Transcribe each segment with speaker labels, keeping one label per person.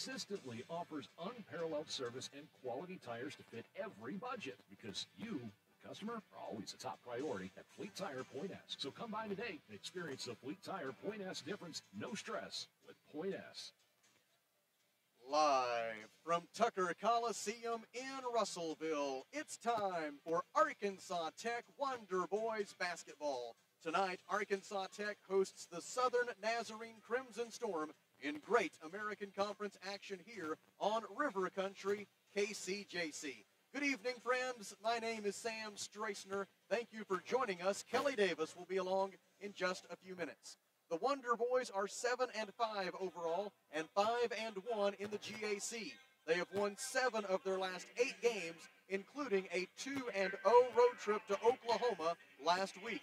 Speaker 1: consistently offers unparalleled service and quality tires to fit every budget because you, the customer, are always a top priority at Fleet Tire Point S. So come by today and experience the Fleet Tire Point S difference, no stress, with Point S.
Speaker 2: Live from Tucker Coliseum in Russellville, it's time for Arkansas Tech Wonder Boys basketball. Tonight, Arkansas Tech hosts the Southern Nazarene Crimson Storm in great American Conference action here on River Country, KCJC. Good evening, friends. My name is Sam Streisner. Thank you for joining us. Kelly Davis will be along in just a few minutes. The Wonder Boys are 7 and 5 overall and 5 and 1 in the GAC. They have won 7 of their last 8 games, including a 2 and 0 road trip to Oklahoma last week.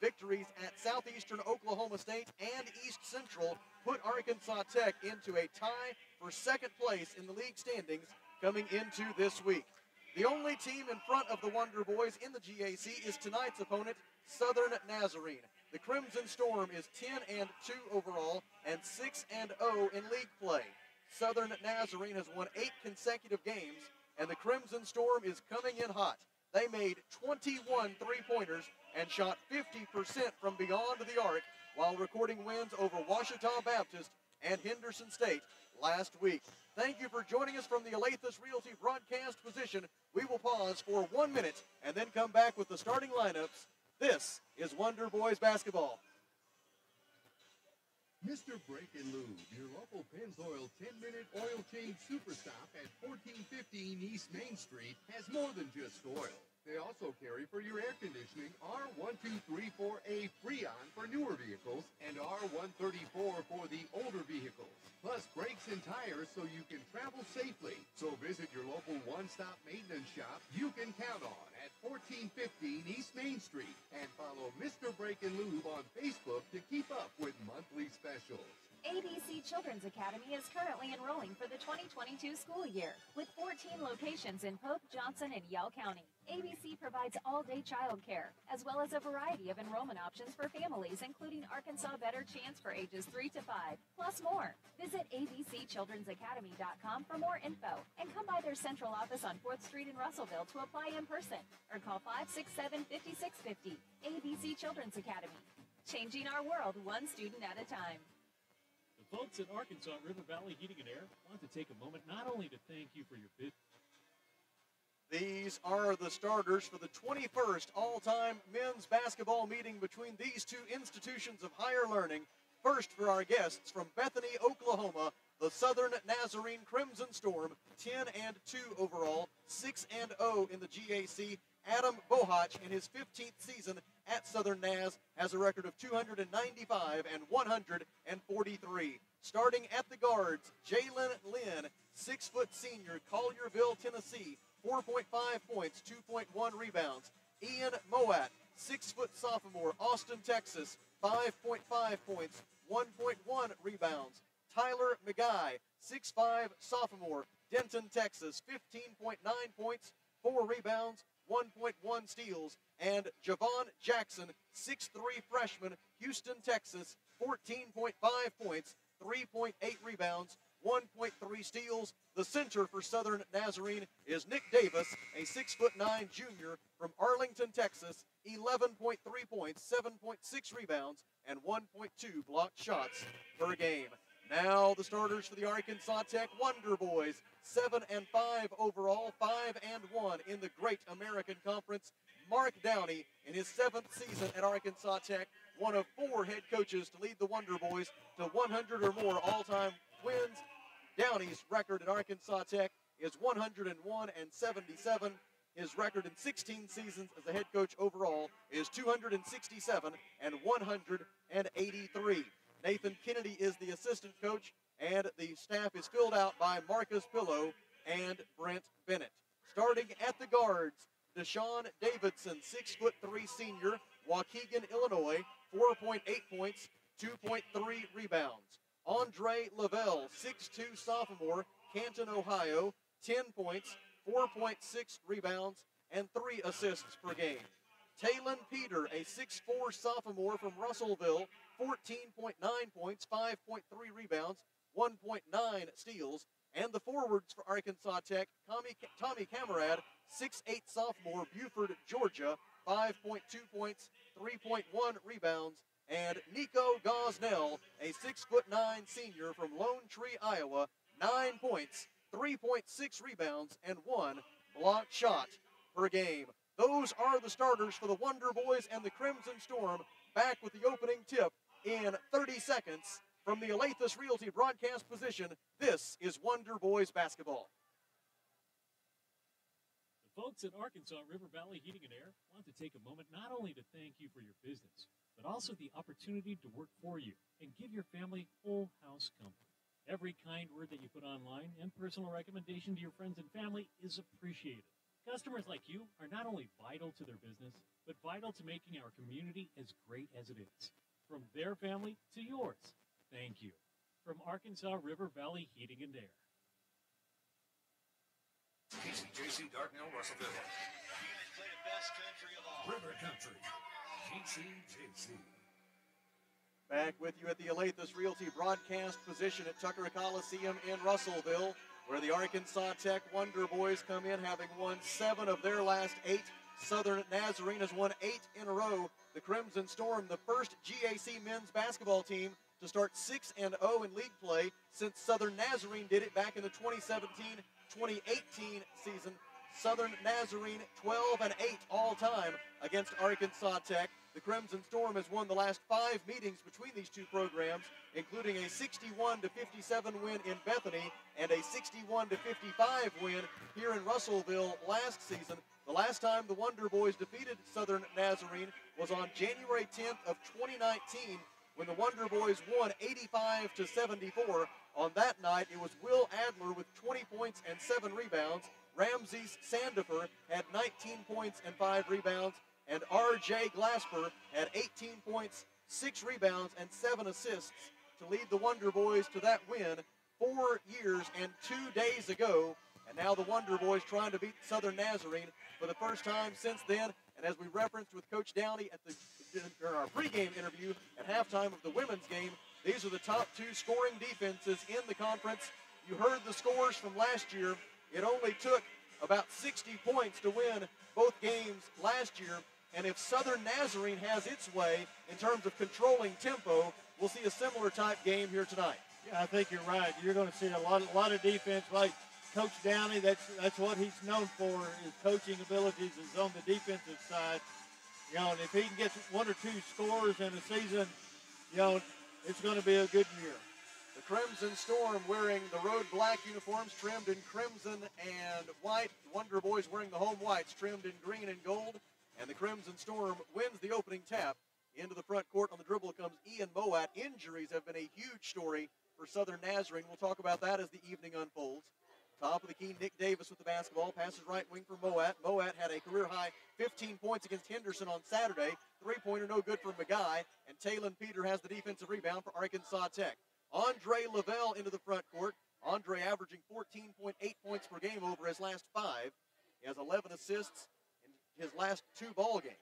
Speaker 2: Victories at Southeastern Oklahoma State and East Central put Arkansas Tech into a tie for second place in the league standings coming into this week. The only team in front of the Wonder Boys in the GAC is tonight's opponent, Southern Nazarene. The Crimson Storm is 10 and 2 overall and 6 and 0 in league play. Southern Nazarene has won eight consecutive games, and the Crimson Storm is coming in hot. They made 21 three pointers and shot 50% from beyond the arc while recording wins over Ouachita Baptist and Henderson State last week. Thank you for joining us from the Alathus Realty broadcast position. We will pause for one minute and then come back with the starting lineups. This is Wonder Boys basketball.
Speaker 3: Mr. Brake and Lube, your local Pennzoil 10-minute oil change super stop at 1415 East Main Street, has more than just oil. They also carry for your air conditioning R1234A Freon for newer vehicles and R134 for the older vehicles. Plus brakes and tires so you can travel safely. So visit your local one-stop maintenance shop you can count on at 1415 East Main Street and follow Mr. Brake and Lube on Facebook to keep up with monthly specials.
Speaker 4: ABC Children's Academy is currently enrolling for the 2022 school year with 14 locations in Pope, Johnson, and Yell County. ABC provides all-day childcare as well as a variety of enrollment options for families including Arkansas Better Chance for ages 3 to 5, plus more. Visit abcchildrensacademy.com for more info and come by their central office on 4th Street in Russellville to apply in person or call 567-5650. ABC Children's Academy. Changing our world one student at a time.
Speaker 5: The folks at Arkansas River Valley Heating and Air want to take a moment not only to thank you for your business.
Speaker 2: These are the starters for the 21st all-time men's basketball meeting between these two institutions of higher learning. First for our guests from Bethany, Oklahoma, the Southern Nazarene Crimson Storm, 10 and 2 overall, 6 and 0 in the GAC. Adam Bohach in his 15th season at Southern Naz has a record of 295 and 143. Starting at the guards, Jalen Lynn, six foot senior, Collierville, Tennessee, 4.5 points, 2.1 rebounds. Ian Moat, six foot sophomore, Austin, Texas, 5.5 points, 1.1 rebounds. Tyler McGuy, 6'5 sophomore, Denton, Texas, 15.9 points, 4 rebounds, 1.1 steals, and Javon Jackson, 6'3 freshman, Houston, Texas, 14.5 points, 3.8 rebounds, 1.3 steals. The center for Southern Nazarene is Nick Davis, a 6'9 junior from Arlington, Texas, 11.3 points, 7.6 rebounds, and 1.2 blocked shots per game. Now the starters for the Arkansas Tech Wonder Boys, seven and five overall, five and one in the Great American Conference. Mark Downey, in his seventh season at Arkansas Tech, one of four head coaches to lead the Wonder Boys to 100 or more all-time wins. Downey's record at Arkansas Tech is 101 and 77. His record in 16 seasons as a head coach overall is 267 and 183. Nathan Kennedy is the assistant coach, and the staff is filled out by Marcus Pillow and Brent Bennett. Starting at the guards, Deshaun Davidson, six foot three senior, Waukegan, Illinois, 4.8 points, 2.3 rebounds. Andre Lavelle, 6'2 sophomore, Canton, Ohio, 10 points, 4.6 rebounds, and three assists per game. Taylon Peter, a 6'4 sophomore from Russellville, 14.9 points, 5.3 rebounds, 1.9 steals. And the forwards for Arkansas Tech, Tommy, Tommy Camarad, 6'8 sophomore, Buford, Georgia, 5.2 points, 3.1 rebounds, and Nico Gosnell, a 6'9 senior from Lone Tree, Iowa, 9 points, 3.6 rebounds, and one block shot per game. Those are the starters for the Wonder Boys and the Crimson Storm. Back with the opening tip in 30 seconds from the Alathus Realty broadcast position. This is Wonder Boys basketball.
Speaker 5: The folks at Arkansas River Valley Heating and Air want to take a moment not only to thank you for your business, but also the opportunity to work for you and give your family whole house comfort. Every kind word that you put online and personal recommendation to your friends and family is appreciated. Customers like you are not only vital to their business, but vital to making our community as great as it is. From their family to yours, thank you. From Arkansas River Valley Heating and Air.
Speaker 1: KCJC Dardanelle, Russellville. River Country.
Speaker 2: Back with you at the Alathus Realty broadcast position at Tucker Coliseum in Russellville, where the Arkansas Tech Wonder Boys come in having won seven of their last eight. Southern Nazarene has won eight in a row. The Crimson Storm, the first GAC men's basketball team to start 6 and 0 in league play since Southern Nazarene did it back in the 2017 2018 season. Southern Nazarene 12 and 8 all time against Arkansas Tech. The Crimson Storm has won the last five meetings between these two programs, including a 61 to 57 win in Bethany and a 61 to 55 win here in Russellville last season. The last time the Wonder Boys defeated Southern Nazarene was on January 10th of 2019 when the Wonder Boys won 85 to 74. On that night, it was Will Adler with 20 points and 7 rebounds. Ramses Sandifer had 19 points and 5 rebounds. And R.J. Glasper had 18 points, 6 rebounds, and 7 assists to lead the Wonder Boys to that win four years and two days ago. And now the Wonder Boys trying to beat Southern Nazarene for the first time since then. And as we referenced with Coach Downey at the during our pregame interview at halftime of the women's game, these are the top two scoring defenses in the conference. You heard the scores from last year. It only took about 60 points to win both games last year. And if Southern Nazarene has its way in terms of controlling tempo, we'll see a similar type game here tonight.
Speaker 6: Yeah, I think you're right. You're going to see a lot, a lot of defense. Like Coach Downey, that's that's what he's known for. His coaching abilities is on the defensive side. You know, and if he can get one or two scores in a season, you know, it's going to be a good year.
Speaker 2: The Crimson Storm wearing the road black uniforms trimmed in crimson and white. The Wonder Boys wearing the home whites trimmed in green and gold. And the Crimson Storm wins the opening tap. Into the front court on the dribble comes Ian Moat. Injuries have been a huge story for Southern Nazarene. We'll talk about that as the evening unfolds. Top of the key, Nick Davis with the basketball. Passes right wing for Moat. Moat had a career high 15 points against Henderson on Saturday. Three pointer no good for McGuy. And Talon Peter has the defensive rebound for Arkansas Tech. Andre Lavelle into the front court. Andre averaging 14.8 points per game over his last five. He has 11 assists in his last two ball games.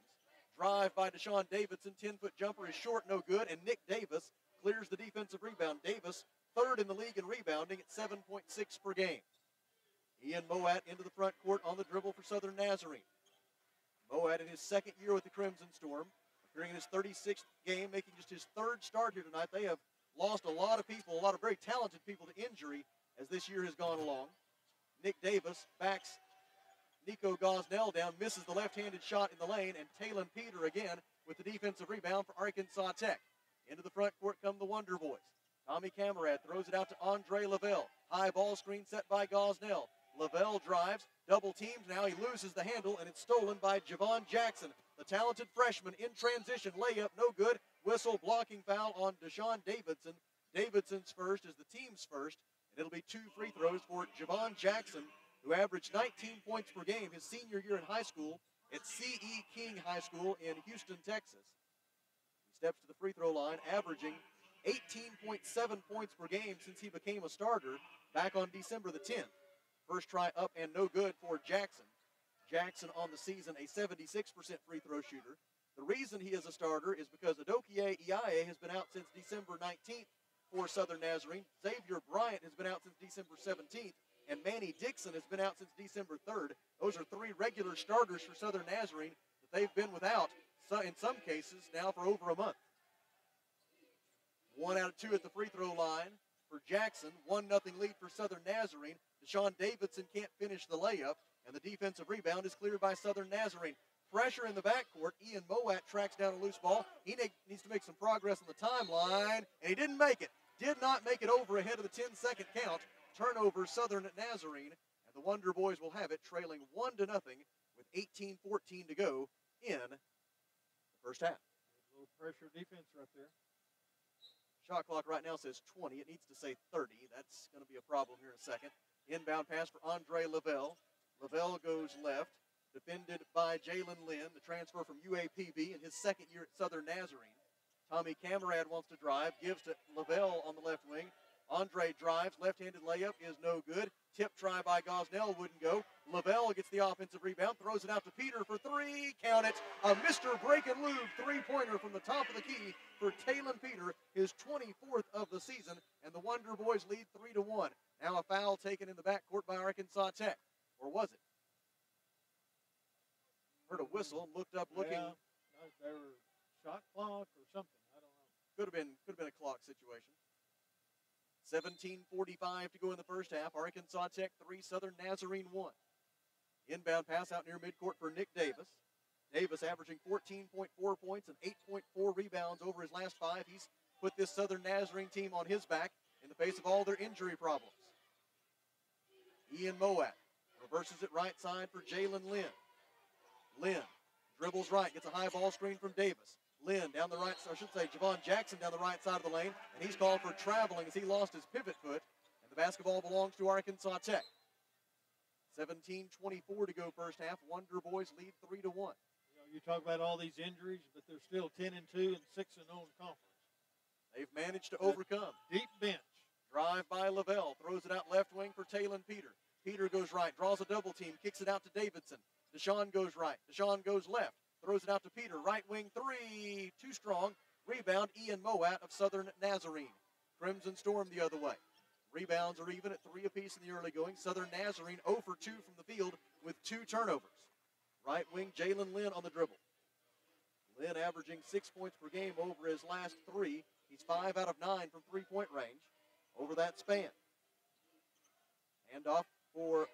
Speaker 2: Drive by Deshaun Davidson. 10 foot jumper is short, no good. And Nick Davis clears the defensive rebound. Davis, third in the league in rebounding at 7.6 per game. Ian Moat into the front court on the dribble for Southern Nazarene. Moat in his second year with the Crimson Storm, appearing in his 36th game, making just his third start here tonight. They have lost a lot of people, a lot of very talented people to injury as this year has gone along. Nick Davis backs Nico Gosnell down, misses the left-handed shot in the lane, and Talon Peter again with the defensive rebound for Arkansas Tech. Into the front court come the Wonder Boys. Tommy Camarad throws it out to Andre Lavelle. High ball screen set by Gosnell. Lavelle drives, double teamed. Now he loses the handle, and it's stolen by Javon Jackson, the talented freshman in transition. Layup, no good. Whistle, blocking foul on Deshaun Davidson. Davidson's first is the team's first, and it'll be two free throws for Javon Jackson, who averaged 19 points per game his senior year in high school at C.E. King High School in Houston, Texas. He steps to the free throw line, averaging 18.7 points per game since he became a starter back on December the 10th. First try up and no good for Jackson. Jackson on the season, a 76% free throw shooter. The reason he is a starter is because Adokie Iaye has been out since December 19th for Southern Nazarene. Xavier Bryant has been out since December 17th, and Manny Dixon has been out since December 3rd. Those are three regular starters for Southern Nazarene that they've been without, in some cases, now for over a month. One out of two at the free throw line for Jackson. One nothing lead for Southern Nazarene. Deshaun Davidson can't finish the layup, and the defensive rebound is cleared by Southern Nazarene. Pressure in the backcourt. Ian Mowat tracks down a loose ball. He needs to make some progress on the timeline, and he didn't make it. Did not make it over ahead of the 10 second count. Turnover Southern Nazarene, and the Wonder Boys will have it trailing 1 to nothing with 18 14 to go in the first half.
Speaker 6: A little pressure defense right there.
Speaker 2: Shot clock right now says 20. It needs to say 30. That's going to be a problem here in a second. Inbound pass for Andre Lavelle. Lavelle goes left, defended by Jalen Lynn, the transfer from UAPB in his second year at Southern Nazarene. Tommy Camerad wants to drive, gives to Lavelle on the left wing. Andre drives, left-handed layup is no good. Tip try by Gosnell wouldn't go. Lavelle gets the offensive rebound, throws it out to Peter for three. Count it. A Mr. Brake and Lube three-pointer from the top of the key for Talon Peter, his 24th of the season, and the Wonder Boys lead three to one. Now a foul taken in the backcourt by Arkansas Tech, or was it? Heard a whistle, looked up, looking.
Speaker 6: Yeah, they were shot clock or something. I don't know.
Speaker 2: Could have been could have been a clock situation. 17:45 to go in the first half. Arkansas Tech three, Southern Nazarene one. Inbound pass out near midcourt for Nick Davis. Davis averaging 14.4 points and 8.4 rebounds over his last five. He's put this Southern Nazarene team on his back in the face of all their injury problems. Ian Moat reverses it right side for Jalen Lynn. Lynn dribbles right, gets a high ball screen from Davis. Lynn down the right, I should say Javon Jackson down the right side of the lane, and he's called for traveling as he lost his pivot foot, and the basketball belongs to Arkansas Tech. 17-24 to go first half. Wonder Boys lead three to one.
Speaker 6: You know, you talk about all these injuries, but they're still 10 and 2 and 6 and 0 in conference.
Speaker 2: They've managed to overcome.
Speaker 6: Deep bench.
Speaker 2: Drive by Lavelle, throws it out left wing for Talon Peter. Peter goes right, draws a double team, kicks it out to Davidson. Deshaun goes right, Deshaun goes left, throws it out to Peter, right wing three, too strong. Rebound, Ian Moat of Southern Nazarene. Crimson Storm the other way. Rebounds are even at three apiece in the early going. Southern Nazarene 0 for 2 from the field with two turnovers. Right wing, Jalen Lynn on the dribble. Lynn averaging six points per game over his last three. He's five out of nine from three point range over that span. Handoff for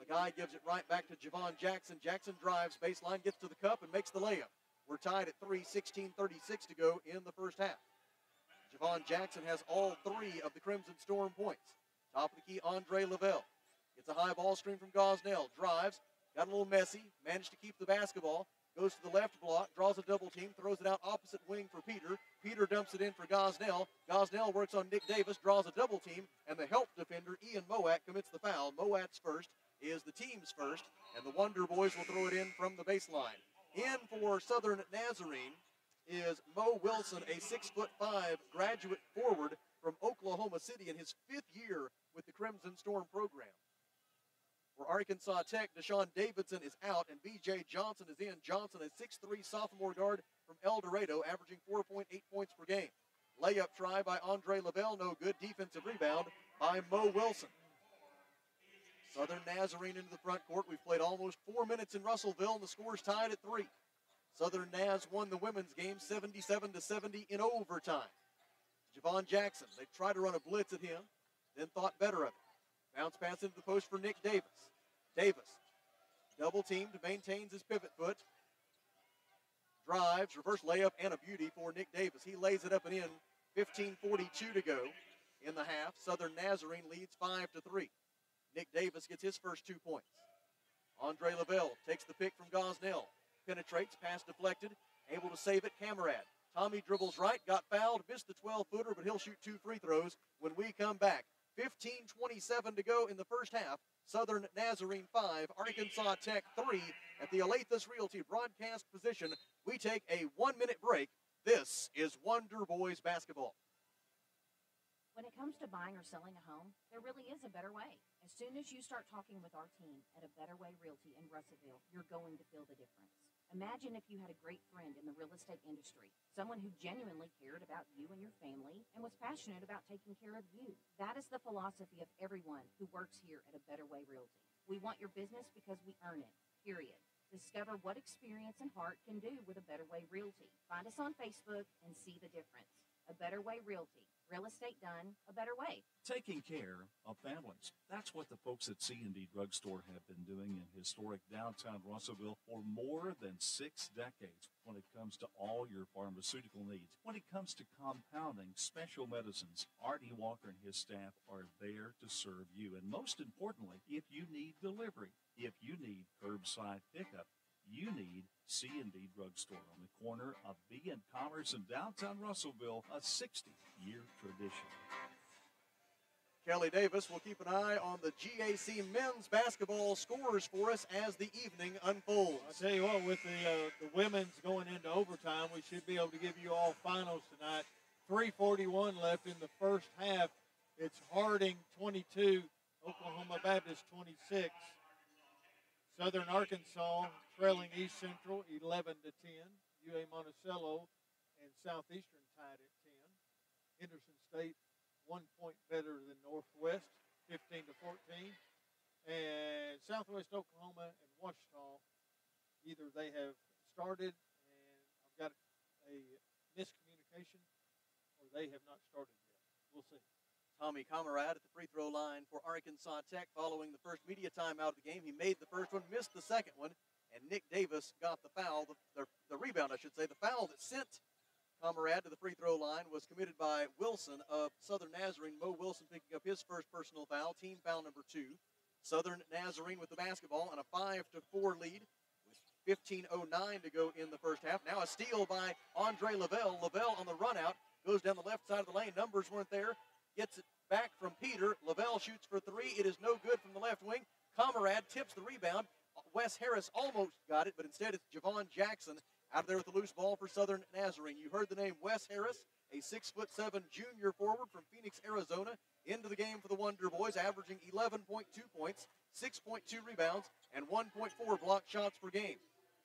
Speaker 2: Magai. guy gives it right back to Javon Jackson. Jackson drives baseline, gets to the cup, and makes the layup. We're tied at 3, 16 36 to go in the first half. Javon Jackson has all three of the Crimson Storm points. Top of the key, Andre Lavelle. Gets a high ball screen from Gosnell. Drives, got a little messy, managed to keep the basketball. Goes to the left block, draws a double team, throws it out opposite wing for Peter. Peter dumps it in for Gosnell. Gosnell works on Nick Davis, draws a double team, and the help defender, Ian Moat, commits the foul. Moat's first is the team's first, and the Wonder Boys will throw it in from the baseline. In for Southern Nazarene is Mo Wilson, a six foot five graduate forward from Oklahoma City in his fifth year with the Crimson Storm program. For Arkansas Tech, Deshaun Davidson is out and BJ Johnson is in. Johnson, a 6'3 sophomore guard from El Dorado, averaging 4.8 points per game. Layup try by Andre Lavelle, no good. Defensive rebound by Mo Wilson. Southern Nazarene into the front court. We've played almost four minutes in Russellville, and the score's tied at three. Southern Naz won the women's game 77 to 70 in overtime. Javon Jackson, they tried to run a blitz at him, then thought better of it. Bounce pass into the post for Nick Davis. Davis, double teamed, maintains his pivot foot. Drives, reverse layup, and a beauty for Nick Davis. He lays it up and in. 15:42 to go in the half. Southern Nazarene leads five to three. Nick Davis gets his first two points. Andre Lavelle takes the pick from Gosnell. Penetrates, pass deflected, able to save it. Camerad. Tommy dribbles right, got fouled, missed the 12 footer, but he'll shoot two free throws when we come back. 15:27 to go in the first half. Southern Nazarene 5, Arkansas Tech 3 at the Alathus Realty broadcast position. We take a one minute break. This is Wonder Boys basketball.
Speaker 7: When it comes to buying or selling a home, there really is a better way. As soon as you start talking with our team at a Better Way Realty in Russellville, you're going to feel the difference. Imagine if you had a great friend in the real estate industry, someone who genuinely cared about you and your family and was passionate about taking care of you. That is the philosophy of everyone who works here at A Better Way Realty. We want your business because we earn it, period. Discover what experience and heart can do with A Better Way Realty. Find us on Facebook and see the difference. A Better Way Realty. Real estate done a better way.
Speaker 1: Taking care of families. That's what the folks at C&D Drugstore have been doing in historic downtown Russellville for more than six decades when it comes to all your pharmaceutical needs. When it comes to compounding special medicines, Artie Walker and his staff are there to serve you. And most importantly, if you need delivery, if you need curbside pickup, you need C&D Drugstore on the corner of B and Commerce in downtown Russellville, a 60-year tradition.
Speaker 2: Kelly Davis will keep an eye on the GAC men's basketball scores for us as the evening unfolds.
Speaker 6: I tell you what, with the uh, the women's going into overtime, we should be able to give you all finals tonight. 341 left in the first half. It's Harding 22, Oklahoma Baptist 26. Southern Arkansas trailing East Central 11 to 10. UA Monticello and Southeastern tied at 10. Henderson State one point better than Northwest, 15 to 14. And Southwest Oklahoma and Ouachita, either they have started and I've got a miscommunication, or they have not started yet. We'll see.
Speaker 2: Tommy Camarad at the free throw line for Arkansas Tech following the first media timeout of the game. He made the first one, missed the second one, and Nick Davis got the foul, the, the, rebound, I should say. The foul that sent Camarad to the free throw line was committed by Wilson of Southern Nazarene. Mo Wilson picking up his first personal foul, team foul number two. Southern Nazarene with the basketball and a 5 to 4 lead with 15.09 to go in the first half. Now a steal by Andre Lavelle. Lavelle on the run out goes down the left side of the lane. Numbers weren't there. Gets it back from Peter. Lavelle shoots for three. It is no good from the left wing. Camarad tips the rebound. Wes Harris almost got it, but instead it's Javon Jackson out of there with the loose ball for Southern Nazarene. You heard the name Wes Harris, a six foot seven junior forward from Phoenix, Arizona, into the game for the Wonder Boys, averaging 11.2 points, 6.2 rebounds, and 1.4 block shots per game.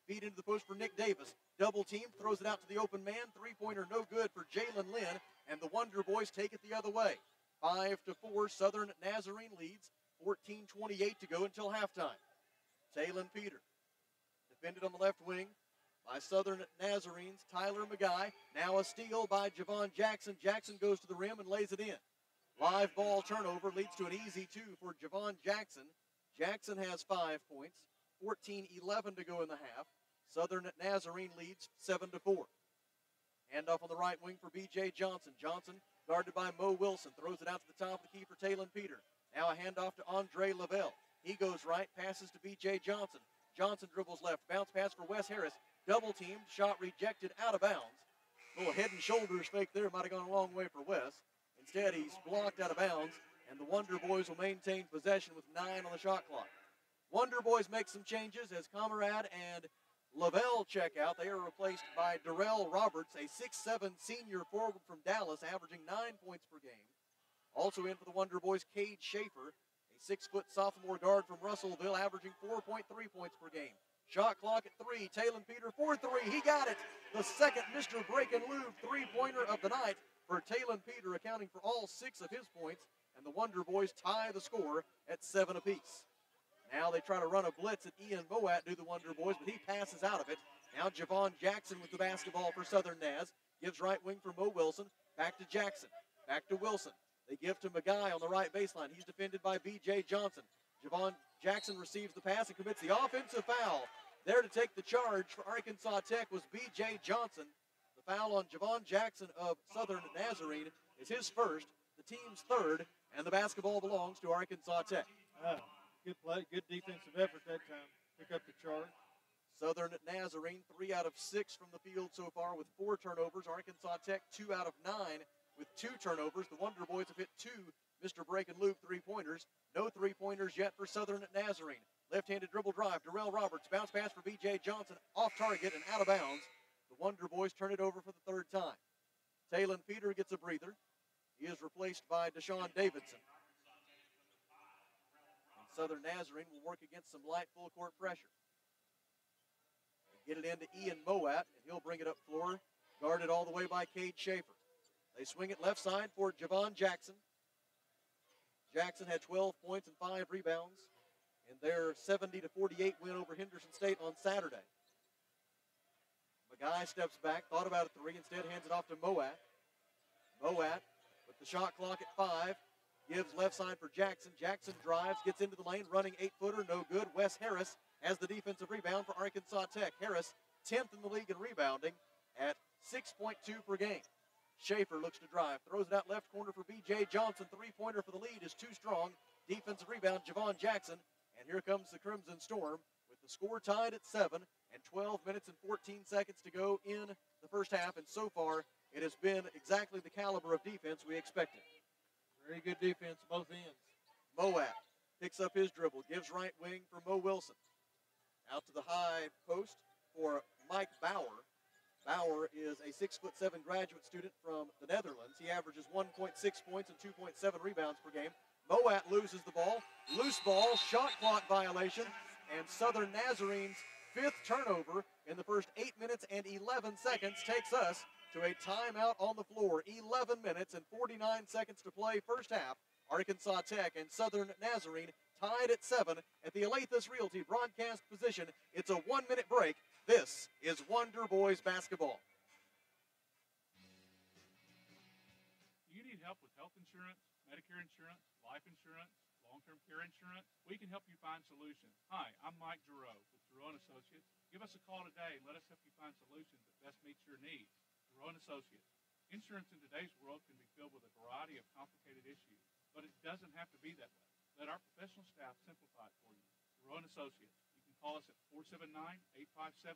Speaker 2: Feed into the push for Nick Davis. Double team, throws it out to the open man. Three pointer no good for Jalen Lynn, and the Wonder Boys take it the other way. Five to four, Southern Nazarene leads. 14 28 to go until halftime. Talon Peter defended on the left wing by Southern Nazarenes, Tyler McGuy. Now a steal by Javon Jackson. Jackson goes to the rim and lays it in. Live ball turnover leads to an easy two for Javon Jackson. Jackson has five points, 14 11 to go in the half. Southern Nazarene leads 7 to 4. Handoff on the right wing for B.J. Johnson. Johnson, guarded by Mo Wilson, throws it out to the top of the key for Talon Peter. Now a handoff to Andre Lavelle. He goes right, passes to B.J. Johnson. Johnson dribbles left, bounce pass for Wes Harris. Double team, shot rejected out of bounds. Little head and shoulders fake there might have gone a long way for Wes. Instead, he's blocked out of bounds, and the Wonder Boys will maintain possession with nine on the shot clock. Wonder Boys make some changes as Camarad and Lavelle check out. They are replaced by Darrell Roberts, a 6'7 senior forward from Dallas, averaging nine points per game. Also in for the Wonder Boys, Cade Schaefer, six foot sophomore guard from Russellville, averaging 4.3 points per game. Shot clock at three. Talon Peter for three. He got it. The second Mr. Brake and Lube three pointer of the night for Talon Peter, accounting for all six of his points. And the Wonder Boys tie the score at seven apiece. Now they try to run a blitz at Ian Moat, do the Wonder Boys, but he passes out of it. Now Javon Jackson with the basketball for Southern Naz. Gives right wing for Mo Wilson. Back to Jackson. Back to Wilson. They give to McGuy on the right baseline. He's defended by B.J. Johnson. Javon Jackson receives the pass and commits the offensive foul. There to take the charge for Arkansas Tech was B.J. Johnson. The foul on Javon Jackson of Southern Nazarene is his first, the team's third, and the basketball belongs to Arkansas Tech.
Speaker 6: Ah, good play, good defensive effort that time. Pick up the charge.
Speaker 2: Southern Nazarene, three out of six from the field so far with four turnovers. Arkansas Tech, two out of nine with two turnovers. The Wonder Boys have hit two Mr. Brake and Lube three pointers. No three pointers yet for Southern Nazarene. Left handed dribble drive. Darrell Roberts. Bounce pass for B.J. Johnson. Off target and out of bounds. The Wonder Boys turn it over for the third time. Talon Peter gets a breather. He is replaced by Deshaun Davidson. And Southern Nazarene will work against some light full court pressure. Get it into Ian Moat, and he'll bring it up floor, guarded all the way by Cade Schaefer. They swing it left side for Javon Jackson. Jackson had 12 points and five rebounds in their 70 to 48 win over Henderson State on Saturday. Magai steps back, thought about a three, instead hands it off to Moat. Moat with the shot clock at five, gives left side for Jackson. Jackson drives, gets into the lane, running eight footer, no good. Wes Harris has the defensive rebound for Arkansas Tech. Harris, 10th in the league in rebounding at 6.2 per game. Schaefer looks to drive, throws it out left corner for B.J. Johnson. Three pointer for the lead is too strong. Defensive rebound, Javon Jackson. And here comes the Crimson Storm with the score tied at seven and 12 minutes and 14 seconds to go in the first half. And so far, it has been exactly the caliber of defense we expected.
Speaker 6: Very good defense, both ends.
Speaker 2: Moat picks up his dribble, gives right wing for Mo Wilson. Out to the high post for Mike Bauer. Bauer is a six foot seven graduate student from the Netherlands. He averages 1.6 points and 2.7 rebounds per game. Moat loses the ball. Loose ball, shot clock violation, and Southern Nazarene's fifth turnover in the first eight minutes and 11 seconds takes us to a timeout on the floor. 11 minutes and 49 seconds to play first half. Arkansas Tech and Southern Nazarene tied at seven at the Alathus Realty broadcast position. It's a one minute break. This is Wonder Boys basketball.
Speaker 8: You need help with health insurance, Medicare insurance, life insurance, long-term care insurance? We can help you find solutions. Hi, I'm Mike Giroux with Giroux Associates. Give us a call today and let us help you find solutions that best meets your needs. Giroux Associates. Insurance in today's world can be filled with a variety of complicated issues, but it doesn't have to be that way. Let our professional staff simplify it for you. Giroux Associates. Call us at 479-857-2810.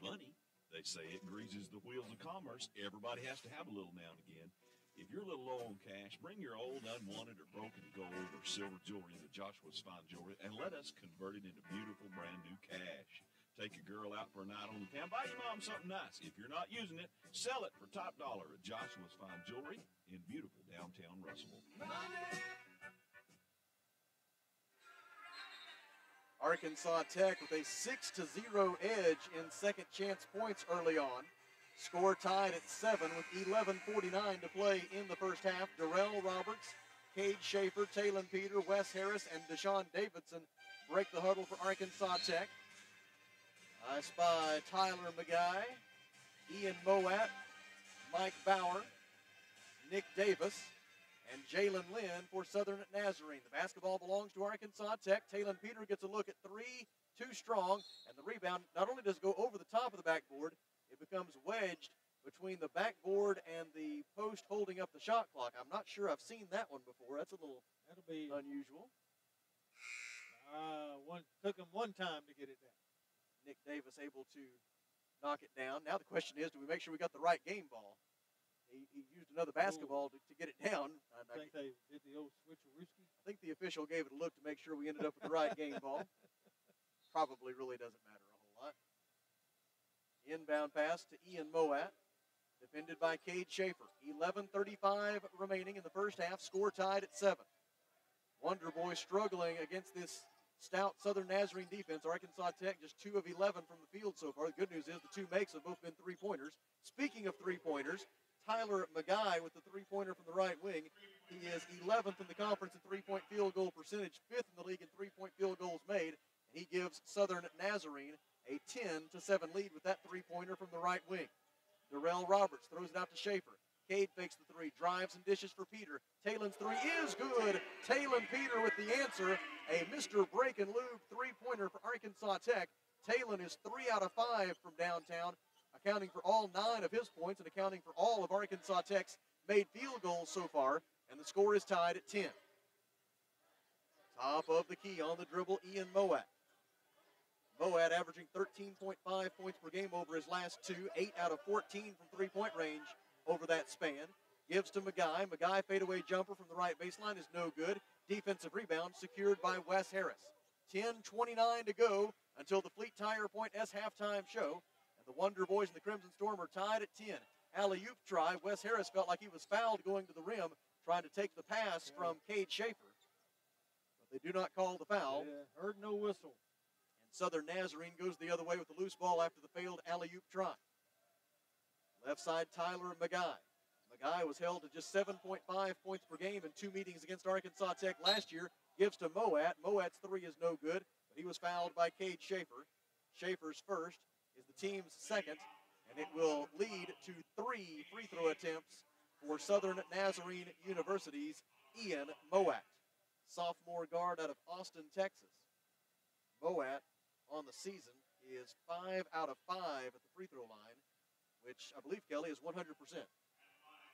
Speaker 1: Money, they say it greases the wheels of commerce. Everybody has to have a little now and again. If you're a little low on cash, bring your old, unwanted, or broken gold or silver jewelry into Joshua's Fine Jewelry and let us convert it into beautiful, brand new cash. Take your girl out for a night on the town. Buy your mom something nice. If you're not using it, sell it for top dollar at Joshua's Fine Jewelry in beautiful downtown Russellville.
Speaker 2: Arkansas Tech with a 6 to 0 edge in second chance points early on. Score tied at 7 with 11.49 to play in the first half. Darrell Roberts, Cade Schaefer, Taylon Peter, Wes Harris, and Deshaun Davidson break the huddle for Arkansas Tech. I spy Tyler Magai, Ian Moat, Mike Bauer, Nick Davis, and Jalen Lynn for Southern Nazarene. The basketball belongs to Arkansas Tech. Talon Peter gets a look at three, too strong, and the rebound not only does it go over the top of the backboard, it becomes wedged between the backboard and the post holding up the shot clock. I'm not sure I've seen that one before. That's a little
Speaker 6: That'll be
Speaker 2: unusual.
Speaker 6: uh, one took him one time to get it down.
Speaker 2: Nick Davis able to knock it down. Now the question is, do we make sure we got the right game ball? He, he used another basketball to, to get it down.
Speaker 6: I
Speaker 2: I,
Speaker 6: think they did the old switcherooski.
Speaker 2: I think the official gave it a look to make sure we ended up with the right game ball. Probably really doesn't matter a whole lot. Inbound pass to Ian Moat, defended by Cade Schaefer. 11:35 remaining in the first half. Score tied at seven. Wonder Boy struggling against this stout Southern Nazarene defense. Arkansas Tech just two of 11 from the field so far. The good news is the two makes have both been three pointers. Speaking of three pointers, Tyler Magai with the three pointer from the right wing. He is 11th in the conference in three point field goal percentage, fifth in the league in three point field goals made. And he gives Southern Nazarene a 10 to 7 lead with that three pointer from the right wing. Darrell Roberts throws it out to Schaefer. Cade fakes the three, drives and dishes for Peter. Talon's three is good. Talon Peter with the answer. A Mr. Brake and Lube three pointer for Arkansas Tech. Talon is three out of five from downtown, accounting for all nine of his points and accounting for all of Arkansas Tech's made field goals so far. And the score is tied at 10. Top of the key on the dribble, Ian Moat. Moat averaging 13.5 points per game over his last two, 8 out of 14 from three point range over that span. Gives to Magai. Magai fadeaway jumper from the right baseline is no good. Defensive rebound secured by Wes Harris. 10:29 to go until the Fleet Tire Point S halftime show, and the Wonder Boys and the Crimson Storm are tied at 10. alley oop try. Wes Harris felt like he was fouled going to the rim, trying to take the pass from Cade Schaefer. But they do not call the foul.
Speaker 6: Yeah, heard no whistle.
Speaker 2: And Southern Nazarene goes the other way with the loose ball after the failed alley oop try. Left side, Tyler Magai. Magai was held to just 7.5 points per game in two meetings against Arkansas Tech last year. Gives to Moat. Moat's three is no good, but he was fouled by Cade Schaefer. Schaefer's first is the team's second, and it will lead to three free throw attempts for Southern Nazarene University's Ian Moat, sophomore guard out of Austin, Texas. Moat on the season is five out of five at the free throw line, which I believe Kelly is 100%.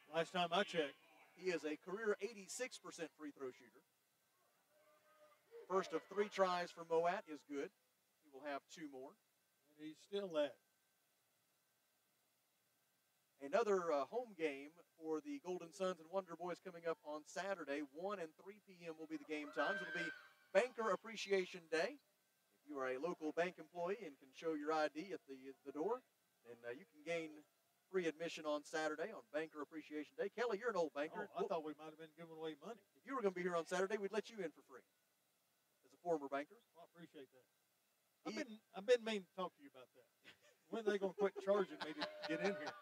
Speaker 6: Last time I checked.
Speaker 2: He is a career 86% free throw shooter. First of three tries for Moat is good. He will have two more.
Speaker 6: And he's still that.
Speaker 2: Another uh, home game for the Golden Suns and Wonder Boys coming up on Saturday. 1 and 3 p.m. will be the game times. It'll be Banker Appreciation Day. If you are a local bank employee and can show your ID at the, the door, then uh, you can gain free admission on Saturday on Banker Appreciation Day. Kelly, you're an old banker.
Speaker 6: Oh, I thought we might have been giving away money.
Speaker 2: If you were going to be here on Saturday, we'd let you in for free as a former banker.
Speaker 6: Well, I appreciate that. I've been, I've been meaning to talk to you about that. When are they going to quit charging me to get in here?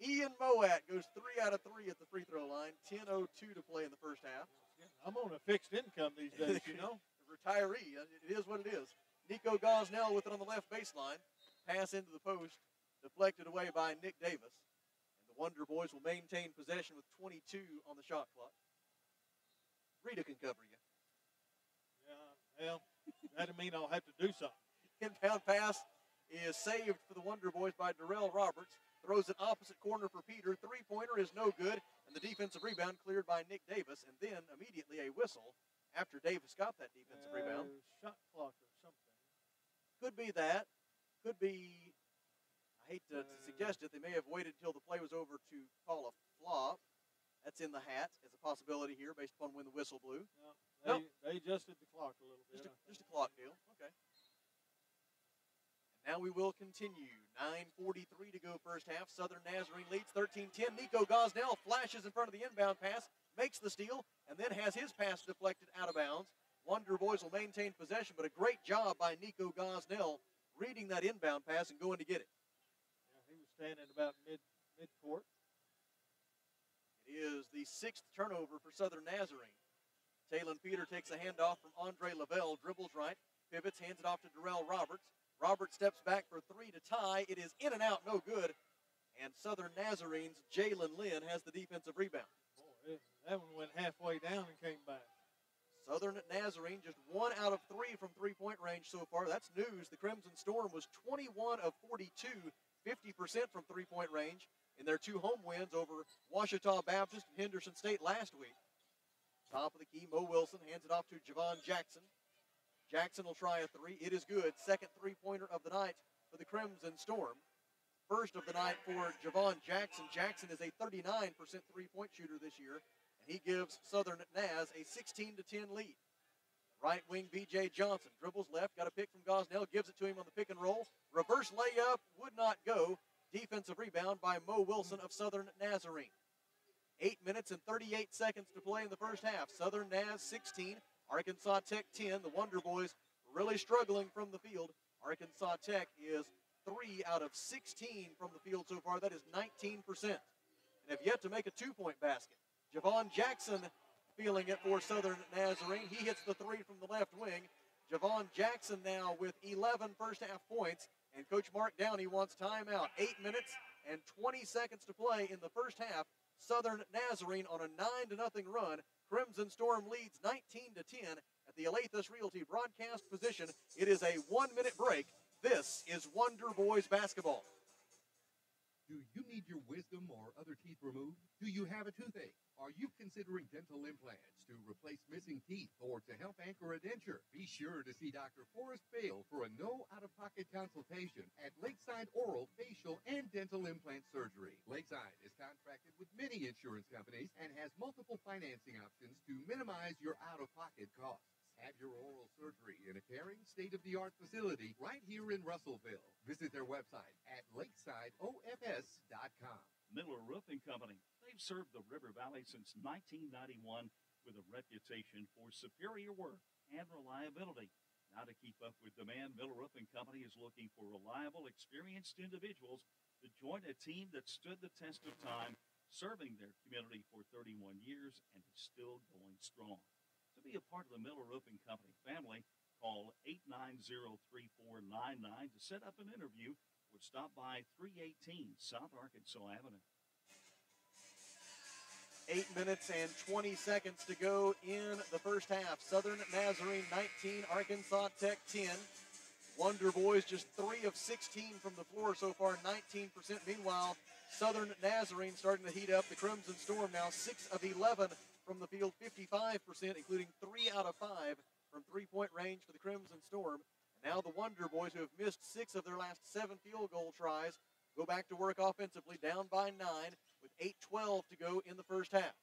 Speaker 2: Ian Moat goes three out of three at the free throw line. 10.02 to play in the first half.
Speaker 6: I'm on a fixed income these days, you know.
Speaker 2: Retiree. uh, It is what it is. Nico Gosnell with it on the left baseline. Pass into the post. Deflected away by Nick Davis. And the Wonder Boys will maintain possession with 22 on the shot clock. Rita can cover you.
Speaker 6: Yeah, well, that'll mean I'll have to do something.
Speaker 2: Inbound pass is saved for the Wonder Boys by Darrell Roberts. Throws it opposite corner for Peter. Three pointer is no good. And the defensive rebound cleared by Nick Davis. And then immediately a whistle after Davis got that defensive rebound.
Speaker 6: Uh, shot clock or something.
Speaker 2: Could be that. Could be. I hate to, to uh. suggest it. They may have waited until the play was over to call a flop. That's in the hat as a possibility here, based upon when the whistle blew.
Speaker 6: No, they,
Speaker 2: Nope.
Speaker 6: they adjusted the clock a little bit.
Speaker 2: Just a, just a clock deal. Okay. And now we will continue. 9.43 to go first half. Southern Nazarene leads 13-10. Nico Gosnell flashes in front of the inbound pass, makes the steal, and then has his pass deflected out of bounds. Wonder Boys will maintain possession, but a great job by Nico Gosnell reading that inbound pass and going to get it.
Speaker 6: Yeah, he was standing about mid mid court.
Speaker 2: It is the sixth turnover for Southern Nazarene. Talon Peter takes a handoff from Andre Lavelle, dribbles right, pivots, hands it off to Darrell Roberts. Roberts steps back for three to tie. It is in and out, no good. And Southern Nazarene's Jalen Lynn has the defensive rebound.
Speaker 6: Boy, that one went halfway down and came back.
Speaker 2: Southern Nazarene just one out of three from three point range so far. That's news. The Crimson Storm was 21 of 42, 50% from three point range in their two home wins over Ouachita Baptist and Henderson State last week. Top of the key, Mo Wilson hands it off to Javon Jackson. Jackson will try a three. It is good. Second three pointer of the night for the Crimson Storm. First of the night for Javon Jackson. Jackson is a 39% three point shooter this year, he gives Southern Naz a 16 to 10 lead. Right wing BJ Johnson dribbles left, got a pick from Gosnell, gives it to him on the pick and roll. Reverse layup would not go. Defensive rebound by Mo Wilson of Southern Nazarene. Eight minutes and 38 seconds to play in the first half. Southern Naz 16, Arkansas Tech 10. The Wonder Boys really struggling from the field. Arkansas Tech is three out of 16 from the field so far. That is 19%. And have yet to make a two point basket. Javon Jackson feeling it for Southern Nazarene. He hits the three from the left wing. Javon Jackson now with 11 first half points. And Coach Mark Downey wants timeout. Eight minutes and 20 seconds to play in the first half. Southern Nazarene on a 9 to nothing run. Crimson Storm leads 19 to 10 at the Alathus Realty broadcast position. It is a one minute break. This is Wonder Boys basketball.
Speaker 3: Do you need your wisdom or other teeth removed? Do you have a toothache? Are you considering dental implants to replace missing teeth or to help anchor a denture? Be sure to see Dr. Forrest Bale for a no out of pocket consultation at Lakeside Oral, Facial, and Dental Implant Surgery. Lakeside is contracted with many insurance companies and has multiple financing options to minimize your out of pocket costs. Have your oral surgery in a caring, state-of-the-art facility right here in Russellville. Visit their website at lakesideofs.com.
Speaker 9: Miller Roofing Company. They've served the River Valley since 1991 with a reputation for superior work and reliability. Now, to keep up with demand, Miller Roofing Company is looking for reliable, experienced individuals to join a team that stood the test of time, serving their community for 31 years and is still going strong. To be a part of the Miller Roofing Company family, call 890-3499 to set up an interview or stop by 318 South Arkansas Avenue.
Speaker 2: Eight minutes and 20 seconds to go in the first half. Southern Nazarene 19, Arkansas Tech 10. Wonder Boys just 3 of 16 from the floor so far, 19%. Meanwhile, Southern Nazarene starting to heat up. The Crimson Storm now 6 of 11 from the field, 55%, including 3 out of 5 from three point range for the Crimson Storm. And now the Wonder Boys, who have missed six of their last seven field goal tries, go back to work offensively, down by nine with 8-12 to go in the first half.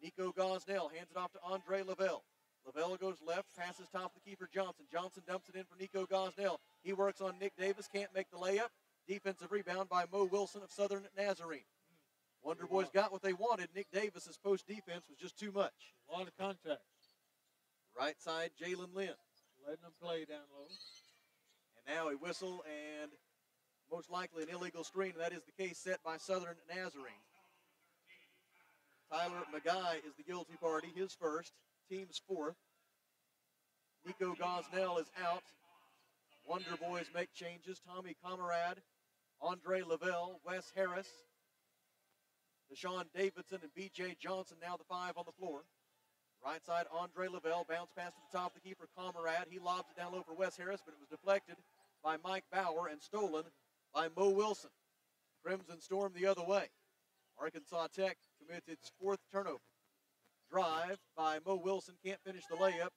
Speaker 2: Nico Gosnell hands it off to Andre Lavelle. Lavelle goes left, passes top of the keeper Johnson. Johnson dumps it in for Nico Gosnell. He works on Nick Davis, can't make the layup. Defensive rebound by Mo Wilson of Southern Nazarene. Wonder Boys got what they wanted. Nick Davis's post defense was just too much.
Speaker 6: A lot of contact.
Speaker 2: Right side, Jalen Lynn.
Speaker 6: Letting them play down low.
Speaker 2: And now a whistle and most likely an illegal screen. And that is the case set by Southern Nazarene. Tyler McGuy is the guilty party, his first, team's fourth. Nico Gosnell is out. Wonder Boys make changes. Tommy Camarade, Andre Lavelle, Wes Harris, Deshaun Davidson, and B.J. Johnson now the five on the floor. Right side, Andre Lavelle, bounce pass to the top of the key for Camarade. He lobs it down low for Wes Harris, but it was deflected by Mike Bauer and stolen by Mo Wilson. Crimson Storm the other way. Arkansas Tech commits its fourth turnover. Drive by Mo Wilson, can't finish the layup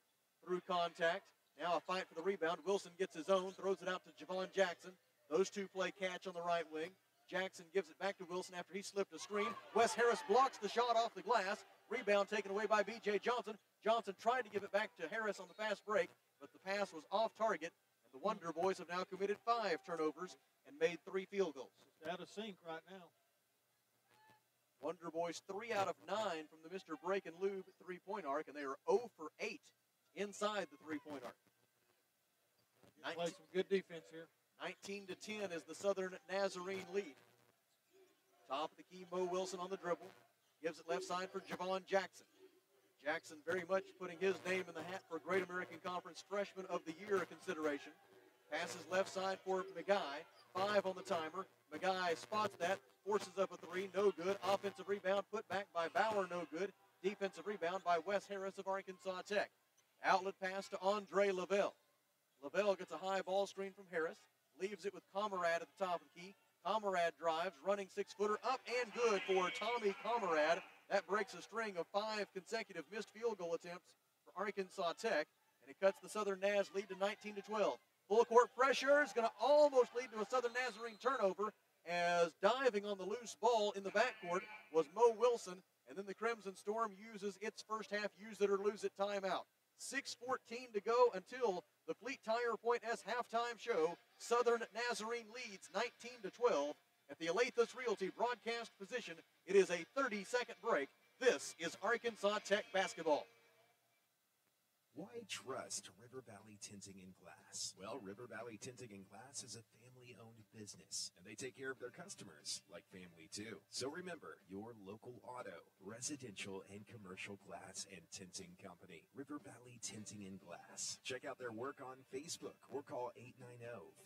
Speaker 2: through contact. Now a fight for the rebound. Wilson gets his own, throws it out to Javon Jackson. Those two play catch on the right wing. Jackson gives it back to Wilson after he slipped a screen. Wes Harris blocks the shot off the glass. Rebound taken away by B.J. Johnson. Johnson tried to give it back to Harris on the fast break, but the pass was off target. And the Wonder Boys have now committed five turnovers and made three field goals.
Speaker 6: It's out of sync right now.
Speaker 2: Wonder Boys three out of nine from the Mr. Brake and Lube three point arc, and they are 0 for 8 inside the three point arc.
Speaker 6: Play some good defense here.
Speaker 2: 19 to 10 is the Southern Nazarene lead. Top of the key, Mo Wilson on the dribble. Gives it left side for Javon Jackson. Jackson very much putting his name in the hat for Great American Conference Freshman of the Year consideration. Passes left side for McGuy. Five on the timer. McGuy spots that, forces up a three, no good. Offensive rebound put back by Bauer, no good. Defensive rebound by Wes Harris of Arkansas Tech. Outlet pass to Andre Lavelle. Lavelle gets a high ball screen from Harris, leaves it with Camarade at the top of the key. Camarade drives, running six footer up and good for Tommy Camarade. That breaks a string of five consecutive missed field goal attempts for Arkansas Tech, and it cuts the Southern Naz lead to 19 to 12. Full court pressure is going to almost lead to a Southern Nazarene turnover as diving on the loose ball in the backcourt was Mo Wilson, and then the Crimson Storm uses its first half use it or lose it timeout. 6.14 to go until the Fleet Tire Point S halftime show. Southern Nazarene leads 19 to 12 at the Alathus Realty broadcast position. It is a 30 second break. This is Arkansas Tech basketball.
Speaker 10: Why trust River Valley Tinting and Glass? Well, River Valley Tinting and Glass is a owned business, and they take care of their customers like family too. So remember, your local auto, residential, and commercial glass and tinting company, River Valley Tinting and Glass. Check out their work on Facebook or call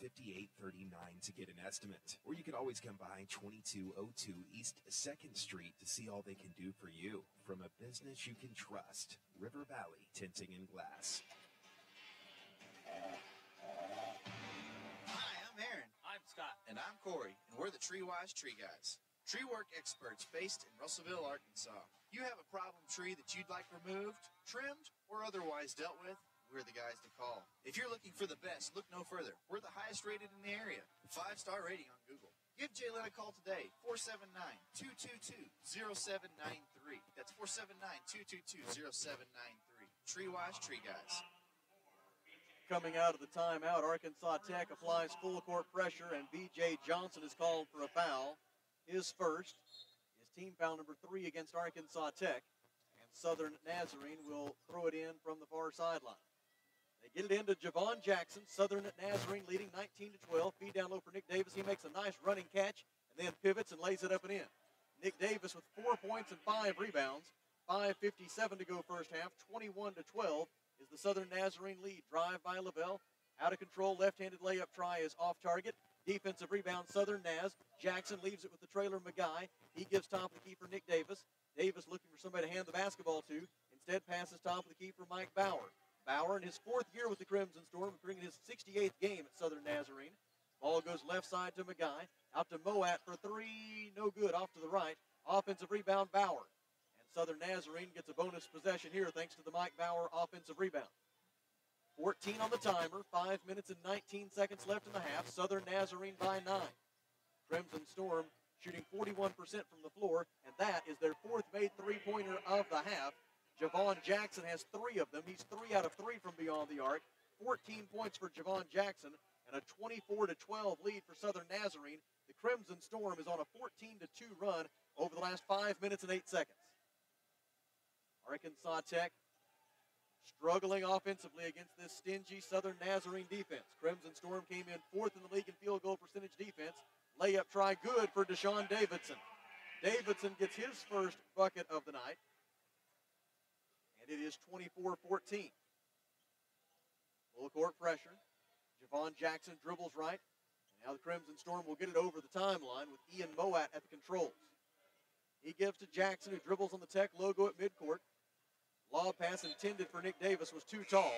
Speaker 10: 890-5839 to get an estimate. Or you can always come by 2202 East 2nd Street to see all they can do for you. From a business you can trust, River Valley Tinting and Glass.
Speaker 11: Hi, And I'm Corey, and we're the Tree Wise Tree Guys. Tree work experts based in Russellville, Arkansas. You have a problem tree that you'd like removed, trimmed, or otherwise dealt with? We're the guys to call. If you're looking for the best, look no further. We're the highest rated in the area. Five star rating on Google. Give Jalen a call today, 479 222 0793. That's 479 222 0793. Tree Wise Tree Guys.
Speaker 2: Coming out of the timeout. Arkansas Tech applies full court pressure, and B.J. Johnson is called for a foul. His first. His team foul number three against Arkansas Tech. And Southern Nazarene will throw it in from the far sideline. They get it into Javon Jackson. Southern Nazarene leading 19 to 12. Feed down low for Nick Davis. He makes a nice running catch and then pivots and lays it up and in. Nick Davis with four points and five rebounds. 5.57 to go first half. 21 to 12 is the Southern Nazarene lead. Drive by Lavelle. Out of control. Left-handed layup try is off target. Defensive rebound, Southern Naz. Jackson leaves it with the trailer, McGuy. He gives top of the key for Nick Davis. Davis looking for somebody to hand the basketball to. Instead, passes top of the key for Mike Bauer. Bauer in his fourth year with the Crimson Storm, bringing his 68th game at Southern Nazarene. Ball goes left side to McGuy. Out to Moat for three. No good. Off to the right. Offensive rebound, Bauer. Southern Nazarene gets a bonus possession here thanks to the Mike Bauer offensive rebound. 14 on the timer. Five minutes and 19 seconds left in the half. Southern Nazarene by nine. Crimson Storm shooting 41% from the floor, and that is their fourth made three-pointer of the half. Javon Jackson has three of them. He's three out of three from beyond the arc. 14 points for Javon Jackson and a 24 to 12 lead for Southern Nazarene. The Crimson Storm is on a 14 to 2 run over the last five minutes and eight seconds. Arkansas Tech struggling offensively against this stingy Southern Nazarene defense. Crimson Storm came in fourth in the league in field goal percentage defense. Layup try good for Deshaun Davidson. Davidson gets his first bucket of the night. And it is 24-14. Full court pressure. Javon Jackson dribbles right. Now the Crimson Storm will get it over the timeline with Ian Moat at the controls. He gives to Jackson, who dribbles on the Tech logo at midcourt. Lob pass intended for Nick Davis was too tall.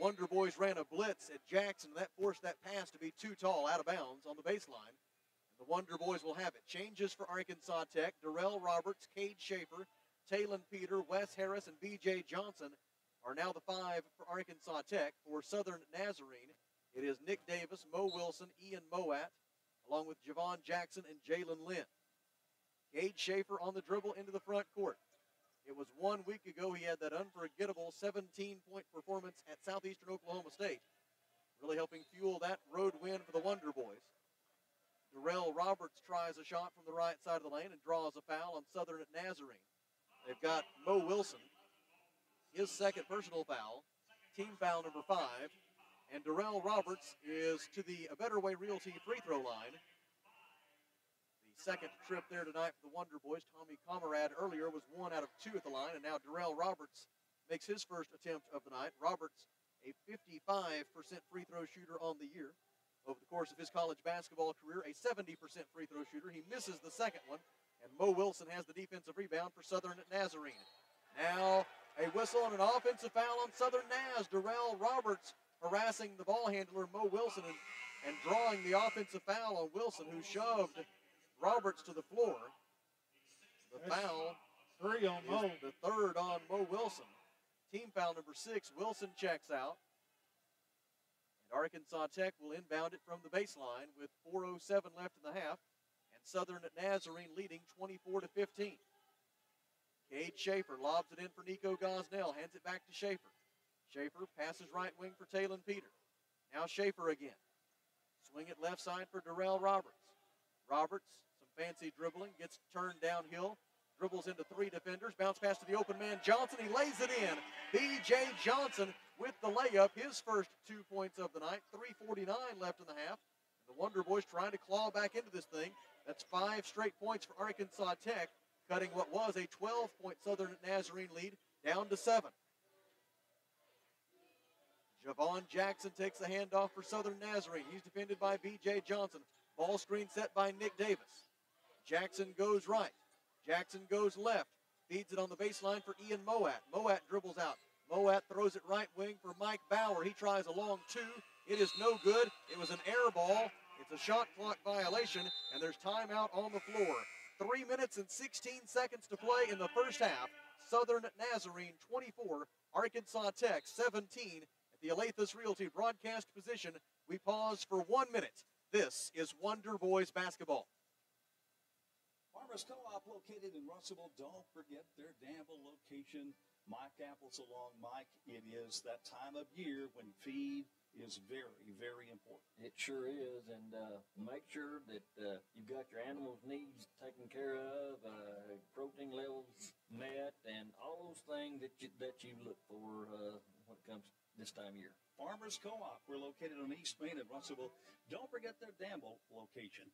Speaker 2: Wonder Boys ran a blitz at Jackson. And that forced that pass to be too tall, out of bounds on the baseline. And the Wonder Boys will have it. Changes for Arkansas Tech. Darrell Roberts, Cade Schaefer, Talon Peter, Wes Harris, and B.J. Johnson are now the five for Arkansas Tech. For Southern Nazarene, it is Nick Davis, Mo Wilson, Ian Moat, along with Javon Jackson and Jalen Lynn. Gage Schaefer on the dribble into the front court. It was one week ago he had that unforgettable 17-point performance at Southeastern Oklahoma State, really helping fuel that road win for the Wonder Boys. Darrell Roberts tries a shot from the right side of the lane and draws a foul on Southern at Nazarene. They've got Mo Wilson, his second personal foul, team foul number five, and Darrell Roberts is to the A Better Way Realty free throw line second trip there tonight for the Wonder Boys. Tommy Comrade earlier was one out of two at the line, and now Darrell Roberts makes his first attempt of the night. Roberts, a 55% free throw shooter on the year. Over the course of his college basketball career, a 70% free throw shooter. He misses the second one, and Mo Wilson has the defensive rebound for Southern Nazarene. Now, a whistle and an offensive foul on Southern Naz. Darrell Roberts harassing the ball handler, Mo Wilson, and, and drawing the offensive foul on Wilson, who shoved Roberts to the floor. The
Speaker 6: That's
Speaker 2: foul
Speaker 6: Three on Mo.
Speaker 2: the third on Mo Wilson. Team foul number six. Wilson checks out. And Arkansas Tech will inbound it from the baseline with 4.07 left in the half. And Southern Nazarene leading 24 to 15. Cade Schaefer lobs it in for Nico Gosnell. Hands it back to Schaefer. Schaefer passes right wing for Talon Peter. Now Schaefer again. Swing it left side for Darrell Roberts. Roberts, fancy dribbling, gets turned downhill, dribbles into three defenders, bounce pass to the open man Johnson. He lays it in. B.J. Johnson with the layup, his first two points of the night. 3:49 left in the half. And the Wonder Boys trying to claw back into this thing. That's five straight points for Arkansas Tech, cutting what was a 12-point Southern Nazarene lead down to seven. Javon Jackson takes the handoff for Southern Nazarene. He's defended by B.J. Johnson. Ball screen set by Nick Davis. Jackson goes right. Jackson goes left. Feeds it on the baseline for Ian Moat. Moat dribbles out. Moat throws it right wing for Mike Bauer. He tries a long two. It is no good. It was an air ball. It's a shot clock violation, and there's timeout on the floor. Three minutes and 16 seconds to play in the first half. Southern Nazarene 24, Arkansas Tech 17 at the Alathus Realty broadcast position. We pause for one minute. This is Wonder Boys basketball.
Speaker 12: Farmers Co-op located in Russellville. Don't forget their Danville location. Mike Apples along Mike. It is that time of year when feed, is very, very important.
Speaker 13: It sure is, and uh, make sure that uh, you've got your animals' needs taken care of, uh, protein levels met, and all those things that you that you look for uh, when it comes this time of year.
Speaker 12: Farmers Co-op. We're located on East Main at Russellville. Don't forget their Danville location.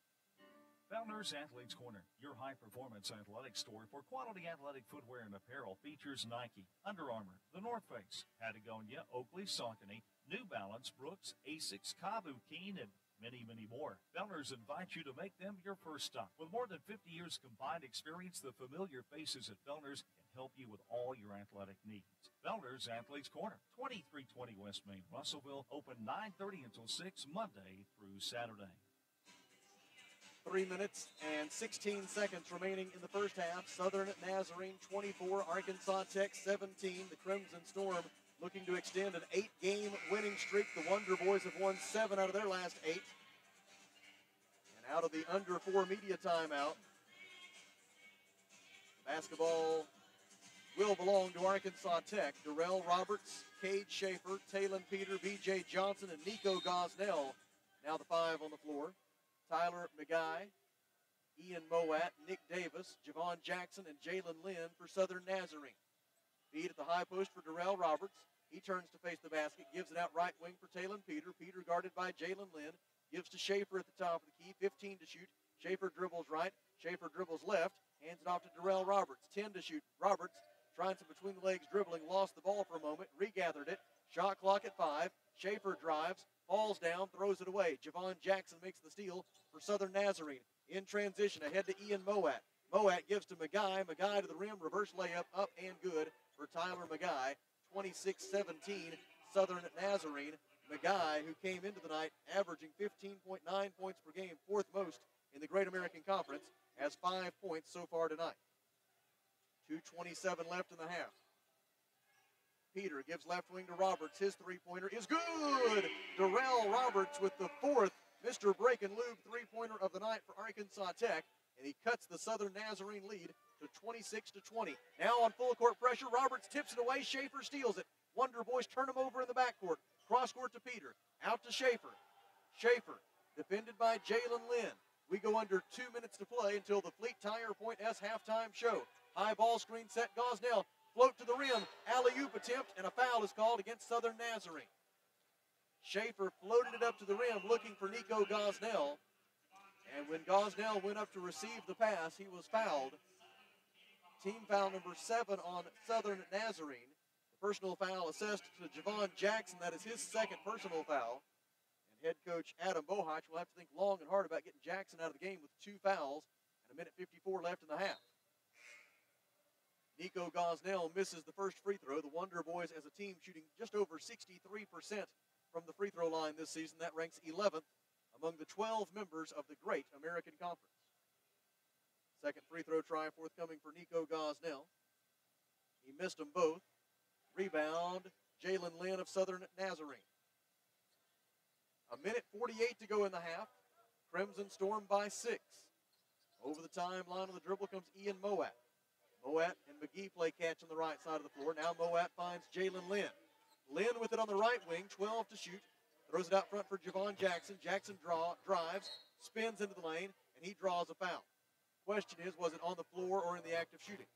Speaker 9: Fellner's Athletes Corner, your high performance athletic store for quality athletic footwear and apparel, features Nike, Under Armour, The North Face, Patagonia, Oakley, Saucony, New Balance, Brooks, Asics, Kabu, Keen, and many, many more. Fellner's invites you to make them your first stop. With more than 50 years combined experience, the familiar faces at Fellner's can help you with all your athletic needs. Fellner's Athletes Corner, 2320 West Main, Russellville, open 9.30 until 6 Monday through Saturday.
Speaker 2: Three minutes and 16 seconds remaining in the first half. Southern Nazarene 24, Arkansas Tech 17. The Crimson Storm looking to extend an eight game winning streak. The Wonder Boys have won seven out of their last eight. And out of the under four media timeout, basketball will belong to Arkansas Tech. Darrell Roberts, Cade Schaefer, Taylon Peter, B.J. Johnson, and Nico Gosnell. Now the five on the floor. Tyler McGuy, Ian Mowat, Nick Davis, Javon Jackson, and Jalen Lynn for Southern Nazarene. Feed at the high post for Darrell Roberts. He turns to face the basket, gives it out right wing for Taylon Peter. Peter guarded by Jalen Lynn. Gives to Schaefer at the top of the key, 15 to shoot. Schaefer dribbles right. Schaefer dribbles left. Hands it off to Darrell Roberts, 10 to shoot. Roberts trying some between the legs dribbling, lost the ball for a moment, regathered it. Shot clock at five. Schaefer drives, falls down, throws it away. Javon Jackson makes the steal for Southern Nazarene. In transition, ahead to Ian Moat. Moat gives to McGuy. McGuy to the rim, reverse layup, up and good for Tyler McGuy. 26-17, Southern Nazarene. McGuy, who came into the night averaging 15.9 points per game, fourth most in the Great American Conference, has five points so far tonight. 2.27 left in the half. Peter gives left wing to Roberts. His three pointer is good. Darrell Roberts with the fourth Mr. Brake and Lube three pointer of the night for Arkansas Tech. And he cuts the Southern Nazarene lead to 26 to 20. Now on full court pressure, Roberts tips it away. Schaefer steals it. Wonder Boys turn him over in the backcourt. Cross court to Peter. Out to Schaefer. Schaefer defended by Jalen Lynn. We go under two minutes to play until the Fleet Tire Point S halftime show. High ball screen set. Gosnell float to the rim. Alley oop attempt, and a foul is called against Southern Nazarene. Schaefer floated it up to the rim looking for Nico Gosnell. And when Gosnell went up to receive the pass, he was fouled. Team foul number seven on Southern Nazarene. The personal foul assessed to Javon Jackson. That is his second personal foul. And head coach Adam Bohach will have to think long and hard about getting Jackson out of the game with two fouls and a minute 54 left in the half. Nico Gosnell misses the first free throw. The Wonder Boys, as a team, shooting just over 63% from the free throw line this season. That ranks 11th among the 12 members of the Great American Conference. Second free throw try forthcoming for Nico Gosnell. He missed them both. Rebound, Jalen Lynn of Southern Nazarene. A minute 48 to go in the half. Crimson Storm by six. Over the timeline of the dribble comes Ian Mowat. Mowat and McGee play catch on the right side of the floor. Now Moat finds Jalen Lynn. Lynn with it on the right wing, 12 to shoot. Throws it out front for Javon Jackson. Jackson draw, drives, spins into the lane, and he draws a foul. Question is, was it on the floor or in the act of shooting?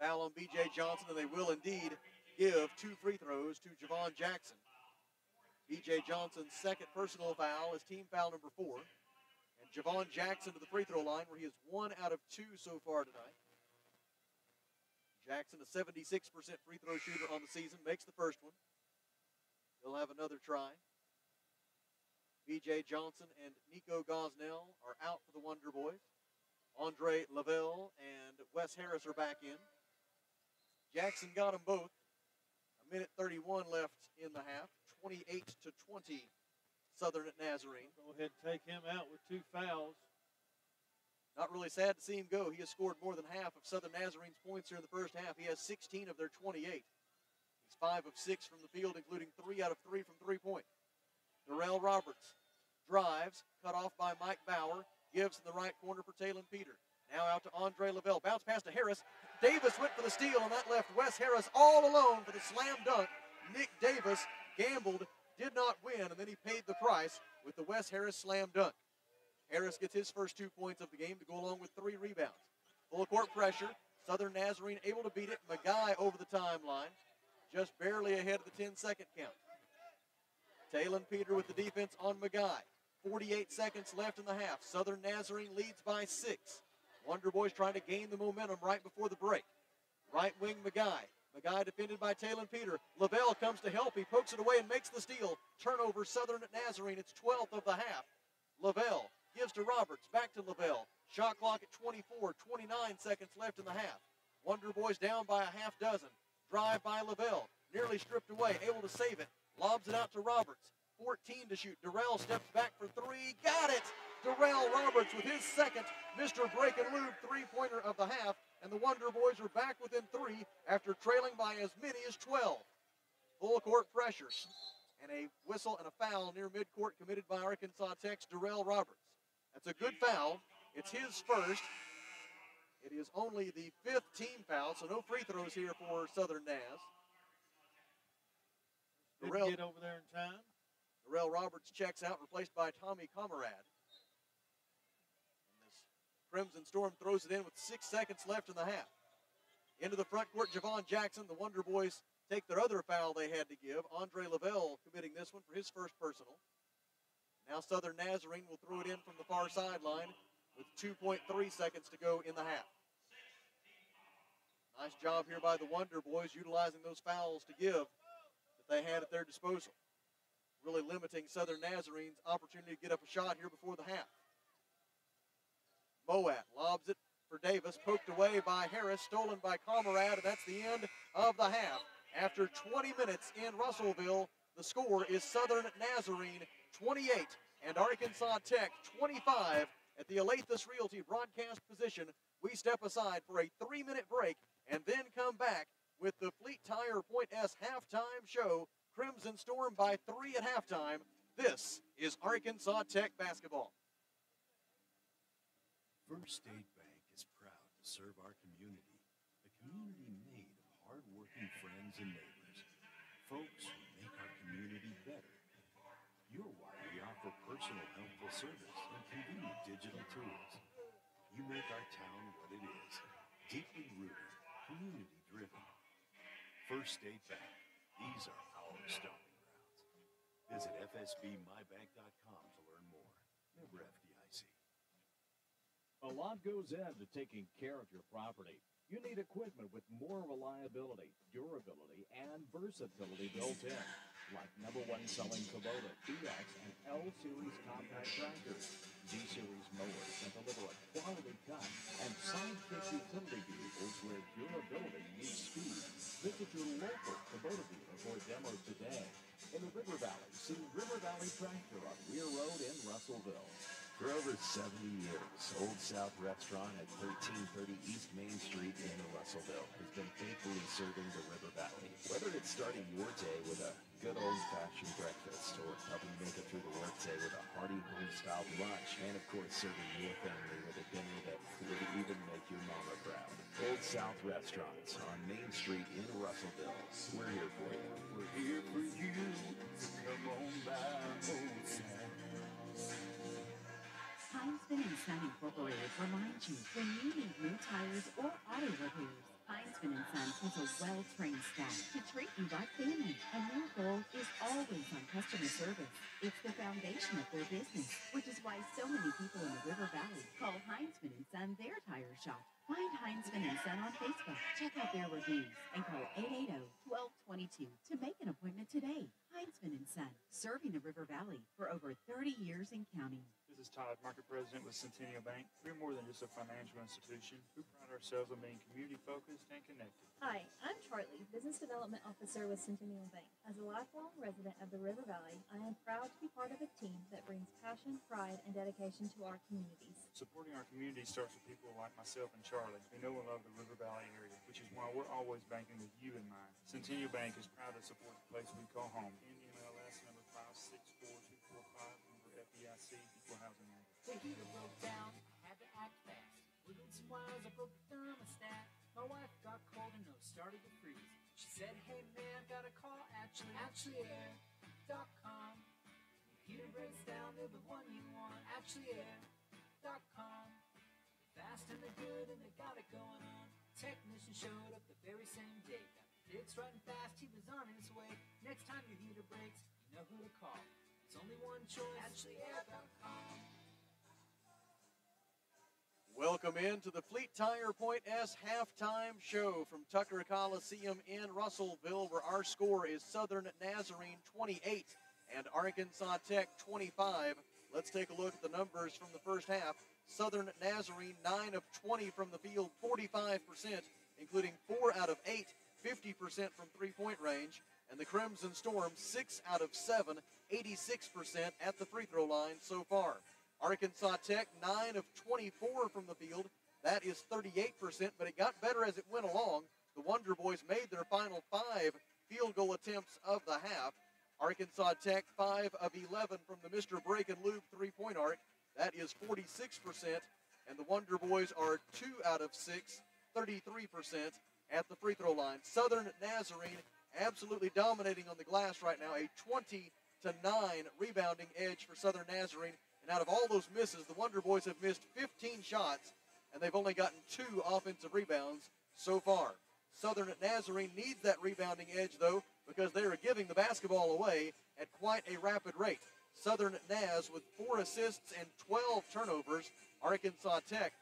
Speaker 2: Foul on B.J. Johnson, and they will indeed give two free throws to Javon Jackson. B.J. Johnson's second personal foul is team foul number four. And Javon Jackson to the free throw line, where he is one out of two so far tonight. Jackson, a 76% free throw shooter on the season, makes the first one. He'll have another try. B.J. Johnson and Nico Gosnell are out for the Wonder Boys. Andre Lavelle and Wes Harris are back in. Jackson got them both. A minute 31 left in the half. 28 to 20, Southern at Nazarene.
Speaker 6: Go ahead and take him out with two fouls.
Speaker 2: Not really sad to see him go. He has scored more than half of Southern Nazarene's points here in the first half. He has 16 of their 28. He's five of six from the field, including three out of three from three point. Darrell Roberts drives, cut off by Mike Bauer, gives in the right corner for Talon Peter. Now out to Andre Lavelle. Bounce pass to Harris. Davis went for the steal, and that left Wes Harris all alone for the slam dunk. Nick Davis gambled, did not win, and then he paid the price with the Wes Harris slam dunk. Harris gets his first two points of the game to go along with three rebounds. Full court pressure. Southern Nazarene able to beat it. Magai over the timeline, just barely ahead of the 10 second count. Talon Peter with the defense on Magai. 48 seconds left in the half. Southern Nazarene leads by six. Wonder Boys trying to gain the momentum right before the break. Right wing Magai. Magai defended by Talon Peter. Lavelle comes to help. He pokes it away and makes the steal. Turnover Southern Nazarene. It's 12th of the half. Lavelle gives to Roberts. Back to Lavelle. Shot clock at 24. 29 seconds left in the half. Wonder Boys down by a half dozen. Drive by Lavelle. Nearly stripped away. Able to save it. Lobs it out to Roberts. 14 to shoot. Durrell steps back for three. Got it! Durrell Roberts with his second Mr. Brake and Lube three-pointer of the half. And the Wonder Boys are back within three after trailing by as many as 12. Full court pressure. And a whistle and a foul near midcourt committed by Arkansas Tech's Durrell Roberts. That's a good foul. It's his first. It is only the fifth team foul, so no free throws here for Southern Naz.
Speaker 6: Didn't
Speaker 2: Durrell,
Speaker 6: get over there in time.
Speaker 2: Durrell Roberts checks out, replaced by Tommy Comerad. And Crimson Storm throws it in with six seconds left in the half. Into the front court, Javon Jackson. The Wonder Boys take their other foul they had to give. Andre Lavelle committing this one for his first personal. Now Southern Nazarene will throw it in from the far sideline with 2.3 seconds to go in the half. Nice job here by the Wonder Boys utilizing those fouls to give that they had at their disposal. Really limiting Southern Nazarene's opportunity to get up a shot here before the half. Moat lobs it for Davis, poked away by Harris, stolen by Comerad, and that's the end of the half. After 20 minutes in Russellville, the score is Southern Nazarene 28 and Arkansas Tech 25 at the Alathus Realty broadcast position. We step aside for a three minute break and then come back with the Fleet Tire Point S halftime show. Crimson Storm by three at halftime. This is Arkansas Tech basketball.
Speaker 14: First State Bank is proud to serve our community, a community made of hardworking friends and neighbors, folks who make our community better. You're why we offer personal helpful service and convenient digital tools. You make our town what it is, deeply rooted, community driven. First State Bank, these are our stomping grounds. Visit fsbmybank.com to learn more. Member FDIC.
Speaker 1: A lot goes into taking care of your property. You need equipment with more reliability, durability, and versatility built in, like number one selling Kubota BX and L Series compact tractors, D Series mowers that deliver a quality cut, and sidekick utility vehicles where durability meets speed. Visit your local Kubota dealer for a demo today. In the River Valley, see River Valley Tractor on Weir Road in Russellville.
Speaker 10: For over 70 years, Old South Restaurant at 1330 East Main Street in Russellville has been faithfully serving the River Valley. Whether it's starting your day with a good old-fashioned breakfast or helping make it through the workday with a hearty home-style lunch, and of course serving your family with a dinner that would even make your mama proud. Old South Restaurants on Main Street in Russellville. We're here for you.
Speaker 14: We're here for you. Come on by Old South.
Speaker 15: Heinsman and Son Incorporated reminds you when you need new tires or auto repairs, Heinsman and Son has a well-trained staff to treat you like family, and their goal is always on customer service. It's the foundation of their business, which is why so many people in the River Valley call Heinsman and Son their tire shop. Find Heinsman and Son on Facebook, check out their reviews, and call 880-1222 to make an appointment today. Heinsman and Son, serving the River Valley for over 30 years in counting.
Speaker 16: This is Todd, Market President with Centennial Bank. We're more than just a financial institution. We pride ourselves on being community focused and connected.
Speaker 17: Hi, I'm Charlie, Business Development Officer with Centennial Bank. As a lifelong resident of the River Valley, I am proud to be part of a team that brings passion, pride, and dedication to our communities.
Speaker 16: Supporting our community starts with people like myself and Charlie who know and love the River Valley area, which is why we're always banking with you in mind. Centennial Bank is proud to support the place we call home. NMLS number 564245, Equal Housing Act.
Speaker 18: The heater broke down, I had to act fast. Wiggled some wires, I broke the thermostat. My wife got cold and nose started to freeze. She said, hey man, got a call you, at you breaks down, they're the one you want. ActuallyAir.com. Fast and they're good and they got it going on. Technician showed up the very same day. Got and fast, he was on his way. Next time your heater breaks, you know who to call. It's only one choice.
Speaker 2: Welcome into the Fleet Tire Point S halftime show from Tucker Coliseum in Russellville, where our score is Southern Nazarene 28 and Arkansas Tech 25. Let's take a look at the numbers from the first half. Southern Nazarene 9 of 20 from the field, 45%, including 4 out of 8, 50% from three point range. And the Crimson Storm 6 out of 7, 86% at the free throw line so far. Arkansas Tech 9 of 24 from the field. That is 38%, but it got better as it went along. The Wonder Boys made their final five field goal attempts of the half. Arkansas Tech 5 of 11 from the Mr. Brake and Lube three point arc. That is 46%. And the Wonder Boys are 2 out of 6, 33% at the free throw line. Southern Nazarene absolutely dominating on the glass right now. A 20 to 9 rebounding edge for Southern Nazarene. And out of all those misses, the Wonder Boys have missed 15 shots, and they've only gotten two offensive rebounds so far. Southern Nazarene needs that rebounding edge, though, because they are giving the basketball away at quite a rapid rate. Southern Naz with four assists and 12 turnovers. Arkansas Tech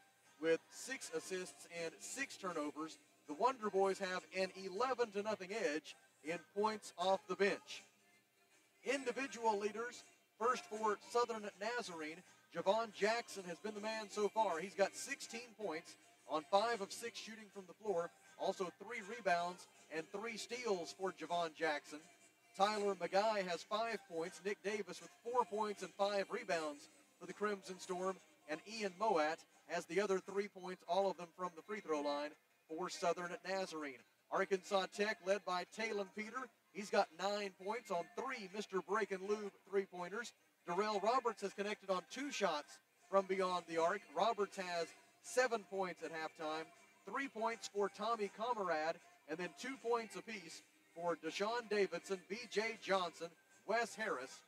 Speaker 2: with six assists and six turnovers. The Wonder Boys have an 11 to nothing edge in points off the bench. Individual leaders, first for Southern Nazarene, Javon Jackson has been the man so far. He's got 16 points on five of six shooting from the floor, also three rebounds and three steals for Javon Jackson. Tyler McGuy has five points. Nick Davis with four points and five rebounds for the Crimson Storm. And Ian Moat has the other three points, all of them from the free throw line for Southern Nazarene. Arkansas Tech led by Talon Peter. He's got nine points on three Mr. Brake and Lube three pointers. Darrell Roberts has connected on two shots from beyond the arc. Roberts has seven points at halftime, three points for Tommy Comerad, and then two points apiece for Deshaun Davidson, B.J. Johnson, Wes Harris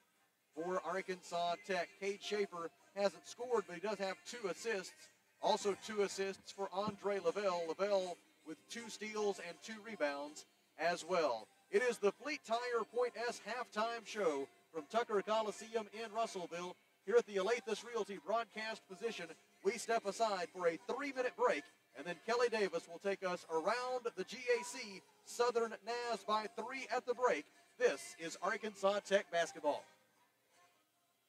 Speaker 2: for Arkansas Tech. Cade Schaefer hasn't scored, but he does have two assists. Also, two assists for Andre Lavelle. Lavelle with two steals and two rebounds as well. It is the Fleet Tire Point S halftime show from Tucker Coliseum in Russellville. Here at the Alathus Realty broadcast position, we step aside for a three minute break, and then Kelly Davis will take us around the GAC Southern Naz by three at the break. This is Arkansas Tech basketball.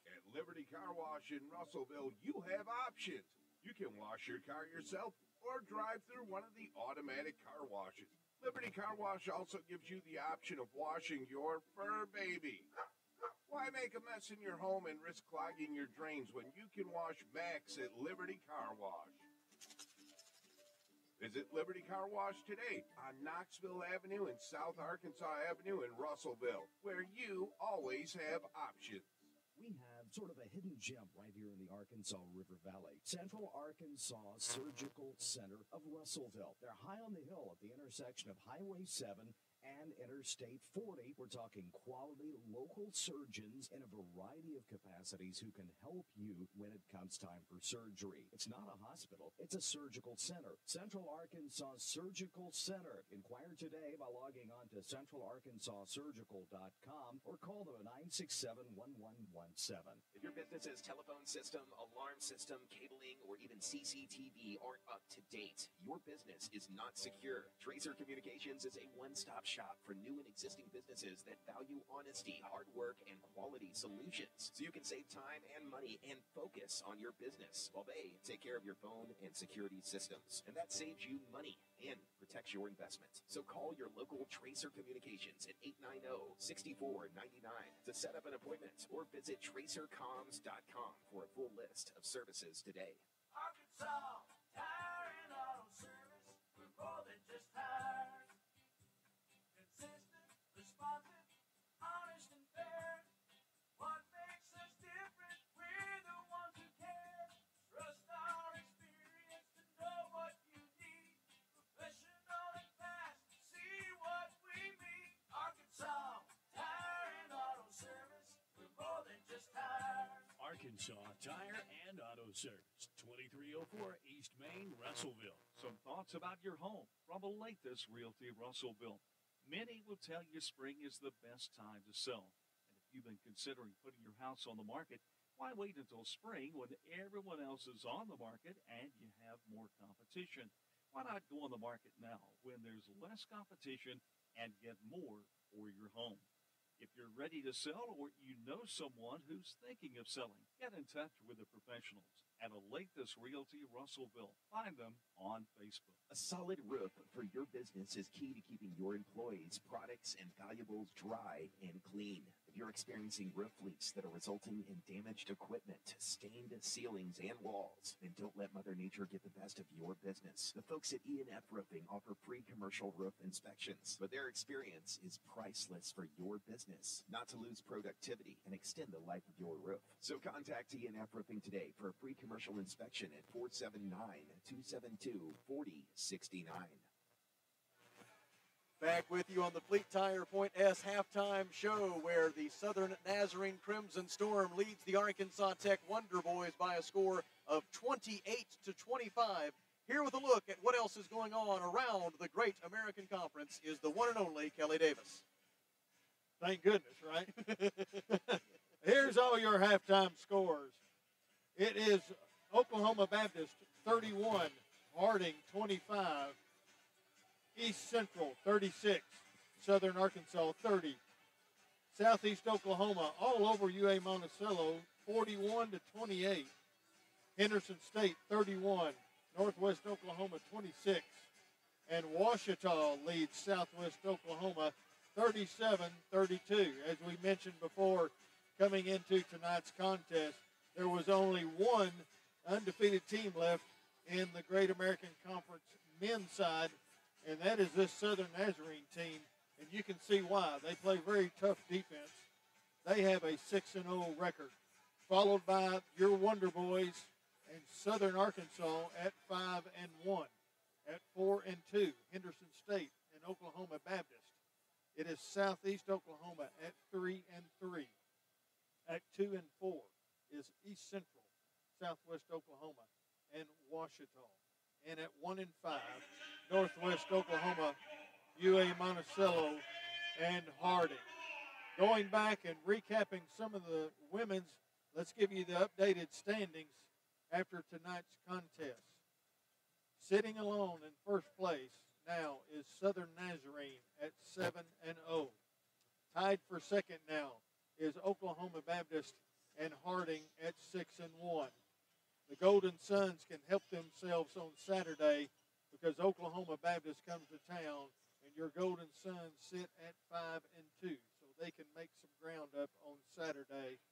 Speaker 19: At Liberty Car Wash in Russellville, you have options. You can wash your car yourself or drive through one of the automatic car washes. Liberty Car Wash also gives you the option of washing your fur baby. Why make a mess in your home and risk clogging your drains when you can wash Max at Liberty Car Wash? Visit Liberty Car Wash today on Knoxville Avenue and South Arkansas Avenue in Russellville, where you always have options.
Speaker 1: We have sort of a hidden gem right here in the Arkansas River Valley. Central Arkansas Surgical Center of Russellville. They're high on the hill at the intersection of Highway 7 and Interstate 40. We're talking quality local surgeons in a variety of capacities who can help you when it comes time for surgery. It's not a hospital, it's a surgical center. Central Arkansas Surgical Center. Inquire today by logging on to centralarkansassurgical.com or call them at 967 1117.
Speaker 10: If your business's telephone system, alarm system, cabling, or even CCTV aren't up to date, your business is not secure. Tracer Communications is a one-stop shop for new and existing businesses that value honesty, hard work, and quality solutions. So you can save time and money and focus on your business while they take care of your phone and security systems. And that saves you money and protects your investment. So call your local Tracer Communications at 890-6499 to set up an appointment or visit tracercoms.com for a full list of services today.
Speaker 18: Arkansas Arkansas Tire and Auto Service. We're more than just tires. Arkansas Tire and Auto Service,
Speaker 5: 2304 East Main, Russellville.
Speaker 9: Some thoughts about your home from Alathus Realty Russellville. Many will tell you spring is the best time to sell. And if you've been considering putting your house on the market, why wait until spring when everyone else is on the market and you have more competition? Why not go on the market now when there's less competition and get more for your home? If you're ready to sell or you know someone who's thinking of selling, get in touch with the professionals at Alathus Realty Russellville. Find them on Facebook.
Speaker 10: A solid roof for your business is key to keeping your employees, products, and valuables dry and clean. You're experiencing roof leaks that are resulting in damaged equipment, stained ceilings, and walls, then don't let Mother Nature get the best of your business. The folks at E&F Roofing offer free commercial roof inspections, but their experience is priceless for your business, not to lose productivity and extend the life of your roof. So contact E&F Roofing today for a free commercial inspection at 479-272-4069.
Speaker 2: Back with you on the Fleet Tire Point S halftime show, where the Southern Nazarene Crimson Storm leads the Arkansas Tech Wonder Boys by a score of 28 to 25. Here with a look at what else is going on around the Great American Conference is the one and only Kelly Davis.
Speaker 6: Thank goodness, right? Here's all your halftime scores. It is Oklahoma Baptist 31, Harding 25, East Central 36, Southern Arkansas 30, Southeast Oklahoma all over UA Monticello 41 to 28, Henderson State 31, Northwest Oklahoma 26, and Ouachita leads Southwest Oklahoma 37 32. As we mentioned before, coming into tonight's contest, there was only one undefeated team left in the Great American Conference men's side, and that is this Southern Nazarene team. And you can see why. They play very tough defense. They have a 6 and 0 record, followed by your Wonder Boys and Southern Arkansas at 5 and 1. At 4 and 2, Henderson State and Oklahoma Baptist. It is Southeast Oklahoma at 3 and 3. At 2 and 4 is East Central, Southwest Oklahoma, and Ouachita. And at 1 and 5, Northwest Oklahoma, UA Monticello, and Harding. Going back and recapping some of the women's, let's give you the updated standings after tonight's contest. Sitting alone in first place now is Southern Nazarene at 7 and 0. Tied for second now is Oklahoma Baptist and Harding at 6 and 1. Golden Suns can help themselves on Saturday because Oklahoma Baptist comes to town and your Golden Suns sit at 5 and 2. So they can make some ground up on Saturday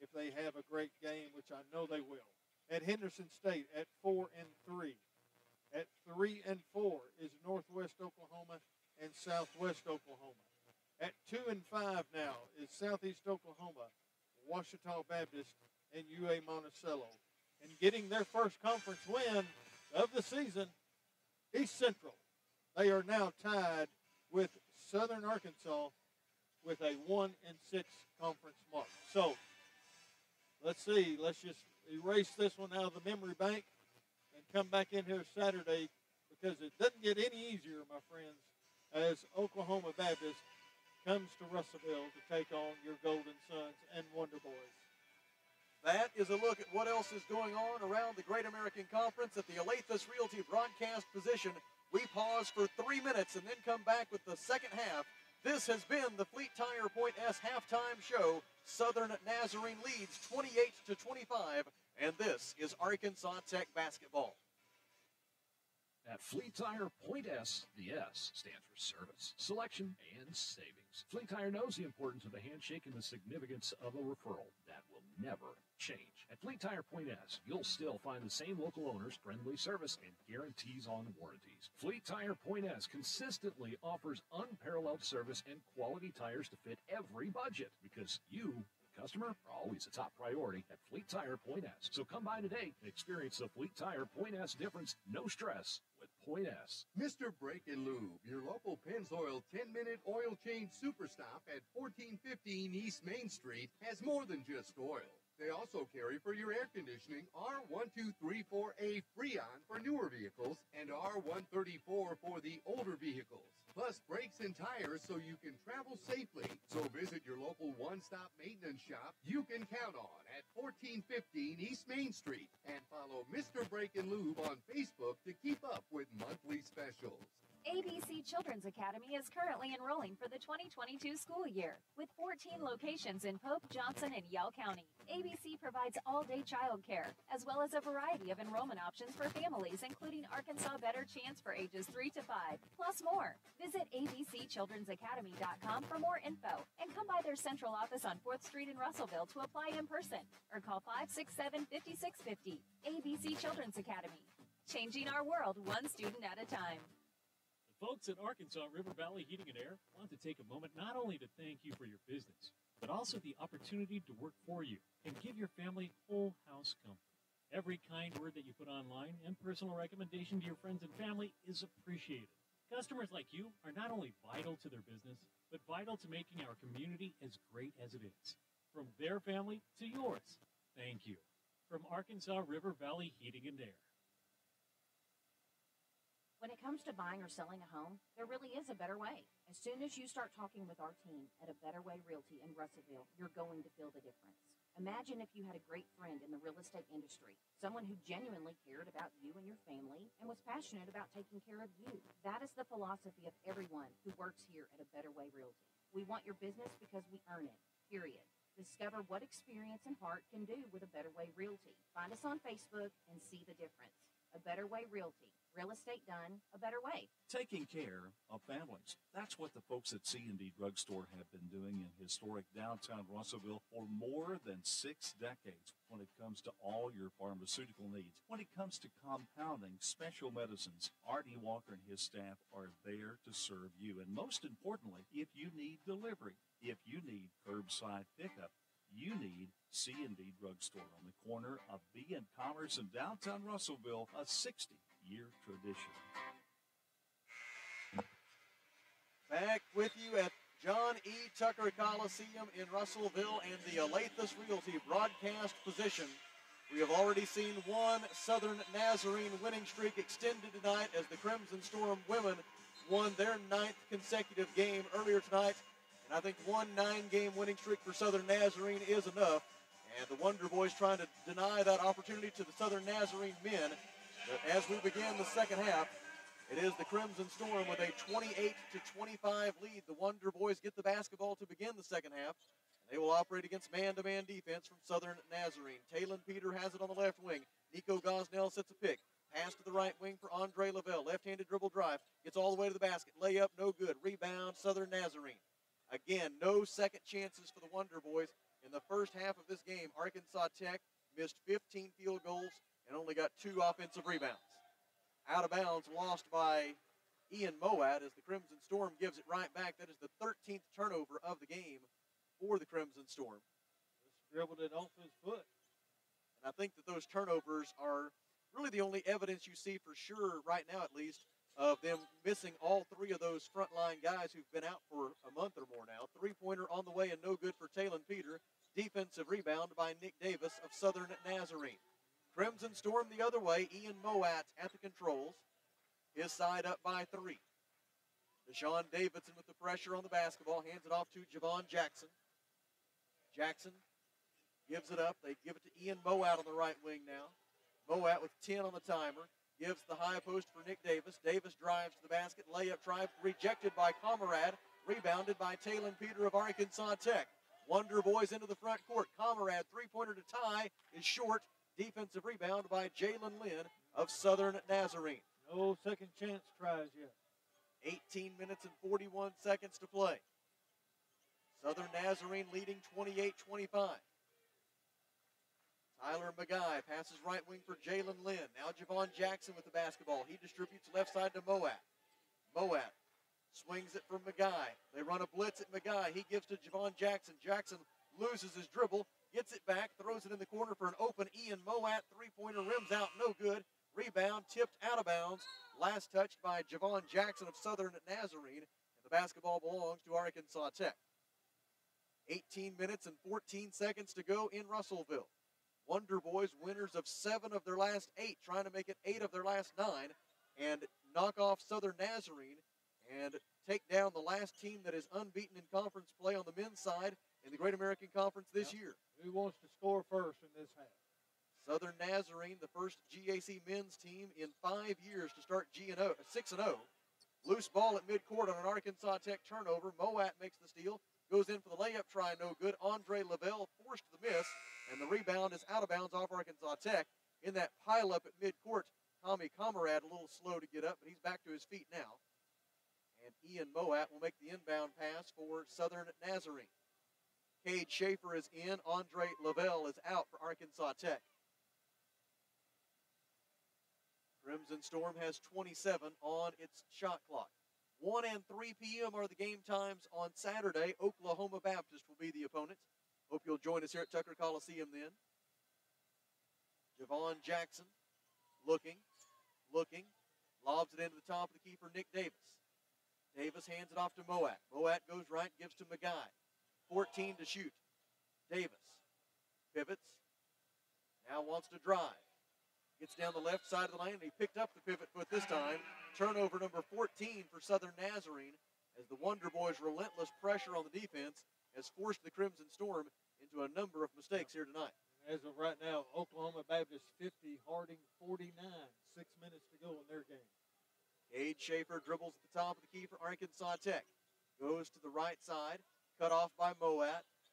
Speaker 6: if they have a great game, which I know they will. At Henderson State at 4 and 3. At 3 and 4 is Northwest Oklahoma and Southwest Oklahoma. At 2 and 5 now is Southeast Oklahoma, Ouachita Baptist, and UA Monticello. And getting their first conference win of the season, East Central. They are now tied with Southern Arkansas with a 1 and 6 conference mark. So let's see. Let's just erase this one out of the memory bank and come back in here Saturday because it doesn't get any easier, my friends, as Oklahoma Baptist comes to Russellville to take on your Golden Suns and Wonder Boys.
Speaker 2: That is a look at what else is going on around the Great American Conference at the Alathus Realty broadcast position. We pause for three minutes and then come back with the second half. This has been the Fleet Tire Point S halftime show. Southern Nazarene leads 28 to 25, and this is Arkansas Tech basketball.
Speaker 1: At Fleet Tire Point S, the S stands for service, selection, and savings. Fleet Tire knows the importance of a handshake and the significance of a referral. That will never change. At Fleet Tire Point S, you'll still find the same local owners, friendly service, and guarantees on warranties. Fleet Tire Point S consistently offers unparalleled service and quality tires to fit every budget because you the customer are always a top priority at Fleet Tire Point S. So come by today and experience the Fleet Tire Point S difference. No stress Point.
Speaker 3: Mr. Brake and Lube, your local Pennzoil 10 minute oil change super stop at 1415 East Main Street, has more than just oil. They also carry for your air conditioning R1234A Freon for newer vehicles and R134 for the older vehicles. Plus brakes and tires so you can travel safely. So visit your local one-stop maintenance shop you can count on at 1415 East Main Street and follow Mr. Brake and Lube on Facebook to keep up with monthly specials.
Speaker 4: ABC Children's Academy is currently enrolling for the 2022 school year. With 14 locations in Pope, Johnson, and Yell County, ABC provides all day childcare, as well as a variety of enrollment options for families, including Arkansas Better Chance for ages 3 to 5, plus more. Visit abcchildrensacademy.com for more info and come by their central office on 4th Street in Russellville to apply in person or call 567 5650. ABC Children's Academy, changing our world one student at a time.
Speaker 5: Folks at Arkansas River Valley Heating and Air want to take a moment not only to thank you for your business, but also the opportunity to work for you and give your family whole house comfort. Every kind word that you put online and personal recommendation to your friends and family is appreciated. Customers like you are not only vital to their business, but vital to making our community as great as it is. From their family to yours, thank you. From Arkansas River Valley Heating and Air.
Speaker 7: When it comes to buying or selling a home, there really is a better way. As soon as you start talking with our team at A Better Way Realty in Russellville, you're going to feel the difference. Imagine if you had a great friend in the real estate industry, someone who genuinely cared about you and your family and was passionate about taking care of you. That is the philosophy of everyone who works here at A Better Way Realty. We want your business because we earn it, period. Discover what experience and heart can do with A Better Way Realty. Find us on Facebook and see the difference. A Better Way Realty. Real estate done a better way.
Speaker 9: Taking care of families. That's what the folks at C&D Drugstore have been doing in historic downtown Russellville for more than six decades when it comes to all your pharmaceutical needs. When it comes to compounding special medicines, Artie Walker and his staff are there to serve you. And most importantly, if you need delivery, if you need curbside pickup, you need C&D Drugstore on the corner of B and Commerce in downtown Russellville, a 60 year tradition.
Speaker 2: Back with you at John E. Tucker Coliseum in Russellville and the Alathus Realty broadcast position. We have already seen one Southern Nazarene winning streak extended tonight as the Crimson Storm women won their ninth consecutive game earlier tonight. And I think one nine game winning streak for Southern Nazarene is enough. And the Wonder Boys trying to deny that opportunity to the Southern Nazarene men. As we begin the second half, it is the Crimson Storm with a 28 to 25 lead. The Wonder Boys get the basketball to begin the second half. They will operate against man-to-man defense from Southern Nazarene. Talon Peter has it on the left wing. Nico Gosnell sets a pick. Pass to the right wing for Andre Lavelle. Left-handed dribble drive. Gets all the way to the basket. Layup, no good. Rebound, Southern Nazarene. Again, no second chances for the Wonder Boys. In the first half of this game, Arkansas Tech missed 15 field goals and only got two offensive rebounds. Out of bounds, lost by Ian Moat as the Crimson Storm gives it right back. That is the 13th turnover of the game for the Crimson Storm.
Speaker 6: Just dribbled it off his foot.
Speaker 2: And I think that those turnovers are really the only evidence you see for sure, right now at least, of them missing all three of those frontline guys who've been out for a month or more now. Three pointer on the way and no good for Talon Peter. Defensive rebound by Nick Davis of Southern Nazarene. Crimson Storm the other way. Ian Moat at the controls. His side up by three. Deshaun Davidson with the pressure on the basketball. Hands it off to Javon Jackson. Jackson gives it up. They give it to Ian Moat on the right wing now. Moat with 10 on the timer. Gives the high post for Nick Davis. Davis drives to the basket. Layup drive rejected by Comrade. Rebounded by Talon Peter of Arkansas Tech. Wonder Boys into the front court. Comrade three-pointer to tie is short. Defensive rebound by Jalen Lynn of Southern Nazarene.
Speaker 6: No second chance tries yet.
Speaker 2: 18 minutes and 41 seconds to play. Southern Nazarene leading 28-25. Tyler McGuy passes right wing for Jalen Lynn. Now Javon Jackson with the basketball. He distributes left side to Moat. Moat swings it from McGuy. They run a blitz at McGuy. He gives to Javon Jackson. Jackson loses his dribble, gets it back, throws it in the corner for an open Ian Moat. Three-pointer rims out, no good. Rebound tipped out of bounds. Last touched by Javon Jackson of Southern Nazarene. And the basketball belongs to Arkansas Tech. 18 minutes and 14 seconds to go in Russellville. Wonder Boys, winners of seven of their last eight, trying to make it eight of their last nine, and knock off Southern Nazarene and take down the last team that is unbeaten in conference play on the men's side in the Great American Conference this year.
Speaker 6: Who wants to score first in this half?
Speaker 2: Southern Nazarene, the first GAC men's team in five years to start G and O, uh, six and zero. Loose ball at midcourt on an Arkansas Tech turnover. Moat makes the steal, goes in for the layup try, no good. Andre Lavelle forced the miss, and the rebound is out of bounds off Arkansas Tech. In that pileup at midcourt, Tommy Comrade a little slow to get up, but he's back to his feet now. And Ian Moat will make the inbound pass for Southern Nazarene. Cade Schaefer is in. Andre Lavelle is out for Arkansas Tech. Crimson Storm has 27 on its shot clock. 1 and 3 p.m. are the game times on Saturday. Oklahoma Baptist will be the opponent. Hope you'll join us here at Tucker Coliseum then. Javon Jackson looking, looking, lobs it into the top of the keeper, Nick Davis. Davis hands it off to Moat. Moat goes right, gives to McGuy. 14 to shoot. Davis pivots. Now wants to drive. Gets down the left side of the lane, and he picked up the pivot foot this time. Turnover number 14 for Southern Nazarene as the Wonder Boys' relentless pressure on the defense has forced the Crimson Storm into a number of mistakes here tonight.
Speaker 6: As of right now, Oklahoma Baptist 50, Harding 49. Six minutes to go in their game.
Speaker 2: Cade Schaefer dribbles at the top of the key for Arkansas Tech. Goes to the right side, cut off by Moat.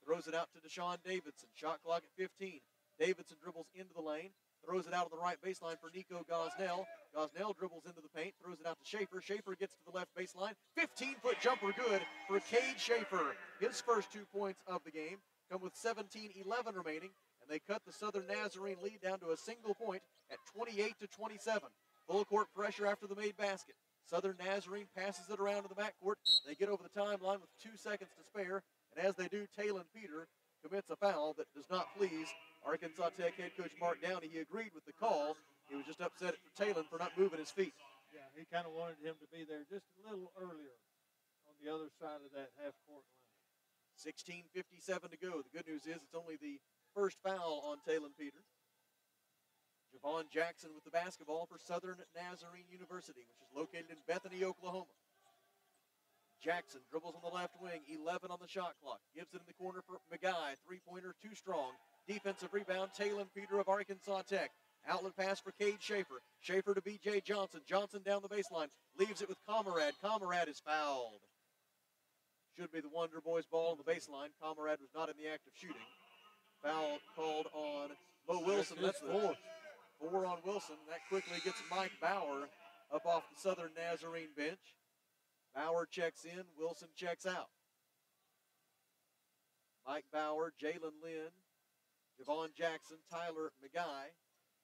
Speaker 2: Throws it out to Deshaun Davidson. Shot clock at 15. Davidson dribbles into the lane, throws it out on the right baseline for Nico Gosnell. Gosnell dribbles into the paint, throws it out to Schaefer. Schaefer gets to the left baseline. 15 foot jumper good for Cade Schaefer. His first two points of the game come with 17 11 remaining, and they cut the Southern Nazarene lead down to a single point at 28 to 27. Full court pressure after the made basket. Southern Nazarene passes it around to the backcourt. They get over the timeline with two seconds to spare, and as they do, Talon Peter commits a foul that does not please Arkansas Tech head coach Mark Downey. He agreed with the call. He was just upset at Talon for not moving his feet.
Speaker 6: Yeah, he kind of wanted him to be there just a little earlier on the other side of that half court line.
Speaker 2: 16.57 to go. The good news is it's only the first foul on Talon Peter. Javon Jackson with the basketball for Southern Nazarene University, which is located in Bethany, Oklahoma. Jackson dribbles on the left wing, 11 on the shot clock. Gives it in the corner for McGuy. Three pointer, too strong. Defensive rebound, Talon Peter of Arkansas Tech. Outlet pass for Cade Schaefer. Schaefer to B.J. Johnson. Johnson down the baseline. Leaves it with Comrade. Comrade is fouled. Should be the Wonder Boys ball on the baseline. Comrade was not in the act of shooting. Foul called on Mo Wilson. That's the four. Four on Wilson. That quickly gets Mike Bauer up off the Southern Nazarene bench. Bauer checks in. Wilson checks out. Mike Bauer, Jalen Lynn, Javon Jackson, Tyler McGuy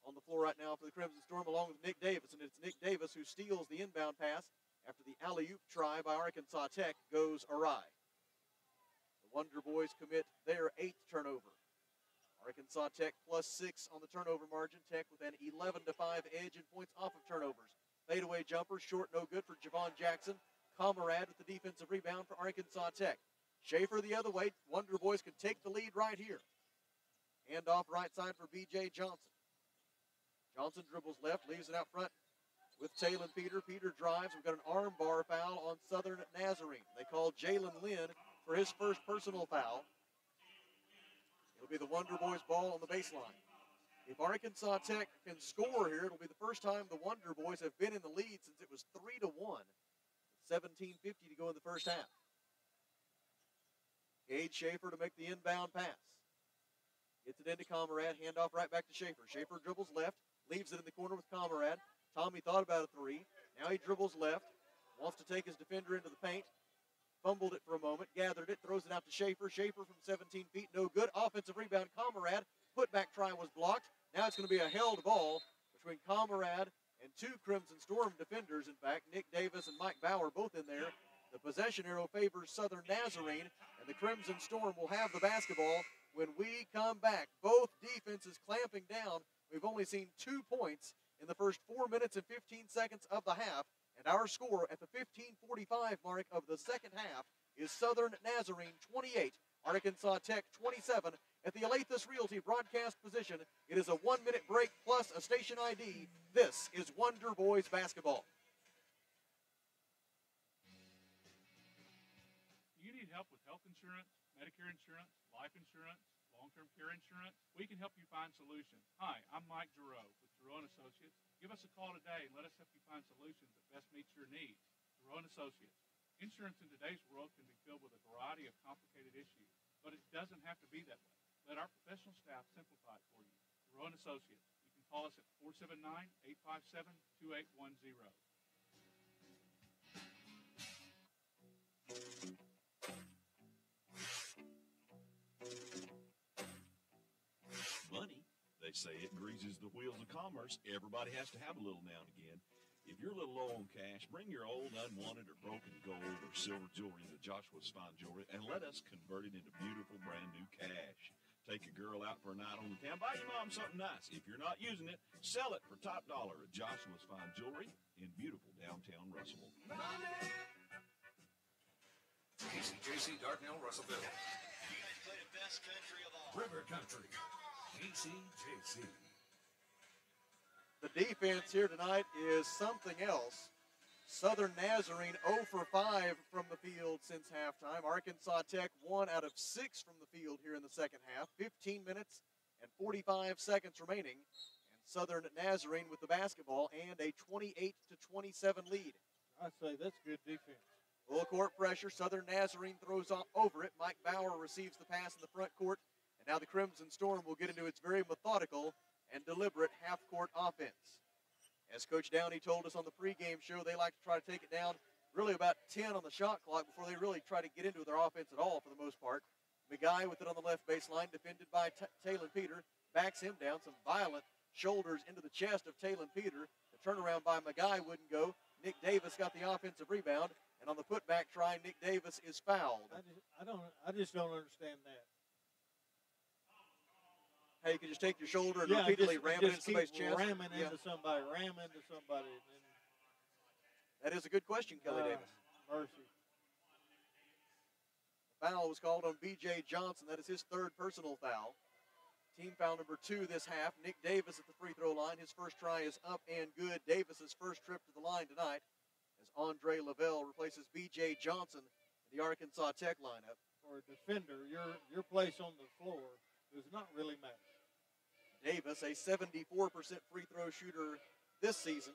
Speaker 2: on the floor right now for the Crimson Storm, along with Nick Davis. And it's Nick Davis who steals the inbound pass after the alley oop try by Arkansas Tech goes awry. The Wonder Boys commit their eighth turnover. Arkansas Tech plus six on the turnover margin. Tech with an 11 to 5 edge in points off of turnovers. Fadeaway jumper, short, no good for Javon Jackson. Comrade with the defensive rebound for Arkansas Tech. Schaefer the other way. Wonder Boys could take the lead right here. Hand off right side for B.J. Johnson. Johnson dribbles left, leaves it out front with Talon Peter. Peter drives. We've got an arm bar foul on Southern Nazarene. They call Jalen Lynn for his first personal foul. It'll be the Wonder Boys ball on the baseline. If Arkansas Tech can score here, it'll be the first time the Wonder Boys have been in the lead since it was 3 to 1. 17.50 to go in the first half. Cade Schaefer to make the inbound pass. Gets it into Comrade, handoff right back to Schaefer. Schaefer dribbles left, leaves it in the corner with Comrade. Tommy thought about a three. Now he dribbles left, wants to take his defender into the paint. Fumbled it for a moment, gathered it, throws it out to Schaefer. Schaefer from 17 feet, no good. Offensive rebound, Comrade. Putback try was blocked. Now it's going to be a held ball between Comrade and two Crimson Storm defenders, in fact. Nick Davis and Mike Bauer both in there. The possession arrow favors Southern Nazarene, and the Crimson Storm will have the basketball when we come back. Both defenses clamping down. We've only seen two points in the first four minutes and 15 seconds of the half, and our score at the 15:45 mark of the second half is Southern Nazarene 28, Arkansas Tech 27 at the Alathus Realty broadcast position. It is a one minute break plus a station ID. This is Wonder Boys basketball.
Speaker 8: You need help with health insurance, Medicare insurance, life insurance, long-term care insurance? We can help you find solutions. Hi, I'm Mike Giroux and Associates. Give us a call today and let us help you find solutions that best meet your needs. And Associates. Insurance in today's world can be filled with a variety of complicated issues, but it doesn't have to be that way. Let our professional staff simplify it for you. And Associates. You can call us at 479-857-2810.
Speaker 14: They say it greases the wheels of commerce. Everybody has to have a little now and again. If you're a little low on cash, bring your old, unwanted, or broken gold or silver jewelry into Joshua's Fine Jewelry and let us convert it into beautiful, brand new cash. Take a girl out for a night on the town. Buy your mom something nice. If you're not using it, sell it for top dollar at Joshua's Fine Jewelry in beautiful downtown Russellville.
Speaker 1: KCJC Dardanelle Russellville.
Speaker 18: You guys play the best country of all.
Speaker 1: River Country. KCJC.
Speaker 2: The defense here tonight is something else. Southern Nazarene 0 for 5 from the field since halftime. Arkansas Tech 1 out of 6 from the field here in the second half. 15 minutes and 45 seconds remaining. And Southern Nazarene with the basketball and a 28 to 27 lead.
Speaker 6: I say that's good defense.
Speaker 2: Full court pressure. Southern Nazarene throws o- over it. Mike Bauer receives the pass in the front court. Now the Crimson Storm will get into its very methodical and deliberate half court offense. As Coach Downey told us on the pregame show, they like to try to take it down really about 10 on the shot clock before they really try to get into their offense at all for the most part. McGuy with it on the left baseline, defended by T- Talon Peter, backs him down. Some violent shoulders into the chest of Talon Peter. The turnaround by McGuy wouldn't go. Nick Davis got the offensive rebound, and on the putback try, Nick Davis is fouled.
Speaker 6: I just, I don't, I just don't understand that.
Speaker 2: Hey, you can just take your shoulder and
Speaker 6: yeah,
Speaker 2: repeatedly
Speaker 6: just,
Speaker 2: ram it into somebody's chest.
Speaker 6: ramming
Speaker 2: Yeah.
Speaker 6: into somebody, ram into somebody, then
Speaker 2: That is a good question, Kelly
Speaker 6: uh,
Speaker 2: Davis.
Speaker 6: Mercy.
Speaker 2: Foul was called on B.J. Johnson. That is his third personal foul. Team foul number two this half. Nick Davis at the free throw line. His first try is up and good. Davis's first trip to the line tonight as Andre Lavelle replaces B.J. Johnson in the Arkansas Tech lineup.
Speaker 6: For a defender, your your place on the floor does not really matter.
Speaker 2: Davis, a 74% free throw shooter this season,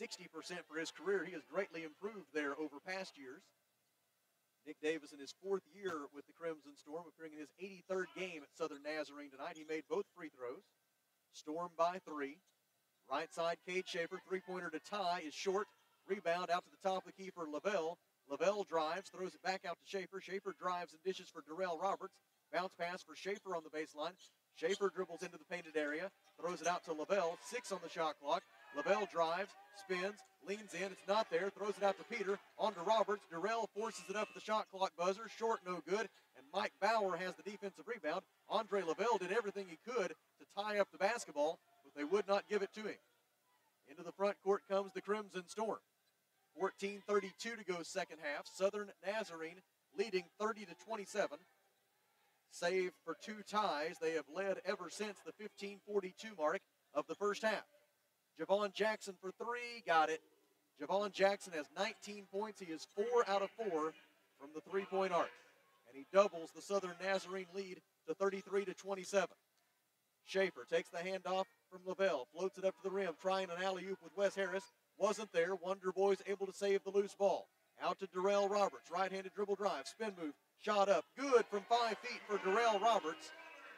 Speaker 2: 60% for his career. He has greatly improved there over past years. Nick Davis in his fourth year with the Crimson Storm, appearing in his 83rd game at Southern Nazarene tonight. He made both free throws. Storm by three. Right side, Cade Schaefer, three pointer to tie is short. Rebound out to the top of the key for Lavelle. Lavelle drives, throws it back out to Schaefer. Schaefer drives and dishes for Darrell Roberts. Bounce pass for Schaefer on the baseline. Schaefer dribbles into the painted area, throws it out to Lavelle. Six on the shot clock. Lavelle drives, spins, leans in. It's not there. Throws it out to Peter. On to Roberts. Darrell forces it up at the shot clock buzzer. Short, no good. And Mike Bauer has the defensive rebound. Andre Lavelle did everything he could to tie up the basketball, but they would not give it to him. Into the front court comes the Crimson Storm. 14:32 to go second half. Southern Nazarene leading 30 to 27. Save for two ties, they have led ever since the 15:42 mark of the first half. Javon Jackson for three, got it. Javon Jackson has 19 points. He is four out of four from the three-point arc, and he doubles the Southern Nazarene lead to 33 to 27. Schaefer takes the handoff from Lavelle, floats it up to the rim, trying an alley oop with Wes Harris. Wasn't there. Wonder Boys able to save the loose ball. Out to Darrell Roberts, right-handed dribble drive, spin move, shot up, good from five feet for Darrell Roberts.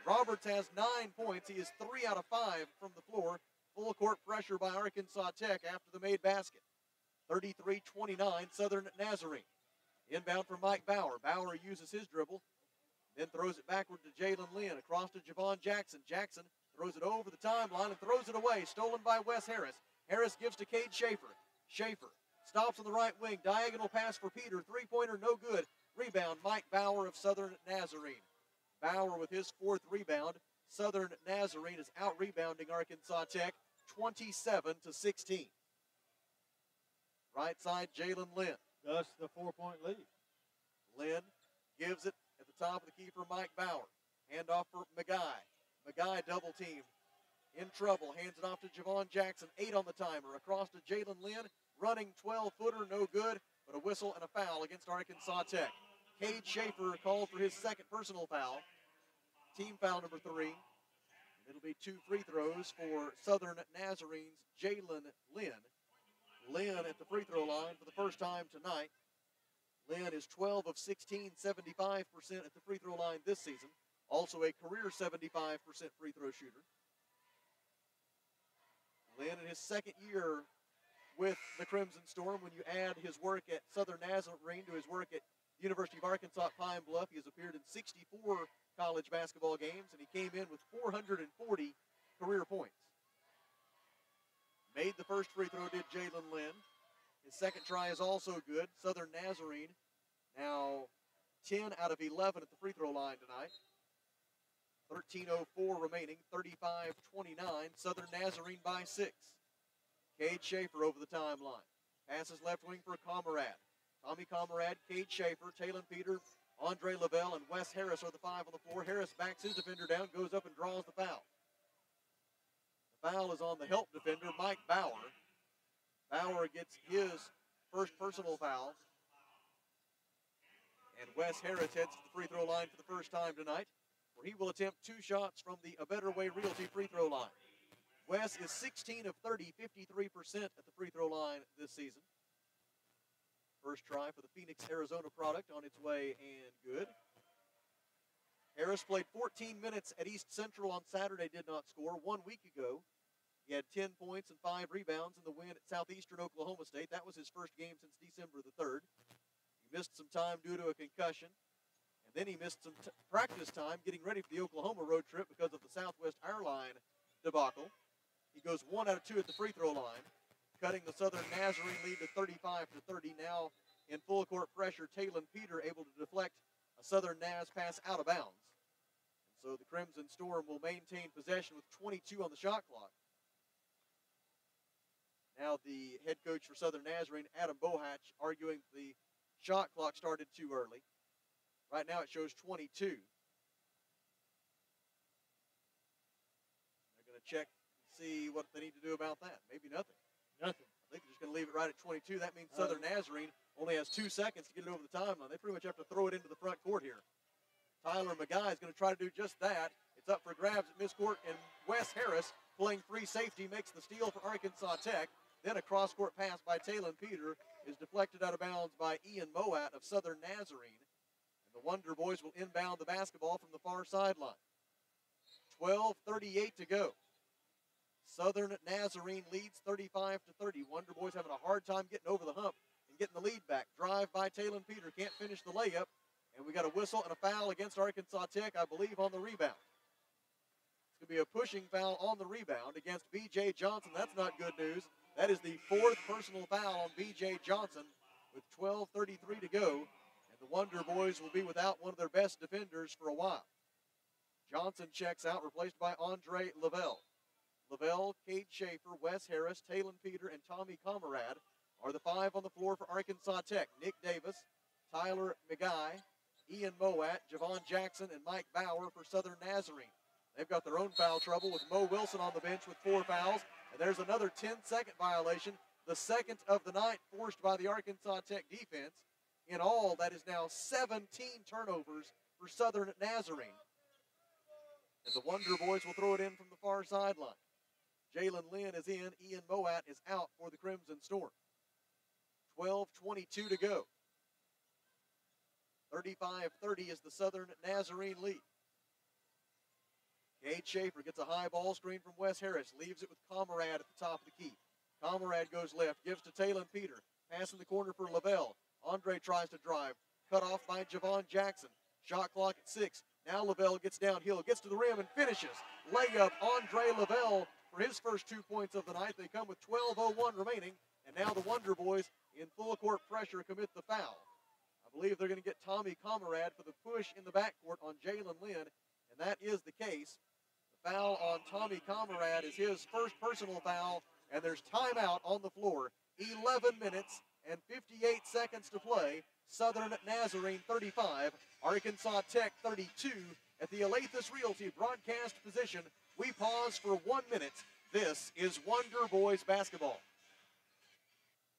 Speaker 2: Roberts has nine points. He is three out of five from the floor. Full court pressure by Arkansas Tech after the made basket. 33-29, Southern Nazarene. Inbound from Mike Bauer. Bauer uses his dribble, then throws it backward to Jalen Lynn. Across to Javon Jackson. Jackson throws it over the timeline and throws it away. Stolen by Wes Harris. Harris gives to Cade Schaefer. Schaefer stops on the right wing. Diagonal pass for Peter. Three pointer, no good. Rebound, Mike Bauer of Southern Nazarene. Bauer with his fourth rebound. Southern Nazarene is out rebounding Arkansas Tech 27 to 16. Right side, Jalen Lynn.
Speaker 6: Thus the four point lead.
Speaker 2: Lynn gives it at the top of the key for Mike Bauer. Handoff for McGuy. McGuy double teamed. In trouble. Hands it off to Javon Jackson. Eight on the timer. Across to Jalen Lynn. Running 12 footer. No good. But a whistle and a foul against Arkansas Tech. Cade Schaefer called for his second personal foul. Team foul number three. It'll be two free throws for Southern Nazarene's Jalen Lynn. Lynn at the free throw line for the first time tonight. Lynn is 12 of 16, 75% at the free throw line this season. Also a career 75% free throw shooter. Lynn in his second year with the Crimson Storm, when you add his work at Southern Nazarene to his work at University of Arkansas at Pine Bluff, he has appeared in 64 college basketball games, and he came in with 440 career points. Made the first free throw, did Jalen Lynn. His second try is also good. Southern Nazarene now 10 out of 11 at the free throw line tonight. 13.04 remaining, 35 29. Southern Nazarene by six. Cade Schaefer over the timeline. Passes left wing for Comrade. Tommy Comrade, Cade Schaefer, Talon Peter, Andre Lavelle, and Wes Harris are the five on the floor. Harris backs his defender down, goes up and draws the foul. The foul is on the help defender, Mike Bauer. Bauer gets his first personal foul. And Wes Harris heads to the free throw line for the first time tonight, where he will attempt two shots from the A Better Way Realty free throw line. Wes is 16 of 30, 53% at the free throw line this season. First try for the Phoenix, Arizona product on its way and good. Harris played 14 minutes at East Central on Saturday, did not score. One week ago, he had 10 points and five rebounds in the win at Southeastern Oklahoma State. That was his first game since December the 3rd. He missed some time due to a concussion. And then he missed some practice time getting ready for the Oklahoma road trip because of the Southwest Airline debacle. He goes one out of two at the free throw line cutting the Southern Nazarene lead to 35 to 30. Now in full court pressure, Talon Peter able to deflect a Southern Naz pass out of bounds. And so the Crimson Storm will maintain possession with 22 on the shot clock. Now the head coach for Southern Nazarene, Adam Bohatch, arguing the shot clock started too early. Right now it shows 22. They're going to check see what they need to do about that. Maybe nothing.
Speaker 6: Nothing.
Speaker 2: I think they're just going to leave it right at 22. That means uh-huh. Southern Nazarene only has two seconds to get it over the timeline. They pretty much have to throw it into the front court here. Tyler McGuy is going to try to do just that. It's up for grabs at midcourt, and Wes Harris, playing free safety, makes the steal for Arkansas Tech. Then a cross-court pass by Talon Peter is deflected out of bounds by Ian Moat of Southern Nazarene. And the Wonder Boys will inbound the basketball from the far sideline. 12.38 to go. Southern Nazarene leads 35 to 30. Wonder Boys having a hard time getting over the hump and getting the lead back. Drive by Talon Peter. Can't finish the layup. And we got a whistle and a foul against Arkansas Tech, I believe, on the rebound. It's going to be a pushing foul on the rebound against B.J. Johnson. That's not good news. That is the fourth personal foul on B.J. Johnson with 12.33 to go. And the Wonder Boys will be without one of their best defenders for a while. Johnson checks out, replaced by Andre Lavelle. Lavelle, Cade Schaefer, Wes Harris, Talon Peter, and Tommy Comrade are the five on the floor for Arkansas Tech. Nick Davis, Tyler McGuy, Ian Moat, Javon Jackson, and Mike Bauer for Southern Nazarene. They've got their own foul trouble with Mo Wilson on the bench with four fouls. And there's another 10 second violation, the second of the night forced by the Arkansas Tech defense. In all, that is now 17 turnovers for Southern Nazarene. And the Wonder Boys will throw it in from the far sideline. Jalen Lynn is in. Ian Moat is out for the Crimson Storm. 12.22 to go. 35-30 is the Southern Nazarene lead. Cade Schaefer gets a high ball screen from Wes Harris. Leaves it with Comrade at the top of the key. Comrade goes left. Gives to Talon Peter. Pass in the corner for Lavelle. Andre tries to drive. Cut off by Javon Jackson. Shot clock at six. Now Lavelle gets downhill. Gets to the rim and finishes. Layup Andre Lavelle for his first two points of the night. They come with 12.01 remaining. And now the Wonder Boys in full court pressure commit the foul. I believe they're going to get Tommy Comrade for the push in the backcourt on Jalen Lynn, and that is the case. The foul on Tommy Comrade is his first personal foul, and there's timeout on the floor. 11 minutes and 58 seconds to play. Southern Nazarene 35, Arkansas Tech 32. At the Alathus Realty broadcast position, we pause for one minute. This is Wonder Boys basketball.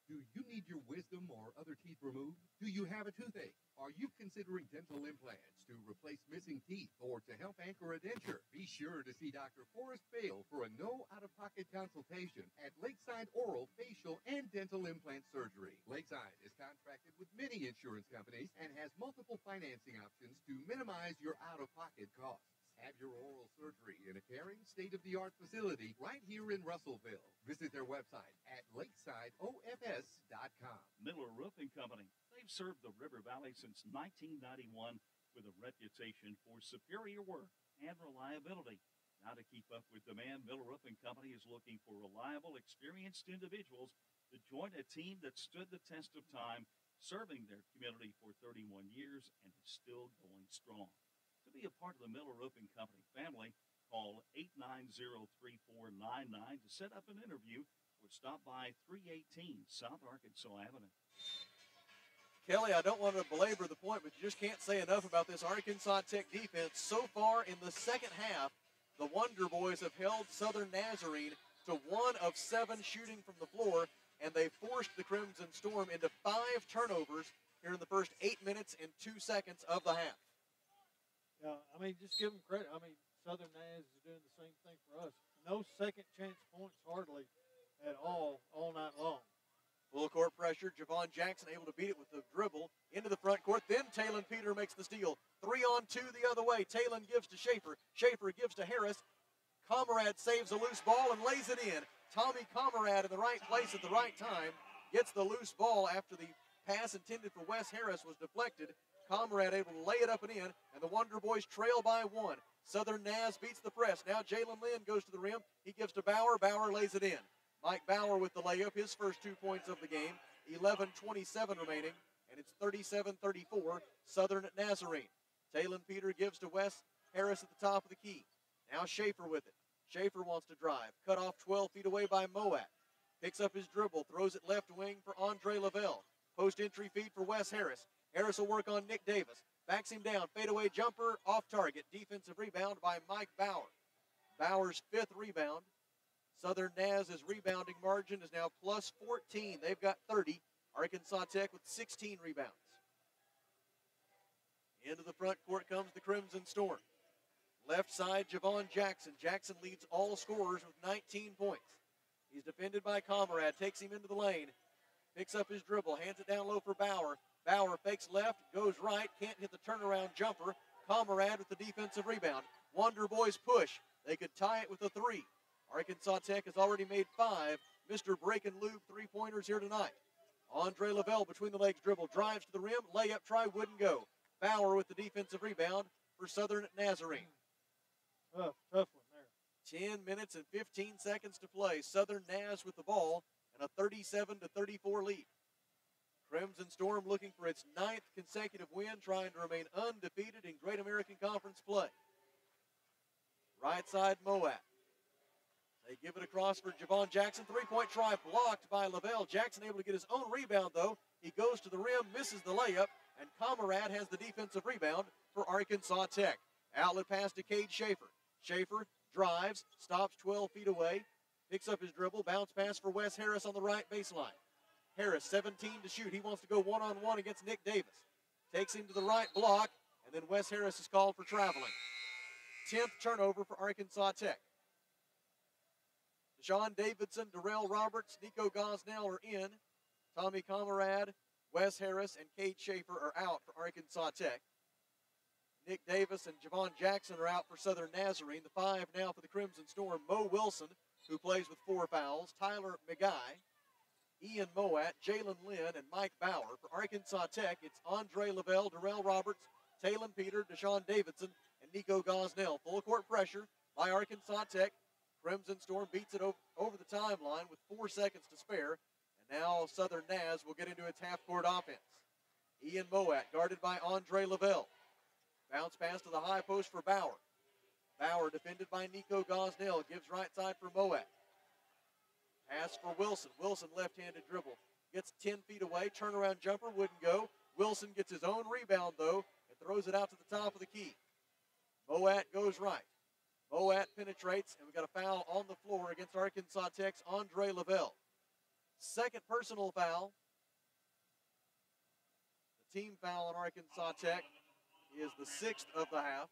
Speaker 3: Do you need your wisdom or other teeth removed? Do you have a toothache? Are you considering dental implants to replace missing teeth or to help anchor a denture? Be sure to see Dr. Forrest Bale for a no out of pocket consultation at Lakeside Oral, Facial, and Dental Implant Surgery. Lakeside is contracted with many insurance companies and has multiple financing options to minimize your out of pocket costs. Have your oral surgery in a caring, state of the art facility right here in Russellville. Visit their website at lakesideofs.com.
Speaker 9: Miller Roofing Company. They've served the River Valley since 1991 with a reputation for superior work and reliability. Now, to keep up with demand, Miller Roofing Company is looking for reliable, experienced individuals to join a team that stood the test of time, serving their community for 31 years and is still going strong. Be a part of the Miller Roofing Company family, call 890-3499 to set up an interview or stop by 318 South Arkansas Avenue.
Speaker 2: Kelly, I don't want to belabor the point, but you just can't say enough about this Arkansas Tech defense. So far in the second half, the Wonder Boys have held Southern Nazarene to one of seven shooting from the floor, and they forced the Crimson Storm into five turnovers here in the first eight minutes and two seconds of the half.
Speaker 6: Yeah, I mean, just give them credit. I mean, Southern Naz is doing the same thing for us. No second chance points hardly at all all night long.
Speaker 2: Full court pressure. Javon Jackson able to beat it with the dribble into the front court. Then Talon Peter makes the steal. Three on two the other way. Talon gives to Schaefer. Schaefer gives to Harris. Comrade saves a loose ball and lays it in. Tommy Comrade in the right place at the right time gets the loose ball after the pass intended for Wes Harris was deflected. Comrade able to lay it up and in, and the Wonder Boys trail by one. Southern Naz beats the press. Now Jalen Lynn goes to the rim. He gives to Bauer. Bauer lays it in. Mike Bauer with the layup, his first two points of the game. 11 27 remaining, and it's 37 34, Southern Nazarene. Talon Peter gives to Wes Harris at the top of the key. Now Schaefer with it. Schaefer wants to drive. Cut off 12 feet away by Moat. Picks up his dribble, throws it left wing for Andre Lavelle. Post entry feed for Wes Harris. Harris will work on Nick Davis. Backs him down. Fadeaway jumper off target. Defensive rebound by Mike Bauer. Bauer's fifth rebound. Southern Naz's rebounding margin is now plus 14. They've got 30. Arkansas Tech with 16 rebounds. Into the front court comes the Crimson Storm. Left side, Javon Jackson. Jackson leads all scorers with 19 points. He's defended by Comrade, takes him into the lane, picks up his dribble, hands it down low for Bauer. Bauer fakes left, goes right, can't hit the turnaround jumper. Comrade with the defensive rebound. Wonder Boys push. They could tie it with a three. Arkansas Tech has already made five. Mr. Brake and Lube three pointers here tonight. Andre Lavelle between the legs dribble, drives to the rim, layup try wouldn't go. Bauer with the defensive rebound for Southern Nazarene.
Speaker 6: Tough, tough one there.
Speaker 2: 10 minutes and 15 seconds to play. Southern Naz with the ball and a 37 to 34 lead. Crimson Storm looking for its ninth consecutive win, trying to remain undefeated in Great American Conference play. Right side Moat. They give it across for Javon Jackson. Three point try blocked by Lavelle. Jackson able to get his own rebound, though. He goes to the rim, misses the layup, and Comrade has the defensive rebound for Arkansas Tech. Outlet pass to Cade Schaefer. Schaefer drives, stops 12 feet away, picks up his dribble, bounce pass for Wes Harris on the right baseline. Harris, 17 to shoot. He wants to go one on one against Nick Davis. Takes him to the right block, and then Wes Harris is called for traveling. 10th turnover for Arkansas Tech. Deshaun Davidson, Darrell Roberts, Nico Gosnell are in. Tommy Comrade, Wes Harris, and Cade Schaefer are out for Arkansas Tech. Nick Davis and Javon Jackson are out for Southern Nazarene. The five now for the Crimson Storm. Mo Wilson, who plays with four fouls. Tyler McGuy, Ian Moat, Jalen Lynn, and Mike Bauer. For Arkansas Tech, it's Andre Lavelle, Darrell Roberts, Talon Peter, Deshaun Davidson, and Nico Gosnell. Full court pressure by Arkansas Tech. Crimson Storm beats it over, over the timeline with four seconds to spare. And now Southern Naz will get into its half court offense. Ian Moat guarded by Andre Lavelle. Bounce pass to the high post for Bauer. Bauer defended by Nico Gosnell. Gives right side for Moat. Pass for Wilson. Wilson left-handed dribble. Gets 10 feet away. Turnaround jumper wouldn't go. Wilson gets his own rebound, though, and throws it out to the top of the key. Moat goes right. Moat penetrates, and we got a foul on the floor against Arkansas Tech's Andre Lavelle. Second personal foul. The team foul on Arkansas Tech is the sixth of the half.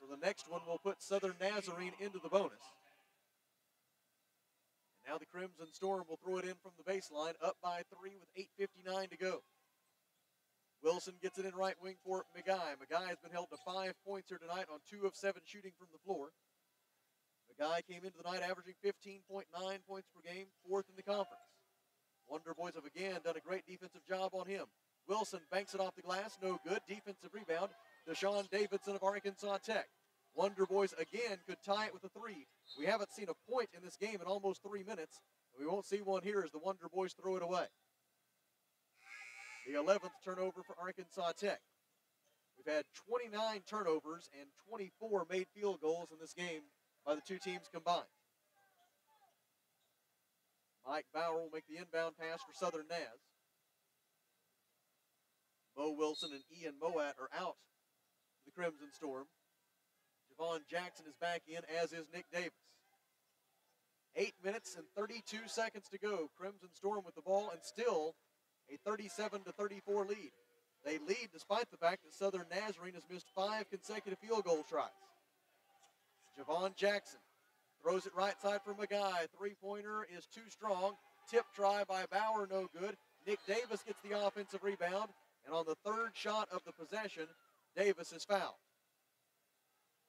Speaker 2: So the next one will put Southern Nazarene into the bonus. Now the Crimson Storm will throw it in from the baseline, up by three with 8.59 to go. Wilson gets it in right wing for McGuy. McGuy has been held to five points here tonight on two of seven shooting from the floor. McGuy came into the night averaging 15.9 points per game, fourth in the conference. Wonder Boys have again done a great defensive job on him. Wilson banks it off the glass, no good. Defensive rebound. Deshaun Davidson of Arkansas Tech. Wonder Boys again could tie it with a three. We haven't seen a point in this game in almost three minutes. We won't see one here as the Wonder Boys throw it away. The 11th turnover for Arkansas Tech. We've had 29 turnovers and 24 made field goals in this game by the two teams combined. Mike Bauer will make the inbound pass for Southern Naz. Bo Wilson and Ian Moat are out the Crimson Storm. Javon Jackson is back in, as is Nick Davis. Eight minutes and 32 seconds to go. Crimson Storm with the ball and still a 37 to 34 lead. They lead despite the fact that Southern Nazarene has missed five consecutive field goal tries. Javon Jackson throws it right side for McGuy. Three pointer is too strong. Tip try by Bauer, no good. Nick Davis gets the offensive rebound. And on the third shot of the possession, Davis is fouled.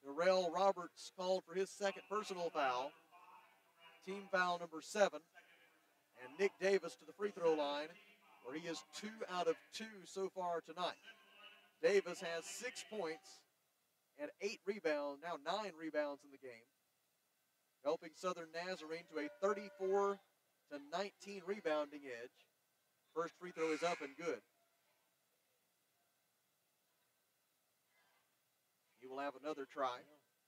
Speaker 2: Darrell Roberts called for his second personal foul. Team foul number seven. And Nick Davis to the free throw line, where he is two out of two so far tonight. Davis has six points and eight rebounds, now nine rebounds in the game, helping Southern Nazarene to a 34 to 19 rebounding edge. First free throw is up and good. Will have another try.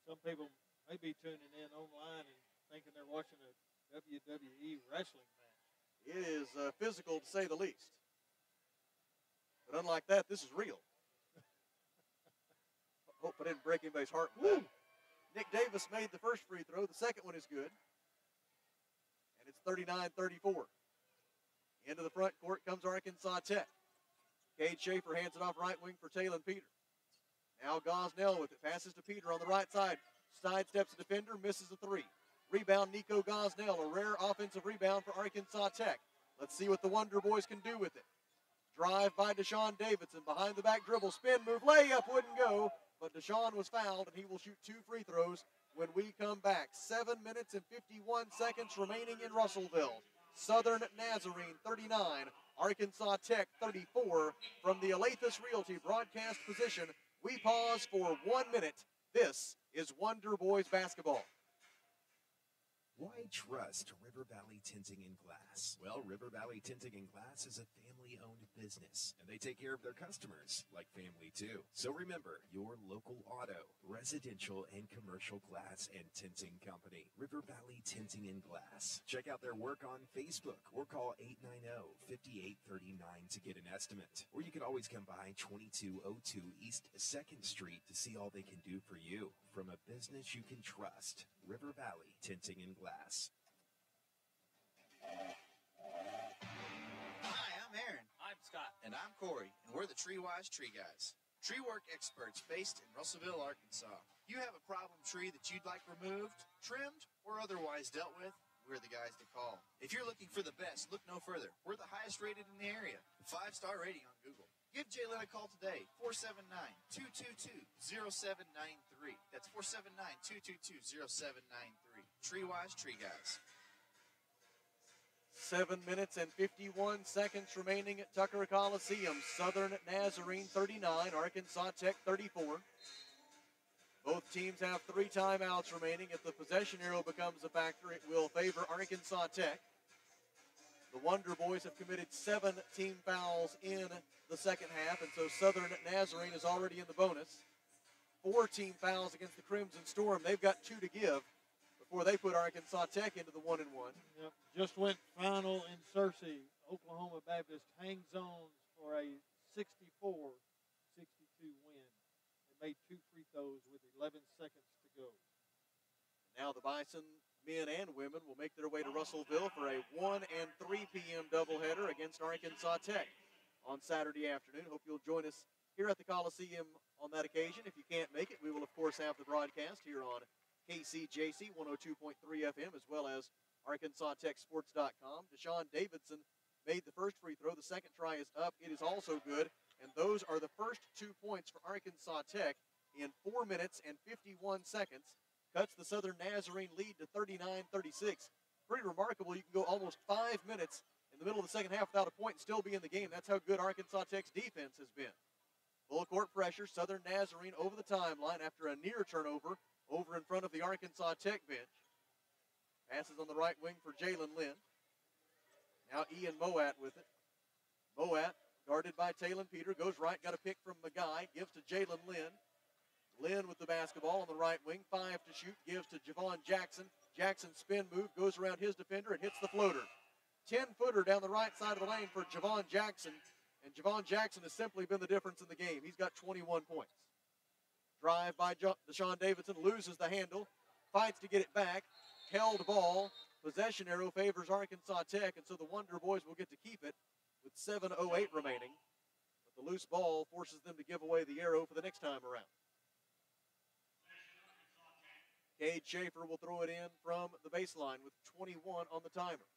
Speaker 6: Some people may be tuning in online and thinking they're watching a WWE wrestling match.
Speaker 2: It is uh, physical to say the least. But unlike that, this is real. Hope I didn't break anybody's heart. Nick Davis made the first free throw. The second one is good. And it's 39 34. Into the front court comes Arkansas Tech. Cade Schaefer hands it off right wing for Talon Peter. Now Gosnell with it. Passes to Peter on the right side. Sidesteps a defender, misses a three. Rebound Nico Gosnell. A rare offensive rebound for Arkansas Tech. Let's see what the Wonder Boys can do with it. Drive by Deshaun Davidson. Behind the back dribble. Spin move. Layup wouldn't go. But Deshaun was fouled and he will shoot two free throws when we come back. Seven minutes and 51 seconds remaining in Russellville. Southern Nazarene 39, Arkansas Tech 34. From the Alathus Realty broadcast position, we pause for one minute. This is Wonder Boys basketball.
Speaker 10: Why trust River Valley Tinting and Glass? Well, River Valley Tinting and Glass is a family owned business, and they take care of their customers like family too. So remember, your local auto, residential, and commercial glass and tinting company, River Valley Tinting and Glass. Check out their work on Facebook or call 890 5839 to get an estimate. Or you can always come by 2202 East 2nd Street to see all they can do for you. From a business you can trust, River Valley Tinting and Glass.
Speaker 11: Scott. And I'm Corey, and we're the Tree Wise Tree Guys. Tree work experts based in Russellville, Arkansas. You have a problem tree that you'd like removed, trimmed, or otherwise dealt with? We're the guys to call. If you're looking for the best, look no further. We're the highest rated in the area. Five star rating on Google. Give Jalen a call today, 479 222 0793. That's 479 222 0793. Tree Wise Tree Guys.
Speaker 2: Seven minutes and 51 seconds remaining at Tucker Coliseum. Southern Nazarene 39, Arkansas Tech 34. Both teams have three timeouts remaining. If the possession arrow becomes a factor, it will favor Arkansas Tech. The Wonder Boys have committed seven team fouls in the second half, and so Southern Nazarene is already in the bonus. Four team fouls against the Crimson Storm. They've got two to give before they put Arkansas Tech into the one and one.
Speaker 6: Yep. Just went final in Searcy. Oklahoma Baptist hangs zones for a 64 62 win. They made two free throws with 11 seconds to go.
Speaker 2: Now the Bison men and women will make their way to Russellville for a 1 and 3 p.m. doubleheader against Arkansas Tech on Saturday afternoon. Hope you'll join us here at the Coliseum on that occasion. If you can't make it, we will of course have the broadcast here on KCJC 102.3 FM as well as ArkansasTechSports.com. Deshaun Davidson made the first free throw. The second try is up. It is also good. And those are the first two points for Arkansas Tech in 4 minutes and 51 seconds. Cuts the Southern Nazarene lead to 39 36. Pretty remarkable. You can go almost five minutes in the middle of the second half without a point and still be in the game. That's how good Arkansas Tech's defense has been. Full court pressure. Southern Nazarene over the timeline after a near turnover over in front of the Arkansas Tech bench. Passes on the right wing for Jalen Lynn. Now Ian Moat with it. Moat, guarded by Talon Peter, goes right, got a pick from McGuy, gives to Jalen Lynn. Lynn with the basketball on the right wing, five to shoot, gives to Javon Jackson. Jackson spin move, goes around his defender and hits the floater. 10 footer down the right side of the lane for Javon Jackson. And Javon Jackson has simply been the difference in the game. He's got 21 points. Drive by Deshaun Davidson, loses the handle, fights to get it back. Held ball. Possession arrow favors Arkansas Tech, and so the Wonder Boys will get to keep it with 7.08 remaining. But the loose ball forces them to give away the arrow for the next time around. Cade Schaefer will throw it in from the baseline with 21 on the timer.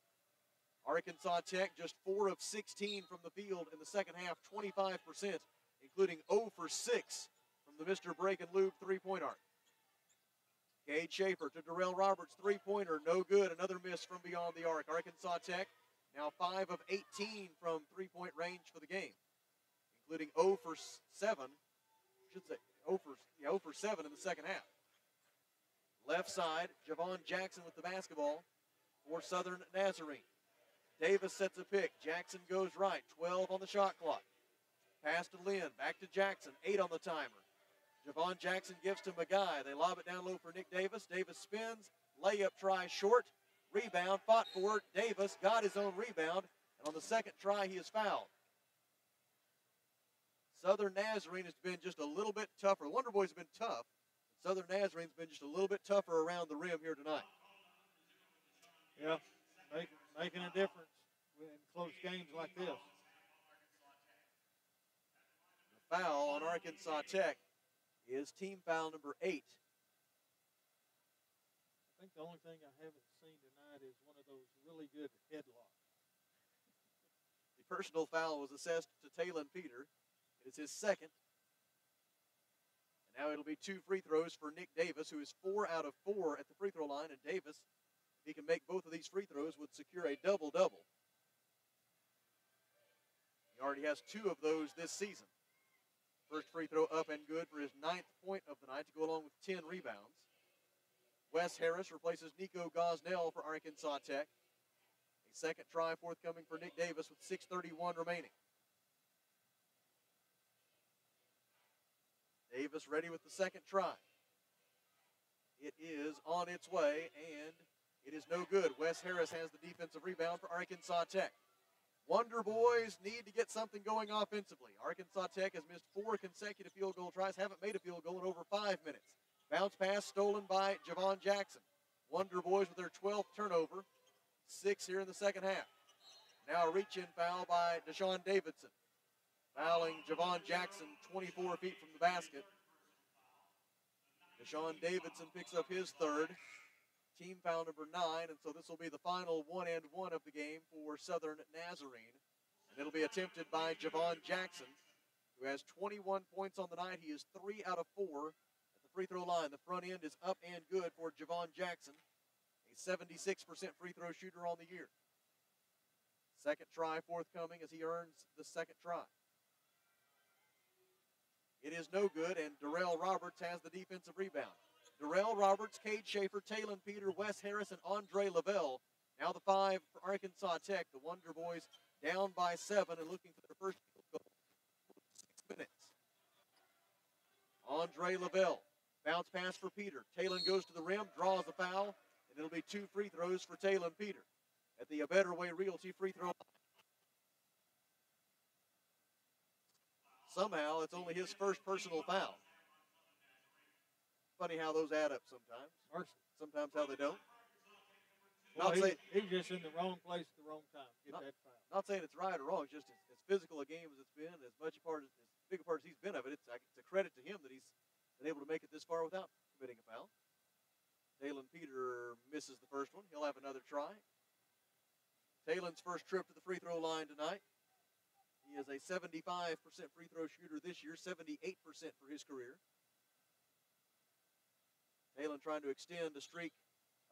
Speaker 2: Arkansas Tech just 4 of 16 from the field in the second half, 25%, including 0 for 6 from the Mr. Brake and Lube three point arc. Cade Schaefer to Darrell Roberts, three pointer, no good. Another miss from beyond the arc. Arkansas Tech now 5 of 18 from three point range for the game, including 0 for 7. I should say 0 for, yeah, 0 for 7 in the second half. Left side, Javon Jackson with the basketball for Southern Nazarene. Davis sets a pick. Jackson goes right. 12 on the shot clock. Pass to Lynn. Back to Jackson. 8 on the timer. Javon Jackson gives to McGuy. They lob it down low for Nick Davis. Davis spins. Layup try short. Rebound. Fought for it. Davis got his own rebound. And on the second try, he is fouled. Southern Nazarene has been just a little bit tougher. Wonder Boys have been tough. Southern Nazarene's been just a little bit tougher around the rim here tonight.
Speaker 6: Yeah, make, making a difference in close games like this.
Speaker 2: The foul on Arkansas Tech is team foul number eight.
Speaker 6: I think the only thing I haven't seen tonight is one of those really good headlocks.
Speaker 2: The personal foul was assessed to Talon Peter. It is his second. And now it'll be two free throws for Nick Davis, who is four out of four at the free throw line. And Davis, if he can make both of these free throws, would secure a double double. He already has two of those this season. First free throw up and good for his ninth point of the night to go along with 10 rebounds. Wes Harris replaces Nico Gosnell for Arkansas Tech. A second try forthcoming for Nick Davis with 6.31 remaining. Davis ready with the second try. It is on its way, and it is no good. Wes Harris has the defensive rebound for Arkansas Tech. Wonder Boys need to get something going offensively. Arkansas Tech has missed four consecutive field goal tries, haven't made a field goal in over five minutes. Bounce pass stolen by Javon Jackson. Wonder Boys with their 12th turnover. Six here in the second half. Now a reach in foul by Deshaun Davidson. Fouling Javon Jackson 24 feet from the basket. Deshaun Davidson picks up his third. Team foul number nine, and so this will be the final one and one of the game for Southern Nazarene. And it'll be attempted by Javon Jackson, who has 21 points on the night. He is three out of four at the free throw line. The front end is up and good for Javon Jackson, a 76% free throw shooter on the year. Second try forthcoming as he earns the second try. It is no good, and Darrell Roberts has the defensive rebound. Darrell Roberts, Cade Schaefer, Talon Peter, Wes Harris, and Andre Lavelle. Now the five for Arkansas Tech. The Wonder Boys down by seven and looking for their first goal. Six minutes. Andre Lavelle. Bounce pass for Peter. Talon goes to the rim, draws a foul, and it'll be two free throws for Talon Peter at the A Better Way Realty free throw. Somehow, it's only his first personal foul. Funny how those add up sometimes. Sometimes how they don't.
Speaker 6: Well,
Speaker 2: Not
Speaker 6: he,
Speaker 2: saying,
Speaker 6: he was just in the wrong place at the wrong time. Get
Speaker 2: Not-
Speaker 6: that foul.
Speaker 2: not saying it's right or wrong. It's just as, as physical a game as it's been, as much a part as, as big a part as he's been of it. It's, a- it's a credit to him that he's been able to make it this far without committing a foul. Talon Peter misses the first one. He'll have another try. Talon's first trip to the free throw line tonight. He is a 75% free throw shooter this year, 78% for his career. Talon trying to extend a streak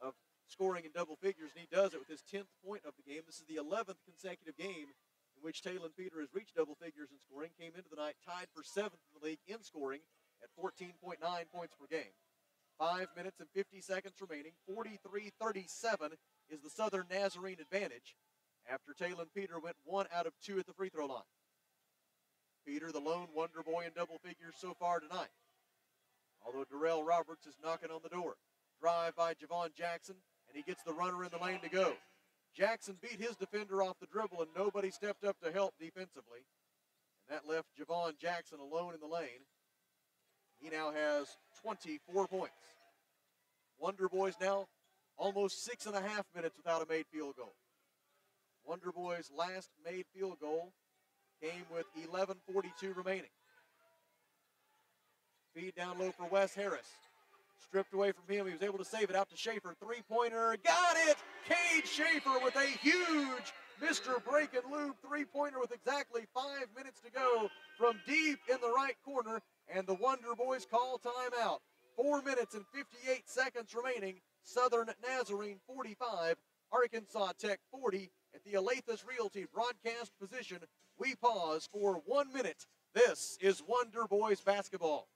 Speaker 2: of scoring in double figures, and he does it with his 10th point of the game. This is the 11th consecutive game in which Talon Peter has reached double figures in scoring. Came into the night tied for seventh in the league in scoring at 14.9 points per game. Five minutes and 50 seconds remaining. 43 37 is the Southern Nazarene advantage after Talon Peter went one out of two at the free throw line. Peter, the lone wonder boy in double figures so far tonight. Although Darrell Roberts is knocking on the door. Drive by Javon Jackson, and he gets the runner in the lane to go. Jackson beat his defender off the dribble, and nobody stepped up to help defensively. And that left Javon Jackson alone in the lane. He now has 24 points. Wonder Boys now almost six and a half minutes without a made field goal. Wonder Boys' last made field goal came with 11:42 remaining. Feed down low for Wes Harris. Stripped away from him. He was able to save it out to Schaefer. Three pointer. Got it! Cade Schaefer with a huge Mr. Brake and Lube three pointer with exactly five minutes to go from deep in the right corner. And the Wonder Boys call timeout. Four minutes and 58 seconds remaining. Southern Nazarene 45, Arkansas Tech 40. At the Alathus Realty broadcast position, we pause for one minute. This is Wonder Boys basketball.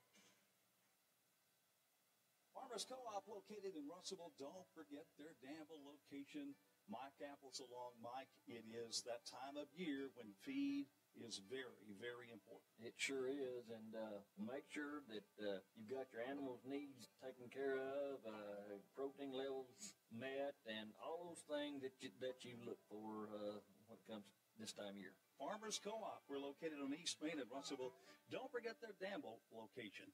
Speaker 12: Farmers Co-op located in Russellville. Don't forget their Danville location. Mike Apples along Mike. It is that time of year when feed is very, very important.
Speaker 13: It sure is, and uh, make sure that uh, you've got your animals' needs taken care of, uh, protein levels met, and all those things that you that you look for uh, when it comes this time of year.
Speaker 12: Farmers Co-op. We're located on East Main at Russellville. Don't forget their Danville location.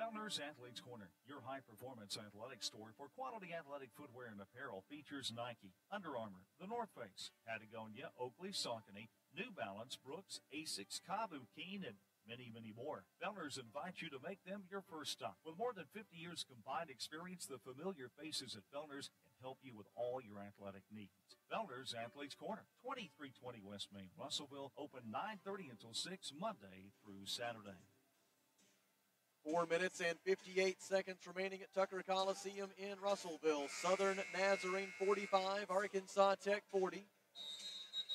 Speaker 9: Fellner's Athletes Corner, your high performance athletic store for quality athletic footwear and apparel, features Nike, Under Armour, The North Face, Patagonia, Oakley, Saucony, New Balance, Brooks, Asics, Kavu, Keen, and many, many more. Fellner's invites you to make them your first stop. With more than 50 years combined experience, the familiar faces at Fellner's can help you with all your athletic needs. Fellner's Athletes Corner, 2320 West Main, Russellville, open 9.30 until 6 Monday through Saturday.
Speaker 2: Four minutes and 58 seconds remaining at Tucker Coliseum in Russellville. Southern Nazarene 45, Arkansas Tech 40.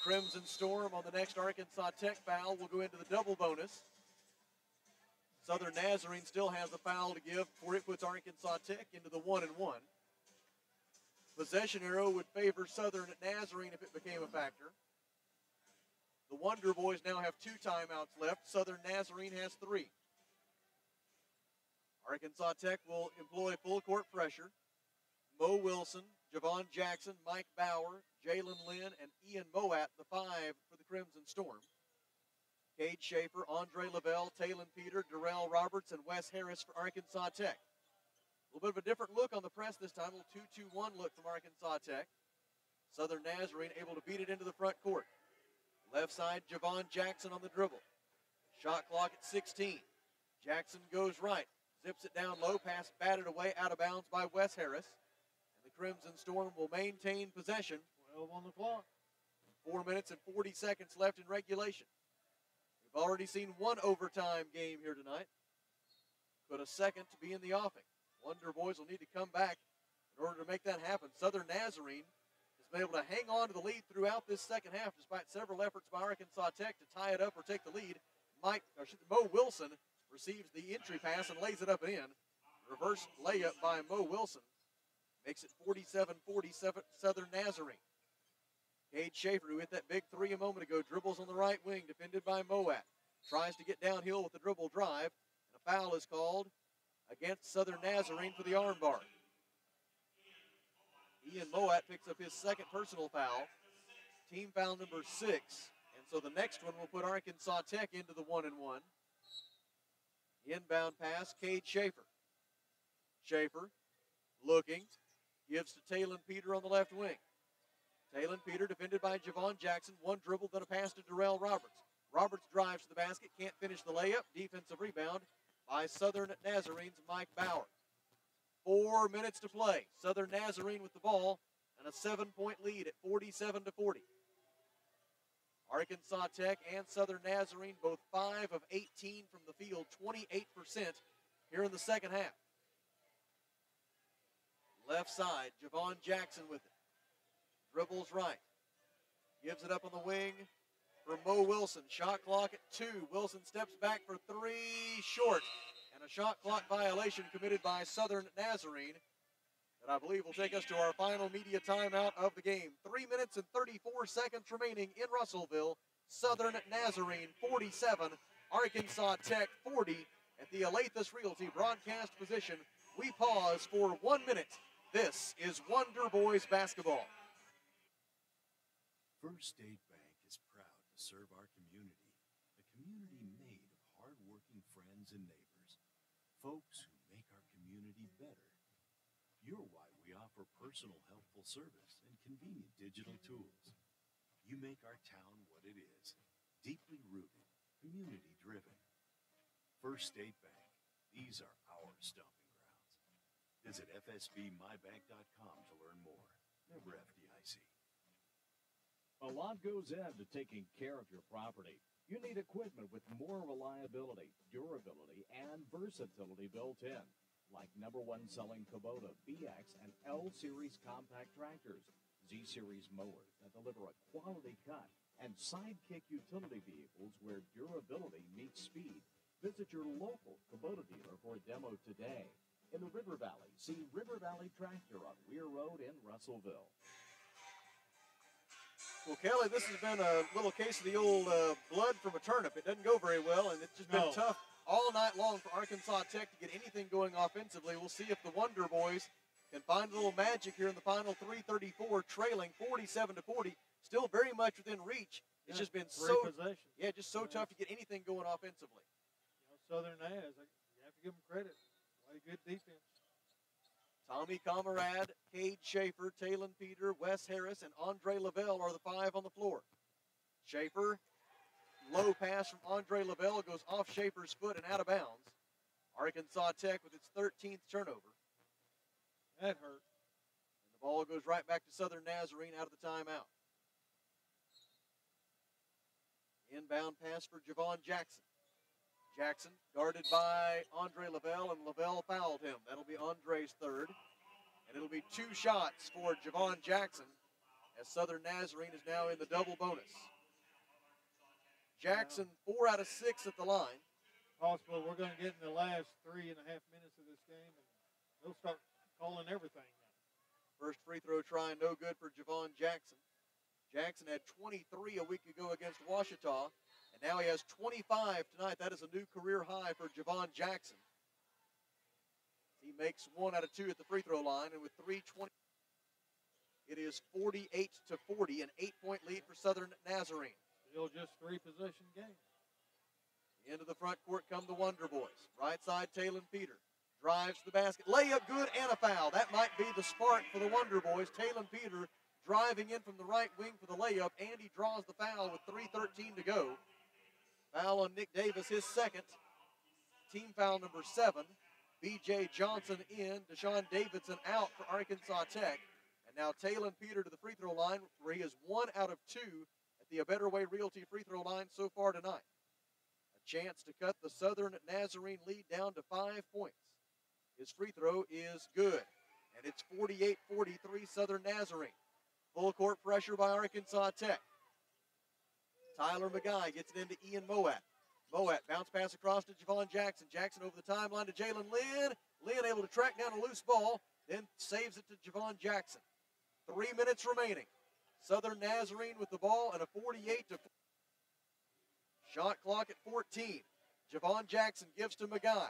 Speaker 2: Crimson Storm on the next Arkansas Tech foul will go into the double bonus. Southern Nazarene still has a foul to give before it puts Arkansas Tech into the one and one. Possession arrow would favor Southern Nazarene if it became a factor. The Wonder Boys now have two timeouts left. Southern Nazarene has three. Arkansas Tech will employ full court pressure. Mo Wilson, Javon Jackson, Mike Bauer, Jalen Lynn, and Ian Moat, the five for the Crimson Storm. Cade Schaefer, Andre Lavelle, Talon Peter, Darrell Roberts, and Wes Harris for Arkansas Tech. A little bit of a different look on the press this time, a little 2 2 1 look from Arkansas Tech. Southern Nazarene able to beat it into the front court. Left side, Javon Jackson on the dribble. Shot clock at 16. Jackson goes right, zips it down low, pass batted away, out of bounds by Wes Harris. And the Crimson Storm will maintain possession.
Speaker 6: 12 on the clock.
Speaker 2: Four minutes and 40 seconds left in regulation. We've already seen one overtime game here tonight, but a second to be in the offing. Wonder Boys will need to come back in order to make that happen. Southern Nazarene has been able to hang on to the lead throughout this second half, despite several efforts by Arkansas Tech to tie it up or take the lead. Mike or Mo Wilson receives the entry pass and lays it up and in. Reverse layup by Mo Wilson makes it 47-47 Southern Nazarene. Cade Schaefer, who hit that big three a moment ago, dribbles on the right wing, defended by Moat. Tries to get downhill with the dribble drive, and a foul is called against Southern Nazarene for the armbar. Ian Moat picks up his second personal foul, team foul number six, and And so the next one will put Arkansas Tech into the one and one. Inbound pass, Cade Schaefer. Schaefer looking, gives to Talon Peter on the left wing. Talon Peter defended by Javon Jackson. One dribble, then a pass to Darrell Roberts. Roberts drives to the basket, can't finish the layup. Defensive rebound by Southern Nazarene's Mike Bauer. Four minutes to play. Southern Nazarene with the ball and a seven-point lead at 47 to 40. Arkansas Tech and Southern Nazarene both 5 of 18 from the field, 28% here in the second half. Left side, Javon Jackson with it. Dribbles right. Gives it up on the wing for Mo Wilson. Shot clock at two. Wilson steps back for three, short. And a shot clock violation committed by Southern Nazarene that I believe will take us to our final media timeout of the game. Three minutes and 34 seconds remaining in Russellville. Southern Nazarene 47, Arkansas Tech 40 at the Alathus Realty broadcast position. We pause for one minute. This is Wonder Boys basketball.
Speaker 14: First State Bank is proud to serve our community, a community made of hardworking friends and neighbors, folks who make our community better. You're why we offer personal, helpful service and convenient digital tools. You make our town what it is deeply rooted, community driven. First State Bank, these are our stomping grounds. Visit FSBMyBank.com to learn more. Member FDIC.
Speaker 1: A lot goes into taking care of your property. You need equipment with more reliability, durability, and versatility built in, like number one selling Kubota BX and L Series compact tractors, Z Series mowers that deliver a quality cut, and Sidekick utility vehicles where durability meets speed. Visit your local Kubota dealer for a demo today. In the River Valley, see River Valley Tractor on Weir Road in Russellville.
Speaker 2: Well, Kelly, this has been a little case of the old uh, blood from a turnip. It doesn't go very well, and it's just
Speaker 6: No.
Speaker 2: been tough all night long for Arkansas Tech to get anything going offensively. We'll see if the Wonder Boys can find a little magic here in the final 334, trailing 47 to 40. Still very much within reach. It's
Speaker 6: Yeah,
Speaker 2: just been so
Speaker 6: possessions.
Speaker 2: yeah, just so tough to get anything going offensively.
Speaker 6: You know, Southern Naz, I- you have to give them credit. Play good defense.
Speaker 2: Tommy Camarade, Cade Schaefer, Talon Peter, Wes Harris, and Andre Lavelle are the five on the floor. Schaefer, low pass from Andre Lavelle goes off Schaefer's foot and out of bounds. Arkansas Tech with its 13th turnover.
Speaker 6: That hurt.
Speaker 2: And the ball goes right back to Southern Nazarene out of the timeout. Inbound pass for Javon Jackson. Jackson guarded by Andre Lavelle, and Lavelle fouled him. That'll be Andre's third. And it'll be two shots for Javon Jackson as Southern Nazarene is now in the double bonus. Jackson, four out of six at the line.
Speaker 6: Possible we're going to get in the last three and a half minutes of this game, and they'll start calling everything now.
Speaker 2: First free throw try, no good for Javon Jackson. Jackson had 23 a week ago against Ouachita, and now he has 25 tonight. That is a new career high for Javon Jackson. He makes one out of two at the free throw line, and with 320, it is 48 to 40, an eight-point lead for Southern Nazarene.
Speaker 6: Still just three possession game.
Speaker 2: Into the front court come the Wonder Boys. Right side, Talon Peter. Drives the basket. Layup good and a foul. That might be the spark for the Wonder Boys. Talon Peter driving in from the right wing for the layup, and he draws the foul with 3.13 to go. Foul on Nick Davis, his second. Team foul number seven. B.J. Johnson in. Deshaun Davidson out for Arkansas Tech. And now Talon Peter to the free throw line, where he is one out of two at the A Better Way Realty free throw line so far tonight. A chance to cut the Southern Nazarene lead down to five points. His free throw is good. And it's 48 43 Southern Nazarene. Full court pressure by Arkansas Tech. Tyler McGuy gets it into Ian Moat. Moat bounce pass across to Javon Jackson. Jackson over the timeline to Jalen Lynn. Lynn able to track down a loose ball, then saves it to Javon Jackson. Three minutes remaining. Southern Nazarene with the ball and a 48 to Shot clock at 14. Javon Jackson gives to McGuy.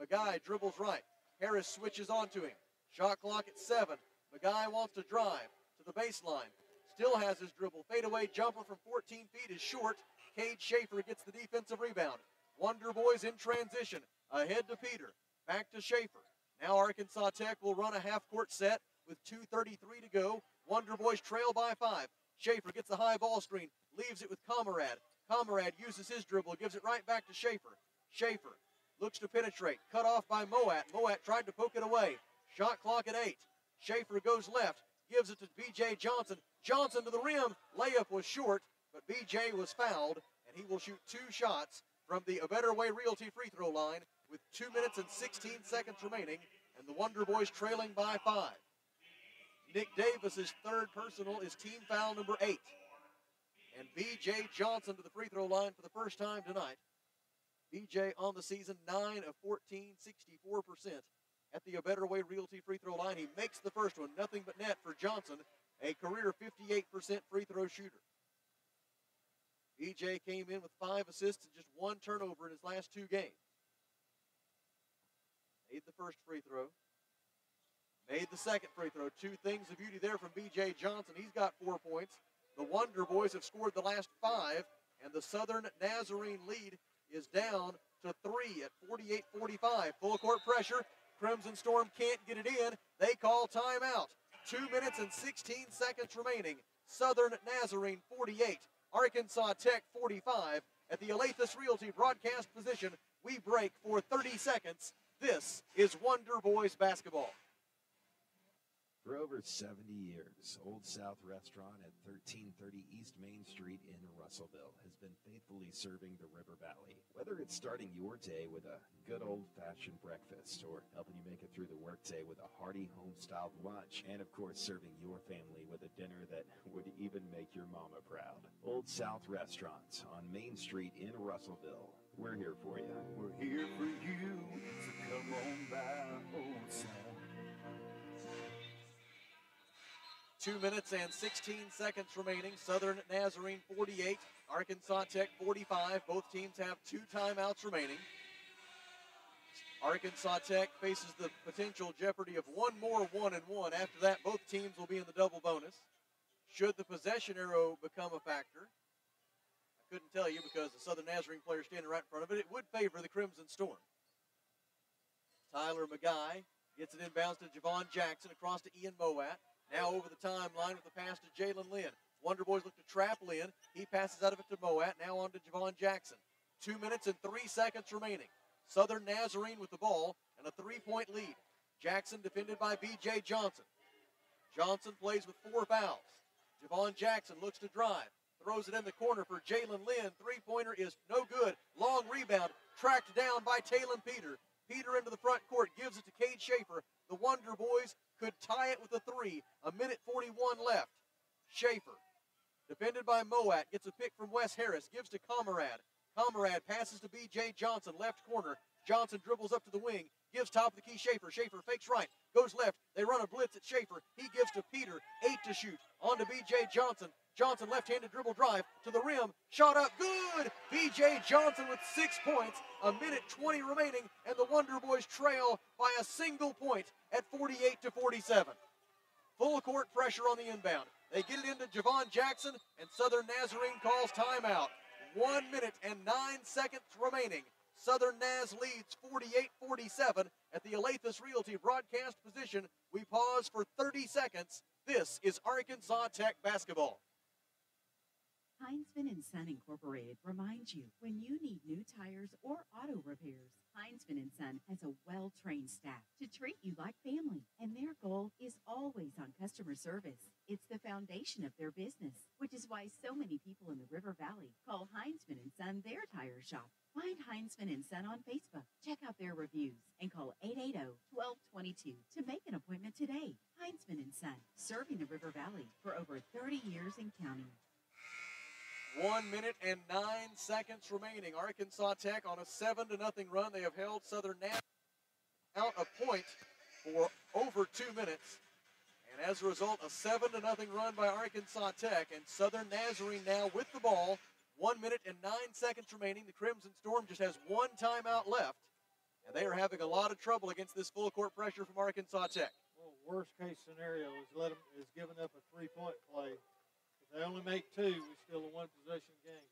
Speaker 2: McGuy dribbles right. Harris switches onto him. Shot clock at seven. McGuy wants to drive to the baseline. Still has his dribble. Fadeaway jumper from 14 feet is short. Cade Schaefer gets the defensive rebound. Wonder Boys in transition. Ahead to Peter. Back to Schaefer. Now Arkansas Tech will run a half court set with 2.33 to go. Wonder Boys trail by five. Schaefer gets the high ball screen, leaves it with Camarad. Camarad uses his dribble, gives it right back to Schaefer. Schaefer looks to penetrate, cut off by Moat. Moat tried to poke it away. Shot clock at eight. Schaefer goes left, gives it to B.J. Johnson. Johnson to the rim. Layup was short, but B.J. was fouled, and he will shoot two shots from the A Better Way Realty free throw line with two minutes and 16 seconds remaining, and the Wonder Boys trailing by five. Nick Davis's third personal is team foul number eight. And B.J. Johnson to the free throw line for the first time tonight. B.J. on the season, 9 of 14, 64% at the A Better Way Realty free throw line. He makes the first one, nothing but net for Johnson, a career 58% free throw shooter. BJ came in with five assists and just one turnover in his last two games. Made the first free throw. Made the second free throw. Two things of beauty there from BJ Johnson. He's got four points. The Wonder Boys have scored the last five, and the Southern Nazarene lead is down to three at 48 45. Full court pressure. Crimson Storm can't get it in. They call timeout. Two minutes and 16 seconds remaining. Southern Nazarene 48, Arkansas Tech 45. At the Alathus Realty broadcast position, we break for 30 seconds. This is Wonder Boys basketball.
Speaker 10: For over 70 years, Old South Restaurant at 1330 East Main Street in Russellville has been faithfully serving the River Valley. Whether it's starting your day with a good old fashioned breakfast or helping you make it through the workday with a hearty home styled lunch, and of course serving your family with a dinner that would even make your mama proud. Old South Restaurant on Main Street in Russellville. We're here for you.
Speaker 14: We're here for you, so come on by Old South.
Speaker 2: Two minutes and 16 seconds remaining. Southern Nazarene 48, Arkansas Tech 45. Both teams have two timeouts remaining. Arkansas Tech faces the potential jeopardy of one more one and one. After that, both teams will be in the double bonus. Should the possession arrow become a factor, I couldn't tell you because the Southern Nazarene player standing right in front of it, it would favor the Crimson Storm. Tyler McGuy gets it inbounds to Javon Jackson across to Ian Moat. Now over the timeline with the pass to Jalen Lynn. Wonder Boys look to trap Lynn. He passes out of it to Moat. Now on to Javon Jackson. Two minutes and three seconds remaining. Southern Nazarene with the ball and a three point lead. Jackson defended by B.J. Johnson. Johnson plays with four fouls. Javon Jackson looks to drive. Throws it in the corner for Jalen Lynn. Three pointer is no good. Long rebound. Tracked down by Talon Peter. Peter into the front court gives it to Cade Schaefer. The Wonder Boys could tie it with a three. A minute 41 left. Schaefer, defended by Moat, gets a pick from Wes Harris, gives to Camarad. Camarad passes to B.J. Johnson, left corner. Johnson dribbles up to the wing, gives top of the key Schaefer. Schaefer fakes right, goes left. They run a blitz at Schaefer. He gives to Peter, eight to shoot. On to B.J. Johnson. Johnson left-handed dribble drive to the rim, shot up, good. B.J. Johnson with six points, a minute 20 remaining, and the Wonder Boys trail by a single point at 48 to 47. Full court pressure on the inbound. They get it into Javon Jackson, and Southern Nazarene calls timeout. One minute and nine seconds remaining. Southern Naz leads 48-47 at the Alathus Realty broadcast position. We pause for 30 seconds. This is Arkansas Tech basketball.
Speaker 15: Heinzman and Son Incorporated reminds you when you need new tires or auto repairs, Heinzman and Son has a well-trained staff to treat you like family, and their goal is always on customer service. It's the foundation of their business, which is why so many people in the River Valley call Heinzman and Son their tire shop. Find Heinzman and Son on Facebook, check out their reviews, and call 880-1222 to make an appointment today. Heinzman and Son, serving the River Valley for over 30 years and counting.
Speaker 2: One minute and nine seconds remaining. Arkansas Tech on a seven to nothing run. They have held Southern Naz out a point for over two minutes. And as a result, a seven to nothing run by Arkansas Tech. And Southern Nazarene now with the ball. One minute and nine seconds remaining. The Crimson Storm just has one timeout left. And they are having a lot of trouble against this full court pressure from Arkansas Tech.
Speaker 6: Well, worst case scenario is let them is giving up a three point play only make two, we're still a one possession game.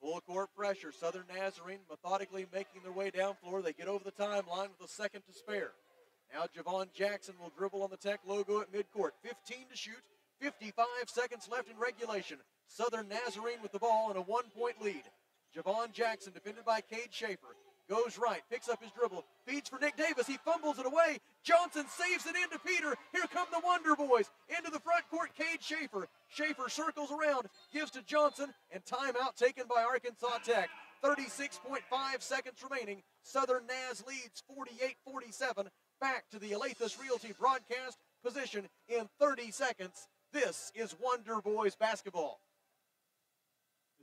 Speaker 2: Full court pressure. Southern Nazarene methodically making their way down floor. They get over the timeline with a second to spare. Now Javon Jackson will dribble on the Tech logo at midcourt. 15 to shoot. 55 seconds left in regulation. Southern Nazarene with the ball and a one-point lead. Javon Jackson, defended by Cade Schaefer, goes right, picks up his dribble, feeds for Nick Davis. He fumbles it away. Johnson saves it into Peter. Here come the Wonder Boys into the front court. Cade Schaefer. Schaefer circles around, gives to Johnson, and timeout taken by Arkansas Tech. 36.5 seconds remaining. Southern Naz leads 48-47. Back to the Alathus Realty broadcast position in 30 seconds. This is Wonder Boys basketball.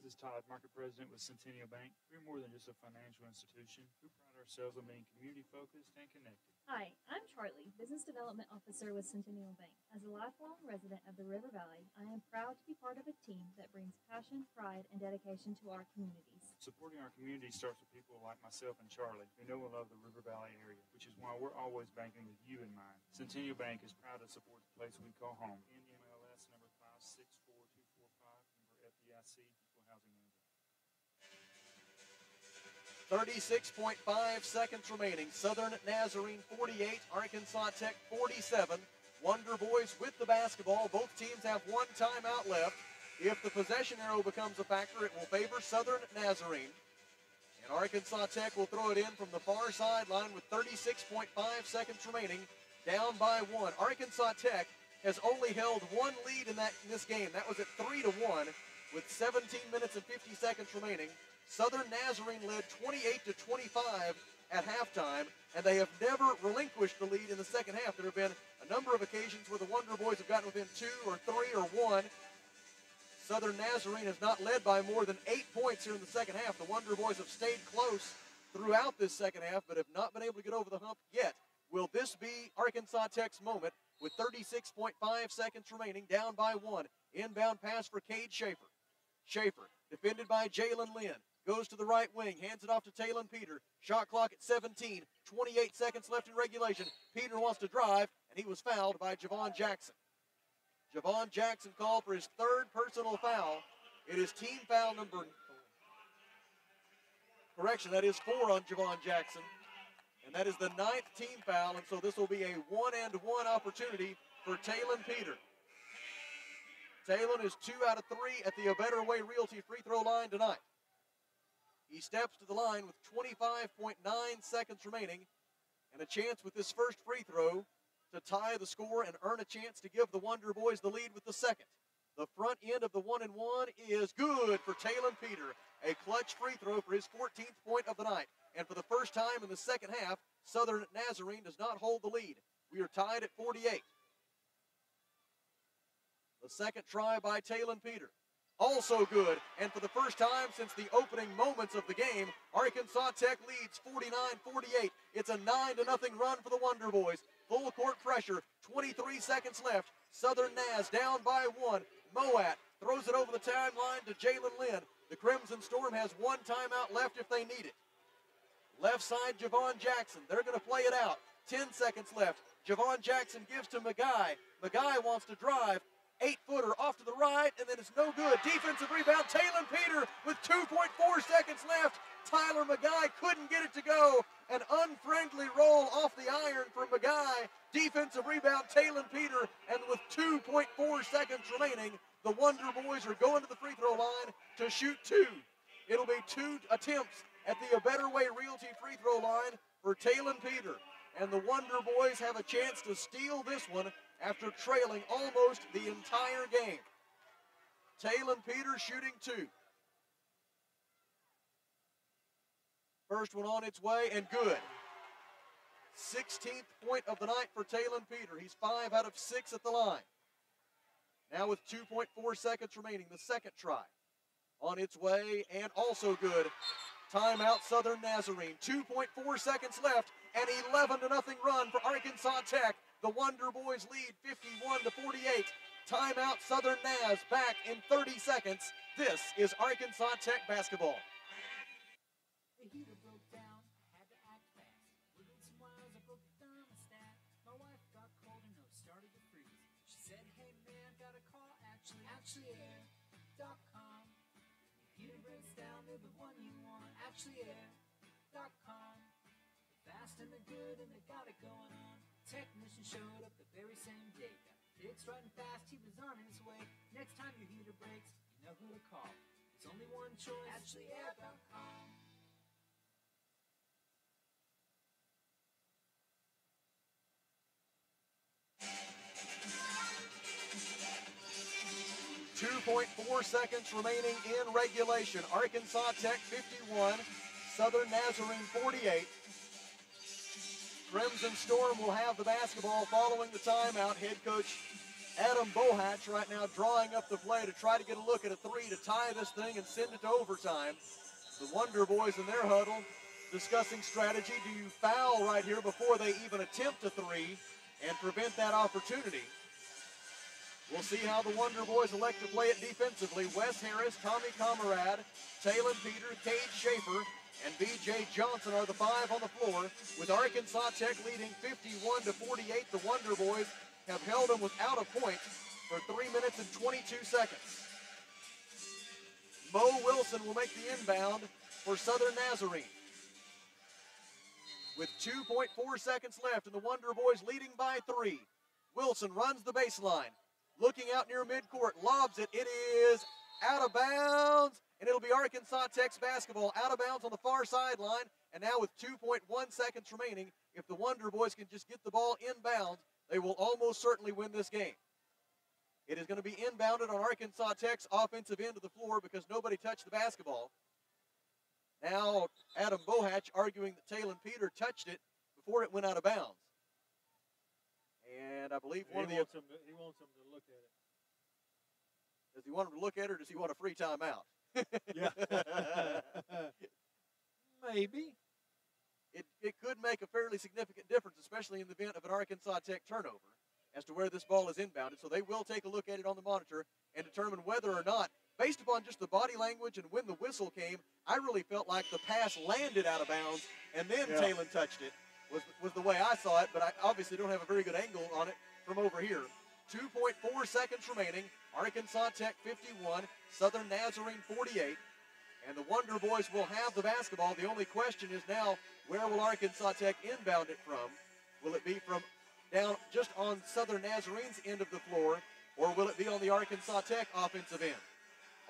Speaker 16: This is Todd, market president with Centennial Bank. We're more than just a financial institution. We pride ourselves on being community focused and connected.
Speaker 17: Hi, I'm Charlie, Business Development Officer with Centennial Bank. As a lifelong resident of the River Valley, I am proud to be part of a team that brings passion, pride, and dedication to our communities.
Speaker 16: Supporting our community starts with people like myself and Charlie, who know and love the River Valley area, which is why we're always banking with you in mind. Centennial Bank is proud to support the place we call home. NMLS
Speaker 2: 36.5 seconds remaining. Southern Nazarene 48, Arkansas Tech 47. Wonder Boys with the basketball. Both teams have one timeout left. If the possession arrow becomes a factor, it will favor Southern Nazarene. And Arkansas Tech will throw it in from the far sideline with 36.5 seconds remaining, down by one. Arkansas Tech has only held one lead in that in this game. That was at three to one, with 17 minutes and 50 seconds remaining. Southern Nazarene led 28 to 25 at halftime, and they have never relinquished the lead in the second half. There have been a number of occasions where the Wonder Boys have gotten within two or three or one. Southern Nazarene has not led by more than eight points here in the second half. The Wonder Boys have stayed close throughout this second half, but have not been able to get over the hump yet. Will this be Arkansas Tech's moment with 36.5 seconds remaining, down by one? Inbound pass for Cade Schaefer. Schaefer, defended by Jalen Lynn, goes to the right wing, hands it off to Talon Peter. Shot clock at 17, 28 seconds left in regulation. Peter wants to drive, and he was fouled by Javon Jackson. Javon Jackson called for his third personal foul. It is team foul number. Correction, that is four on Javon Jackson. And that is the ninth team foul, and so this will be a one and one opportunity for Talon Peter. Talon is two out of three at the A Better Way Realty free throw line tonight. He steps to the line with 25.9 seconds remaining and a chance with his first free throw to tie the score and earn a chance to give the Wonder Boys the lead with the second. The front end of the one and one is good for Talon Peter. A clutch free throw for his 14th point of the night. And for the first time in the second half, Southern Nazarene does not hold the lead. We are tied at 48. The second try by Talon Peter. Also good. And for the first time since the opening moments of the game, Arkansas Tech leads 49-48. It's a 9 to nothing run for the Wonder Boys. Full court pressure. 23 seconds left. Southern Naz down by one. Moat throws it over the timeline to Jalen Lynn. The Crimson Storm has one timeout left if they need it. Left side, Javon Jackson. They're going to play it out. 10 seconds left. Javon Jackson gives to McGuy. McGuy wants to drive. Eight footer off to the right, and then it's no good. Defensive rebound. Talon Peter with 2.4 seconds left. Tyler McGuy couldn't get it to go. An unfriendly roll off the iron for McGuy. Defensive rebound, Talon Peter, and with 2.4 seconds remaining, the Wonder Boys are going to the free throw line to shoot two. It'll be two attempts at the A Better Way Realty free throw line for Talon Peter. And the Wonder Boys have a chance to steal this one after trailing almost the entire game. Talon Peter shooting two. First one on its way and good. 16th point of the night for Talon Peter. He's five out of six at the line. Now with 2.4 seconds remaining, the second try on its way and also good. Timeout Southern Nazarene. 2.4 seconds left. An 11 to nothing run for Arkansas Tech. The Wonder Boys lead 51 to 48. Timeout Southern Naz back in 30 seconds. This is Arkansas Tech basketball.
Speaker 18: Actually. To the one you want. AshleyAir.com. Fast and the good and they got it going on. Technician showed up the very same day. Got it fixed right and fast. He was on his way. Next time your heater breaks, you know who to call. There's only one choice. AshleyAir.com.
Speaker 2: Two point four seconds remaining in regulation. Arkansas Tech 51, Southern Nazarene 48. Crimson Storm will have the basketball following the timeout. Head coach Adam Bohatch right now drawing up the play to try to get a look at a three to tie this thing and send it to overtime. The Wonder Boys in their huddle discussing strategy. Do you foul right here before they even attempt a three and prevent that opportunity? We'll see how the Wonder Boys elect to play it defensively. Wes Harris, Tommy Camarade, Talon Peter, Cade Schaefer, and B.J. Johnson are the five on the floor. With Arkansas Tech leading 51 to 48, the Wonder Boys have held them without a point for 3 minutes and 22 seconds. Mo Wilson will make the inbound for Southern Nazarene. With 2.4 seconds left and the Wonder Boys leading by three. Wilson runs the baseline. Looking out near midcourt, lobs it. It is out of bounds, and it'll be Arkansas Tech's basketball out of bounds on the far sideline. And now with 2.1 seconds remaining, if the Wonder Boys can just get the ball inbounds, they will almost certainly win this game. It is going to be inbounded on Arkansas Tech's offensive end of the floor because nobody touched the basketball. Now Adam Bohatch arguing that Talon Peter touched it before it went out of bounds. And I believe
Speaker 6: He
Speaker 2: one of the
Speaker 6: wants, him to, he wants him to look at it.
Speaker 2: does he want him to look at it or does he want a free timeout?
Speaker 6: Yeah. Maybe.
Speaker 2: It, it could make a fairly significant difference, especially in the event of an Arkansas Tech turnover, as to where this ball is inbounded. So they will take a look at it on the monitor and determine whether or not, based upon just the body language and when the whistle came, I really felt like the pass landed out of bounds and then
Speaker 6: Yeah.
Speaker 2: Talon touched it. Was, was the way I saw it, but I obviously don't have a very good angle on it from over here. 2.4 seconds remaining. Arkansas Tech 51, Southern Nazarene 48. And the Wonder Boys will have the basketball. The only question is now, where will Arkansas Tech inbound it from? Will it be from down just on Southern Nazarene's end of the floor, or will it be on the Arkansas Tech offensive end?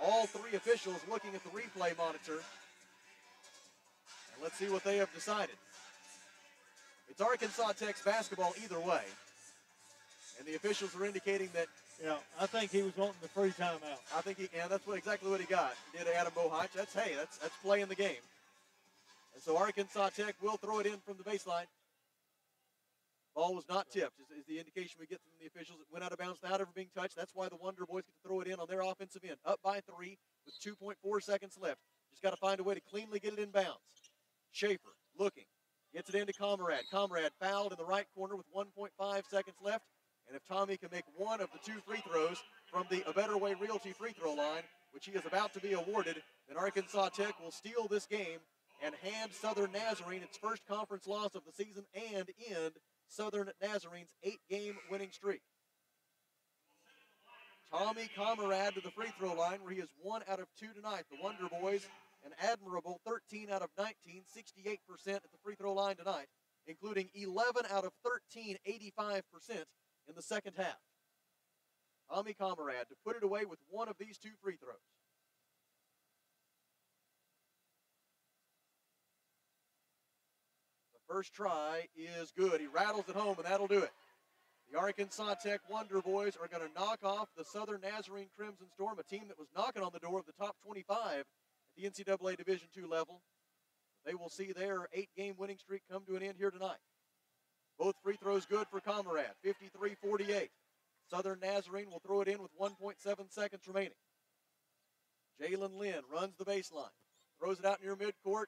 Speaker 2: All three officials looking at the replay monitor. And let's see what they have decided. It's Arkansas Tech's basketball either way. And the officials are indicating that
Speaker 6: Yeah, I think he was wanting the free timeout.
Speaker 2: I think he, and that's what exactly what he got. Did Adam Bohatch. That's hey, that's that's playing the game. And so Arkansas Tech will throw it in from the baseline. Ball was not tipped, is, is the indication we get from the officials. It went out of bounds without ever being touched. That's why the Wonder Boys get to throw it in on their offensive end. Up by three with 2.4 seconds left. Just got to find a way to cleanly get it in bounds. Schaefer looking. Gets it into Comrade. Comrade fouled in the right corner with 1.5 seconds left. And if Tommy can make one of the two free throws from the A Better Way Realty free throw line, which he is about to be awarded, then Arkansas Tech will steal this game and hand Southern Nazarene its first conference loss of the season and end Southern Nazarene's eight-game winning streak. Tommy Camarade to the free throw line where he is one out of two tonight. The Wonder Boys, an admirable 13 out of 19, 68% at the free throw line tonight, including 11 out of 13, 85% in the second half. Tommy Camarade to put it away with one of these two free throws. The first try is good. He rattles it home, and that'll do it. The Arkansas Tech Wonder Boys are going to knock off the Southern Nazarene Crimson Storm, a team that was knocking on the door of the top 25 at the NCAA Division II level. They will see their eight-game winning streak come to an end here tonight. Both free throws good for Camarade, 53-48. Southern Nazarene will throw it in with 1.7 seconds remaining. Jalen Lynn runs the baseline, throws it out near midcourt,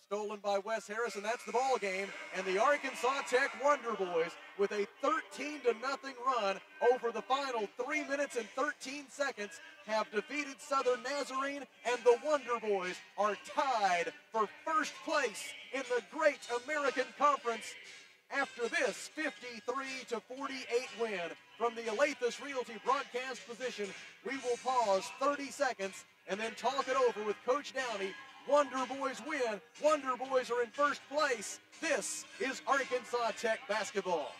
Speaker 2: stolen by Wes Harris, and that's the ball game. And the Arkansas Tech Wonder Boys, with a 13 to nothing run over the final three minutes and 13 seconds, have defeated Southern Nazarene, and the Wonder Boys are tied for first place in the Great American Conference After this 53 to 48 win from the Alathus Realty broadcast position, we will pause 30 seconds and then talk it over with Coach Downey. Wonder Boys win. Wonder Boys are in first place. This is Arkansas Tech basketball.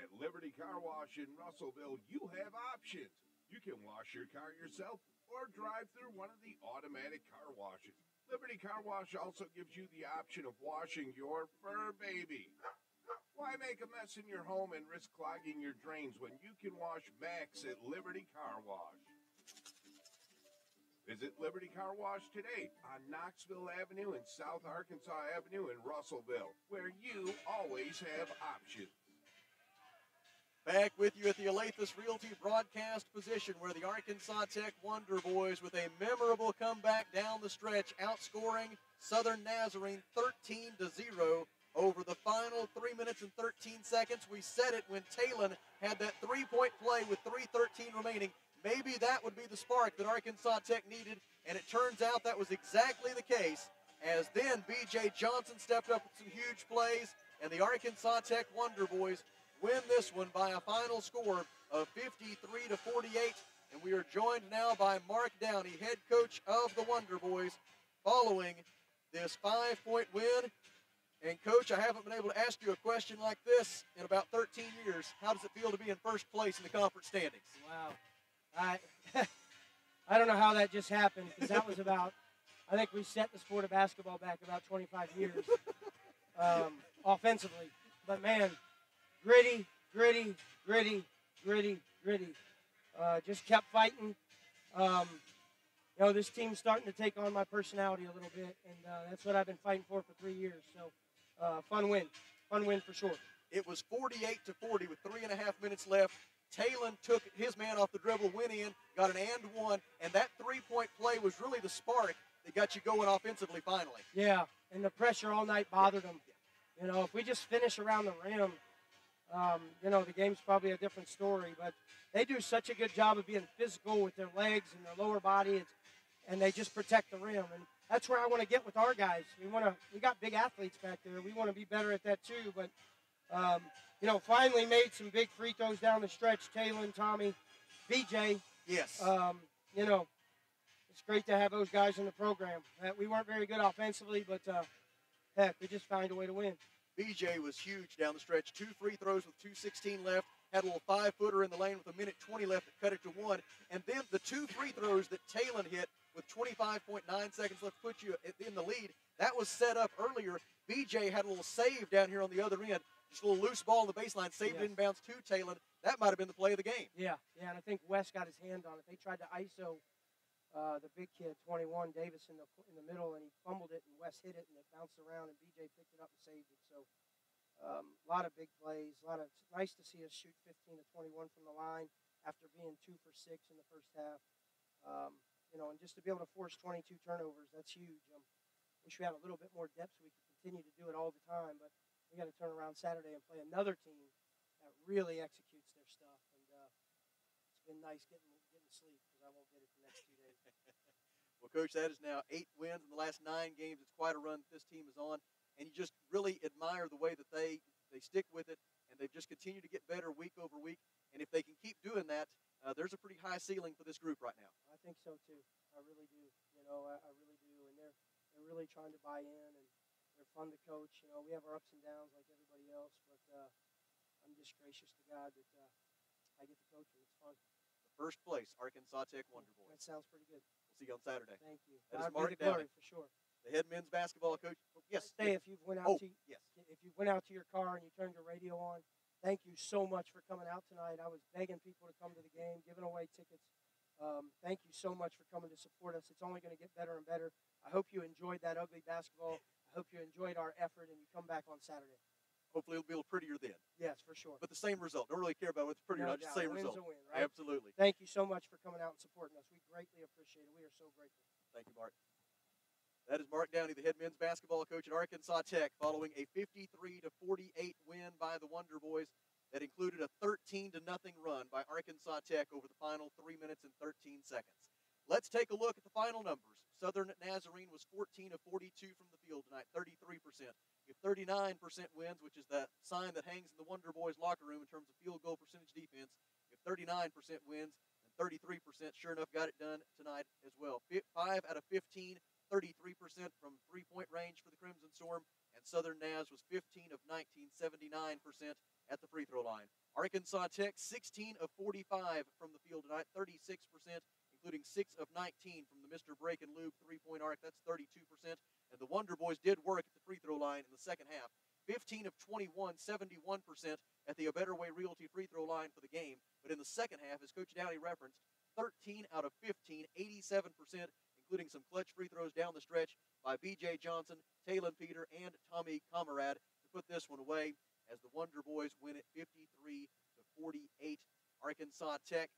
Speaker 19: At Liberty Car Wash in Russellville, you have options. You can wash your car yourself or drive through one of the automatic car washes. Liberty Car Wash also gives you the option of washing your fur baby. Why make a mess in your home and risk clogging your drains when you can wash Max at Liberty Car Wash? Visit Liberty Car Wash today on Knoxville Avenue and South Arkansas Avenue in Russellville, where you always have options.
Speaker 2: Back with you at the Alathus Realty broadcast position where the Arkansas Tech Wonder Boys with a memorable comeback down the stretch outscoring Southern Nazarene 13 to 0 over the final 3 minutes and 13 seconds. We said it when Talon had that three-point play with 3:13 remaining. Maybe that would be the spark that Arkansas Tech needed and it turns out that was exactly the case as then BJ Johnson stepped up with some huge plays and the Arkansas Tech Wonder Boys win this one by a final score of 53 to 48. And we are joined now by Mark Downey, head coach of the Wonder Boys, following this five point win. And, coach, I haven't been able to ask you a question like this in about 13 years. How does it feel to be in first place in the conference standings?
Speaker 20: Wow. I, I don't know how that just happened because that was about, I think we set the sport of basketball back about 25 years um, offensively. But, man, gritty, gritty, gritty, gritty, gritty. Uh, just kept fighting. Um, you know, this team's starting to take on my personality a little bit, and uh, that's what I've been fighting for for three years. So, uh, fun win, fun win for sure.
Speaker 2: It was 48 to 40 with three and a half minutes left. Talon took his man off the dribble, went in, got an and one, and that three-point play was really the spark that got you going offensively finally.
Speaker 20: Yeah, and the pressure all night bothered them. You know, if we just finish around the rim, um, you know, the game's probably a different story. But they do such a good job of being physical with their legs and their lower body, it's, and they just protect the rim. And that's where I want to get with our guys. We want to. We got big athletes back there. We want to be better at that too. But um, you know, finally made some big free throws down the stretch. Talon, Tommy, BJ.
Speaker 2: Yes.
Speaker 20: Um, you know, it's great to have those guys in the program. Uh, we weren't very good offensively, but uh, heck, we just found a way to win.
Speaker 2: BJ was huge down the stretch. Two free throws with 2.16 left. Had a little five footer in the lane with a minute 20 left that cut it to one. And then the two free throws that Talon hit with 25.9 seconds left put you in the lead. That was set up earlier. BJ had a little save down here on the other end. Just a little loose ball on the baseline, saved
Speaker 20: Yes.
Speaker 2: inbounds to Talon. That might have been the play of the game.
Speaker 20: Yeah, yeah, and I think West got his hand on it. They tried to ISO uh, the big kid, 21, Davis in the in the middle, and he fumbled it, and West hit it, and it bounced around, and BJ picked it up and saved it. So um, a lot of big plays. A lot of nice to see us shoot 15 to 21 from the line after being two for six in the first half. Um, you know, and just to be able to force 22 turnovers, that's huge. Um, wish we had a little bit more depth so we could continue to do it all the time, but we got to turn around Saturday and play another team that really executes their stuff. And uh, it's been nice getting getting sleep because I won't get it the next two days.
Speaker 2: Well, Coach, that is now eight wins in the last nine games. It's quite a run that this team is on, and you just really admire the way that they they stick with it, and they just continue to get better week over week. And if they can keep doing that, uh, there's a pretty high ceiling for this group right now.
Speaker 20: I think so too. I really do. You know, I, I really do. And they're they're really trying to buy in, and they're fun to coach. You know, we have our ups and downs like everybody else, but uh, I'm just gracious to God that uh, I get to coach them. It's fun.
Speaker 2: First place, Arkansas Tech Wonder Boys.
Speaker 20: That sounds pretty good.
Speaker 2: See you on Saturday.
Speaker 20: Thank you.
Speaker 2: That is
Speaker 20: God be
Speaker 2: Mark
Speaker 20: the glory
Speaker 2: Downey,
Speaker 20: for sure.
Speaker 2: the head men's basketball coach. Yes.
Speaker 20: Stay
Speaker 2: yes.
Speaker 20: if you've went out
Speaker 2: Oh,
Speaker 20: to
Speaker 2: yes.
Speaker 20: if you went out to your car and you turned your radio on. Thank you so much for coming out tonight. I was begging people to come to the game, giving away tickets. Um, thank you so much for coming to support us. It's only going to get better and better. I hope you enjoyed that ugly basketball. I hope you enjoyed our effort and you come back on Saturday.
Speaker 2: Hopefully, it'll be a little prettier then.
Speaker 20: Yes, for sure.
Speaker 2: But the same result. Don't really care about what's prettier,
Speaker 20: No
Speaker 2: not just the same
Speaker 20: Win's
Speaker 2: result.
Speaker 20: a win, right?
Speaker 2: Absolutely.
Speaker 20: Thank you so much for coming out and supporting us. We greatly appreciate it. We are so grateful.
Speaker 2: Thank you, Mark. That is Mark Downey, the head men's basketball coach at Arkansas Tech, following a 53 to 48 win by the Wonder Boys that included a 13 to nothing run by Arkansas Tech over the final three minutes and 13 seconds. Let's take a look at the final numbers. Southern Nazarene was 14 of 42 from the field tonight, 33%. If 39% wins, which is that sign that hangs in the Wonder Boys locker room in terms of field goal percentage defense, if 39% wins, and 33% sure enough got it done tonight as well. 5 out of 15, 33% from three point range for the Crimson Storm, and Southern Naz was 15 of 19, 79% at the free throw line. Arkansas Tech, 16 of 45 from the field tonight, 36%, including 6 of 19 from the Mr. Brake and Lube three point arc. That's 32%. And the Wonder Boys did work at the free throw line in the second half. 15 of 21, 71% at the A Better Way Realty free throw line for the game. But in the second half, as Coach Downey referenced, 13 out of 15, 87%, including some clutch free throws down the stretch by B.J. Johnson, Talon Peter, and Tommy Camarad to put this one away as the Wonder Boys win it 53 to 48. Arkansas Tech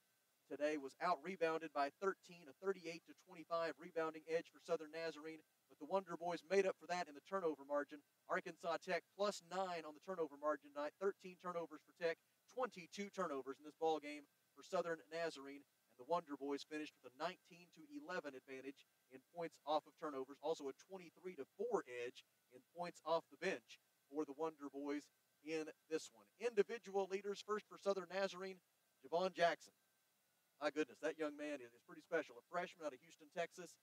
Speaker 2: today was out rebounded by 13, a 38 to 25 rebounding edge for Southern Nazarene, the Wonder Boys made up for that in the turnover margin. Arkansas Tech plus nine on the turnover margin tonight, 13 turnovers for Tech, 22 turnovers in this ball game for Southern Nazarene. And the Wonder Boys finished with a 19 to 11 advantage in points off of turnovers, also a 23 to 4 edge in points off the bench for the Wonder Boys in this one. Individual leaders first for Southern Nazarene, Javon Jackson. My goodness, that young man is, is pretty special. A freshman out of Houston, Texas,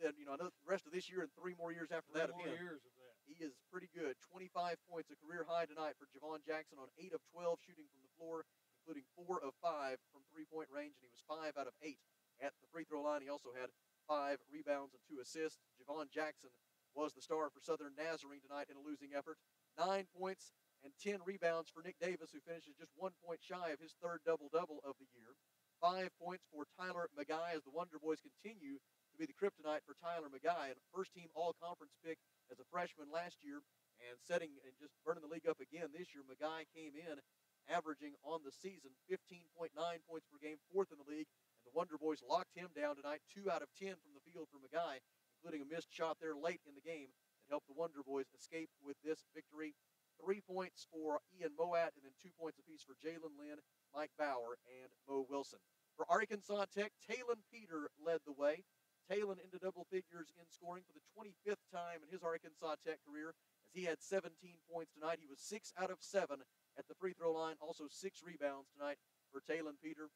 Speaker 2: you know know the rest of this year and three more years after that.
Speaker 6: Three
Speaker 2: of him.
Speaker 6: years of that.
Speaker 2: He is pretty good. 25 points, a career high tonight for Javon Jackson on 8 of 12 shooting from the floor, including 4 of 5 from three point range, and he was 5 out of 8 at the free throw line. He also had 5 rebounds and 2 assists. Javon Jackson was the star for Southern Nazarene tonight in a losing effort. 9 points and 10 rebounds for Nick Davis, who finishes just one point shy of his third double double of the year. Five points for Tyler McGuy as the Wonder Boys continue to be the kryptonite for Tyler McGuy, and first team all conference pick as a freshman last year, and setting and just burning the league up again this year. McGuy came in averaging on the season 15.9 points per game, fourth in the league, and the Wonder Boys locked him down tonight, two out of 10 from the field for McGuy, including a missed shot there late in the game that helped the Wonder Boys escape with this victory. Three points for Ian Moat, and then two points apiece for Jalen Lynn, Mike Bauer, and Mo Wilson. For Arkansas Tech, Talon Peter led the way. Talon into double figures in scoring for the 25th time in his Arkansas Tech career, as he had 17 points tonight. He was six out of seven at the free throw line, also six rebounds tonight for Talon Peter.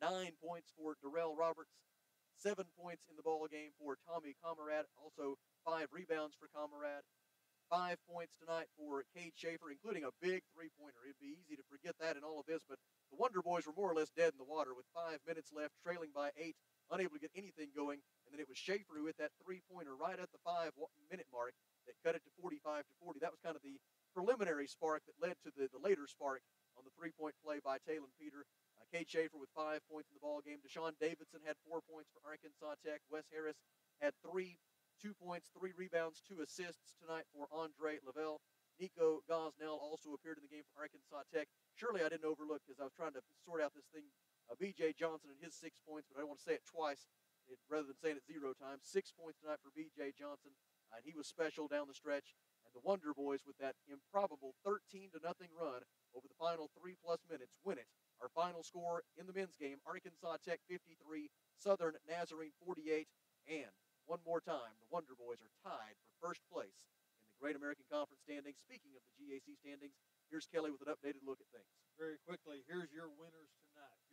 Speaker 2: Nine points for Darrell Roberts, seven points in the ball game for Tommy Camarad, also five rebounds for Camarad. Five points tonight for Cade Schaefer, including a big three pointer. It'd be easy to forget that in all of this, but the Wonder Boys were more or less dead in the water with five minutes left, trailing by eight, unable to get anything going. And then it was Schaefer who hit that three pointer right at the five minute mark that cut it to 45 to 40. That was kind of the preliminary spark that led to the, the later spark on the three point play by Talon Peter. Uh, Cade Schaefer with five points in the ball game. Deshaun Davidson had four points for Arkansas Tech. Wes Harris had three, two points, three rebounds, two assists tonight for Andre Lavelle. Nico Gosnell also appeared in the game for Arkansas Tech. Surely I didn't overlook because I was trying to sort out this thing. Uh, B.J. Johnson and his six points, but I don't want to say it twice it, rather than saying it zero times. Six points tonight for B.J. Johnson, uh, and he was special down the stretch. And the Wonder Boys with that improbable 13 to nothing run over the final three plus minutes win it. Our final score in the men's game: Arkansas Tech 53, Southern Nazarene 48, and one more time, the Wonder Boys are tied for first place in the Great American Conference standings. Speaking of the GAC standings, here's Kelly with an updated look at things.
Speaker 6: Very quickly, here's your winners.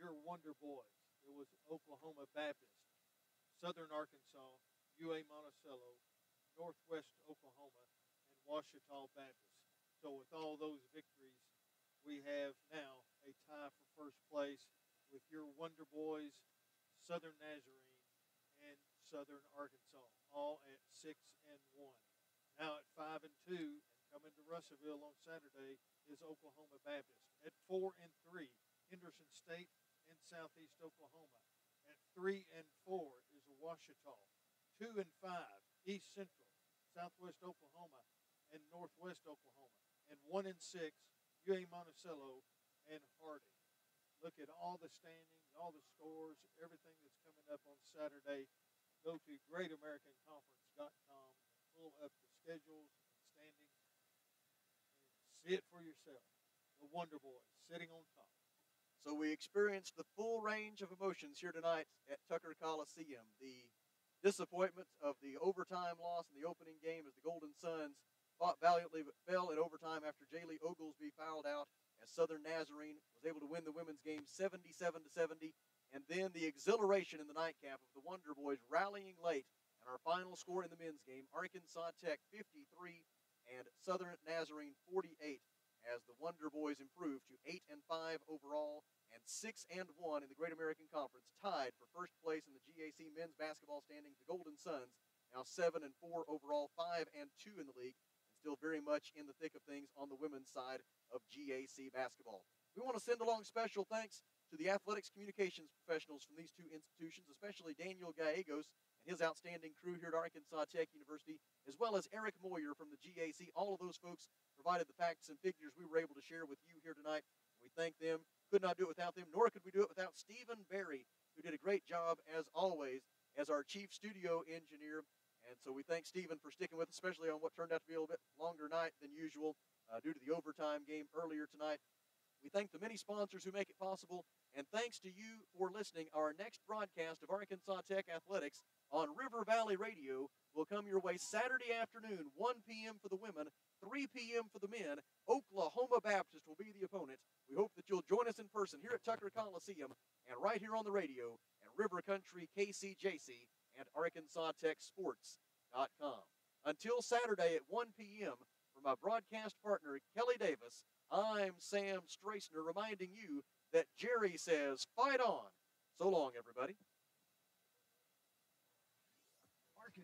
Speaker 6: Your Wonder Boys. It was Oklahoma Baptist, Southern Arkansas, UA Monticello, Northwest Oklahoma, and Ouachita Baptist. So with all those victories, we have now a tie for first place with your Wonder Boys, Southern Nazarene, and Southern Arkansas, all at six and one. Now at five and two, and coming to Russellville on Saturday is Oklahoma Baptist. At four and three, Henderson State and Southeast Oklahoma. At three and four is Ouachita. Two and five, East Central, Southwest Oklahoma, and Northwest Oklahoma. And one and six, UA Monticello and Harding. Look at all the standings, all the scores, everything that's coming up on Saturday. Go to greatamericanconference.com pull up the schedules and standings and see it for yourself. The Wonder Boys sitting on top.
Speaker 2: So we experienced the full range of emotions here tonight at Tucker Coliseum. The disappointment of the overtime loss in the opening game as the Golden Suns fought valiantly but fell in overtime after Jaylee Oglesby fouled out as Southern Nazarene was able to win the women's game 77 to 70. And then the exhilaration in the nightcap of the Wonder Boys rallying late. And our final score in the men's game, Arkansas Tech 53 and Southern Nazarene 48 as the Wonder Boys improved to 8 and 5 overall and 6 and 1 in the Great American Conference, tied for first place in the GAC men's basketball standings. The Golden Suns now 7 and 4 overall, 5 and 2 in the league, and still very much in the thick of things on the women's side of GAC basketball. We want to send along special thanks to the athletics communications professionals from these two institutions, especially Daniel Gallegos and his outstanding crew here at Arkansas Tech University, as well as Eric Moyer from the GAC. All of those folks provided the facts and figures we were able to share with you here tonight. We thank them. Could not do it without them, nor could we do it without Stephen Barry, who did a great job, as always, as our chief studio engineer. And so we thank Stephen for sticking with us, especially on what turned out to be a little bit longer night than usual uh, due to the overtime game earlier tonight. We thank the many sponsors who make it possible, and thanks to you for listening. Our next broadcast of Arkansas Tech Athletics on River Valley Radio will come your way Saturday afternoon, 1 p.m. for the women, 3 p.m. for the men. Oklahoma Baptist will be the opponent. We hope that you'll join us in person here at Tucker Coliseum and right here on the radio at River Country KCJC and ArkansasTechSports.com. Until Saturday at 1 p.m., from my broadcast partner, Kelly Davis, I'm Sam Straisner reminding you that Jerry says, fight on. So long, everybody.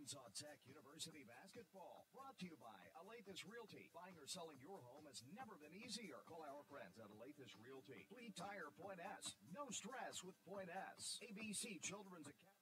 Speaker 1: Arkansas Tech University basketball brought to you by Alathus Realty. Buying or selling your home has never been easier. Call our friends at Alathus Realty. Fleet Tire Point S. No stress with Point S. ABC Children's Academy.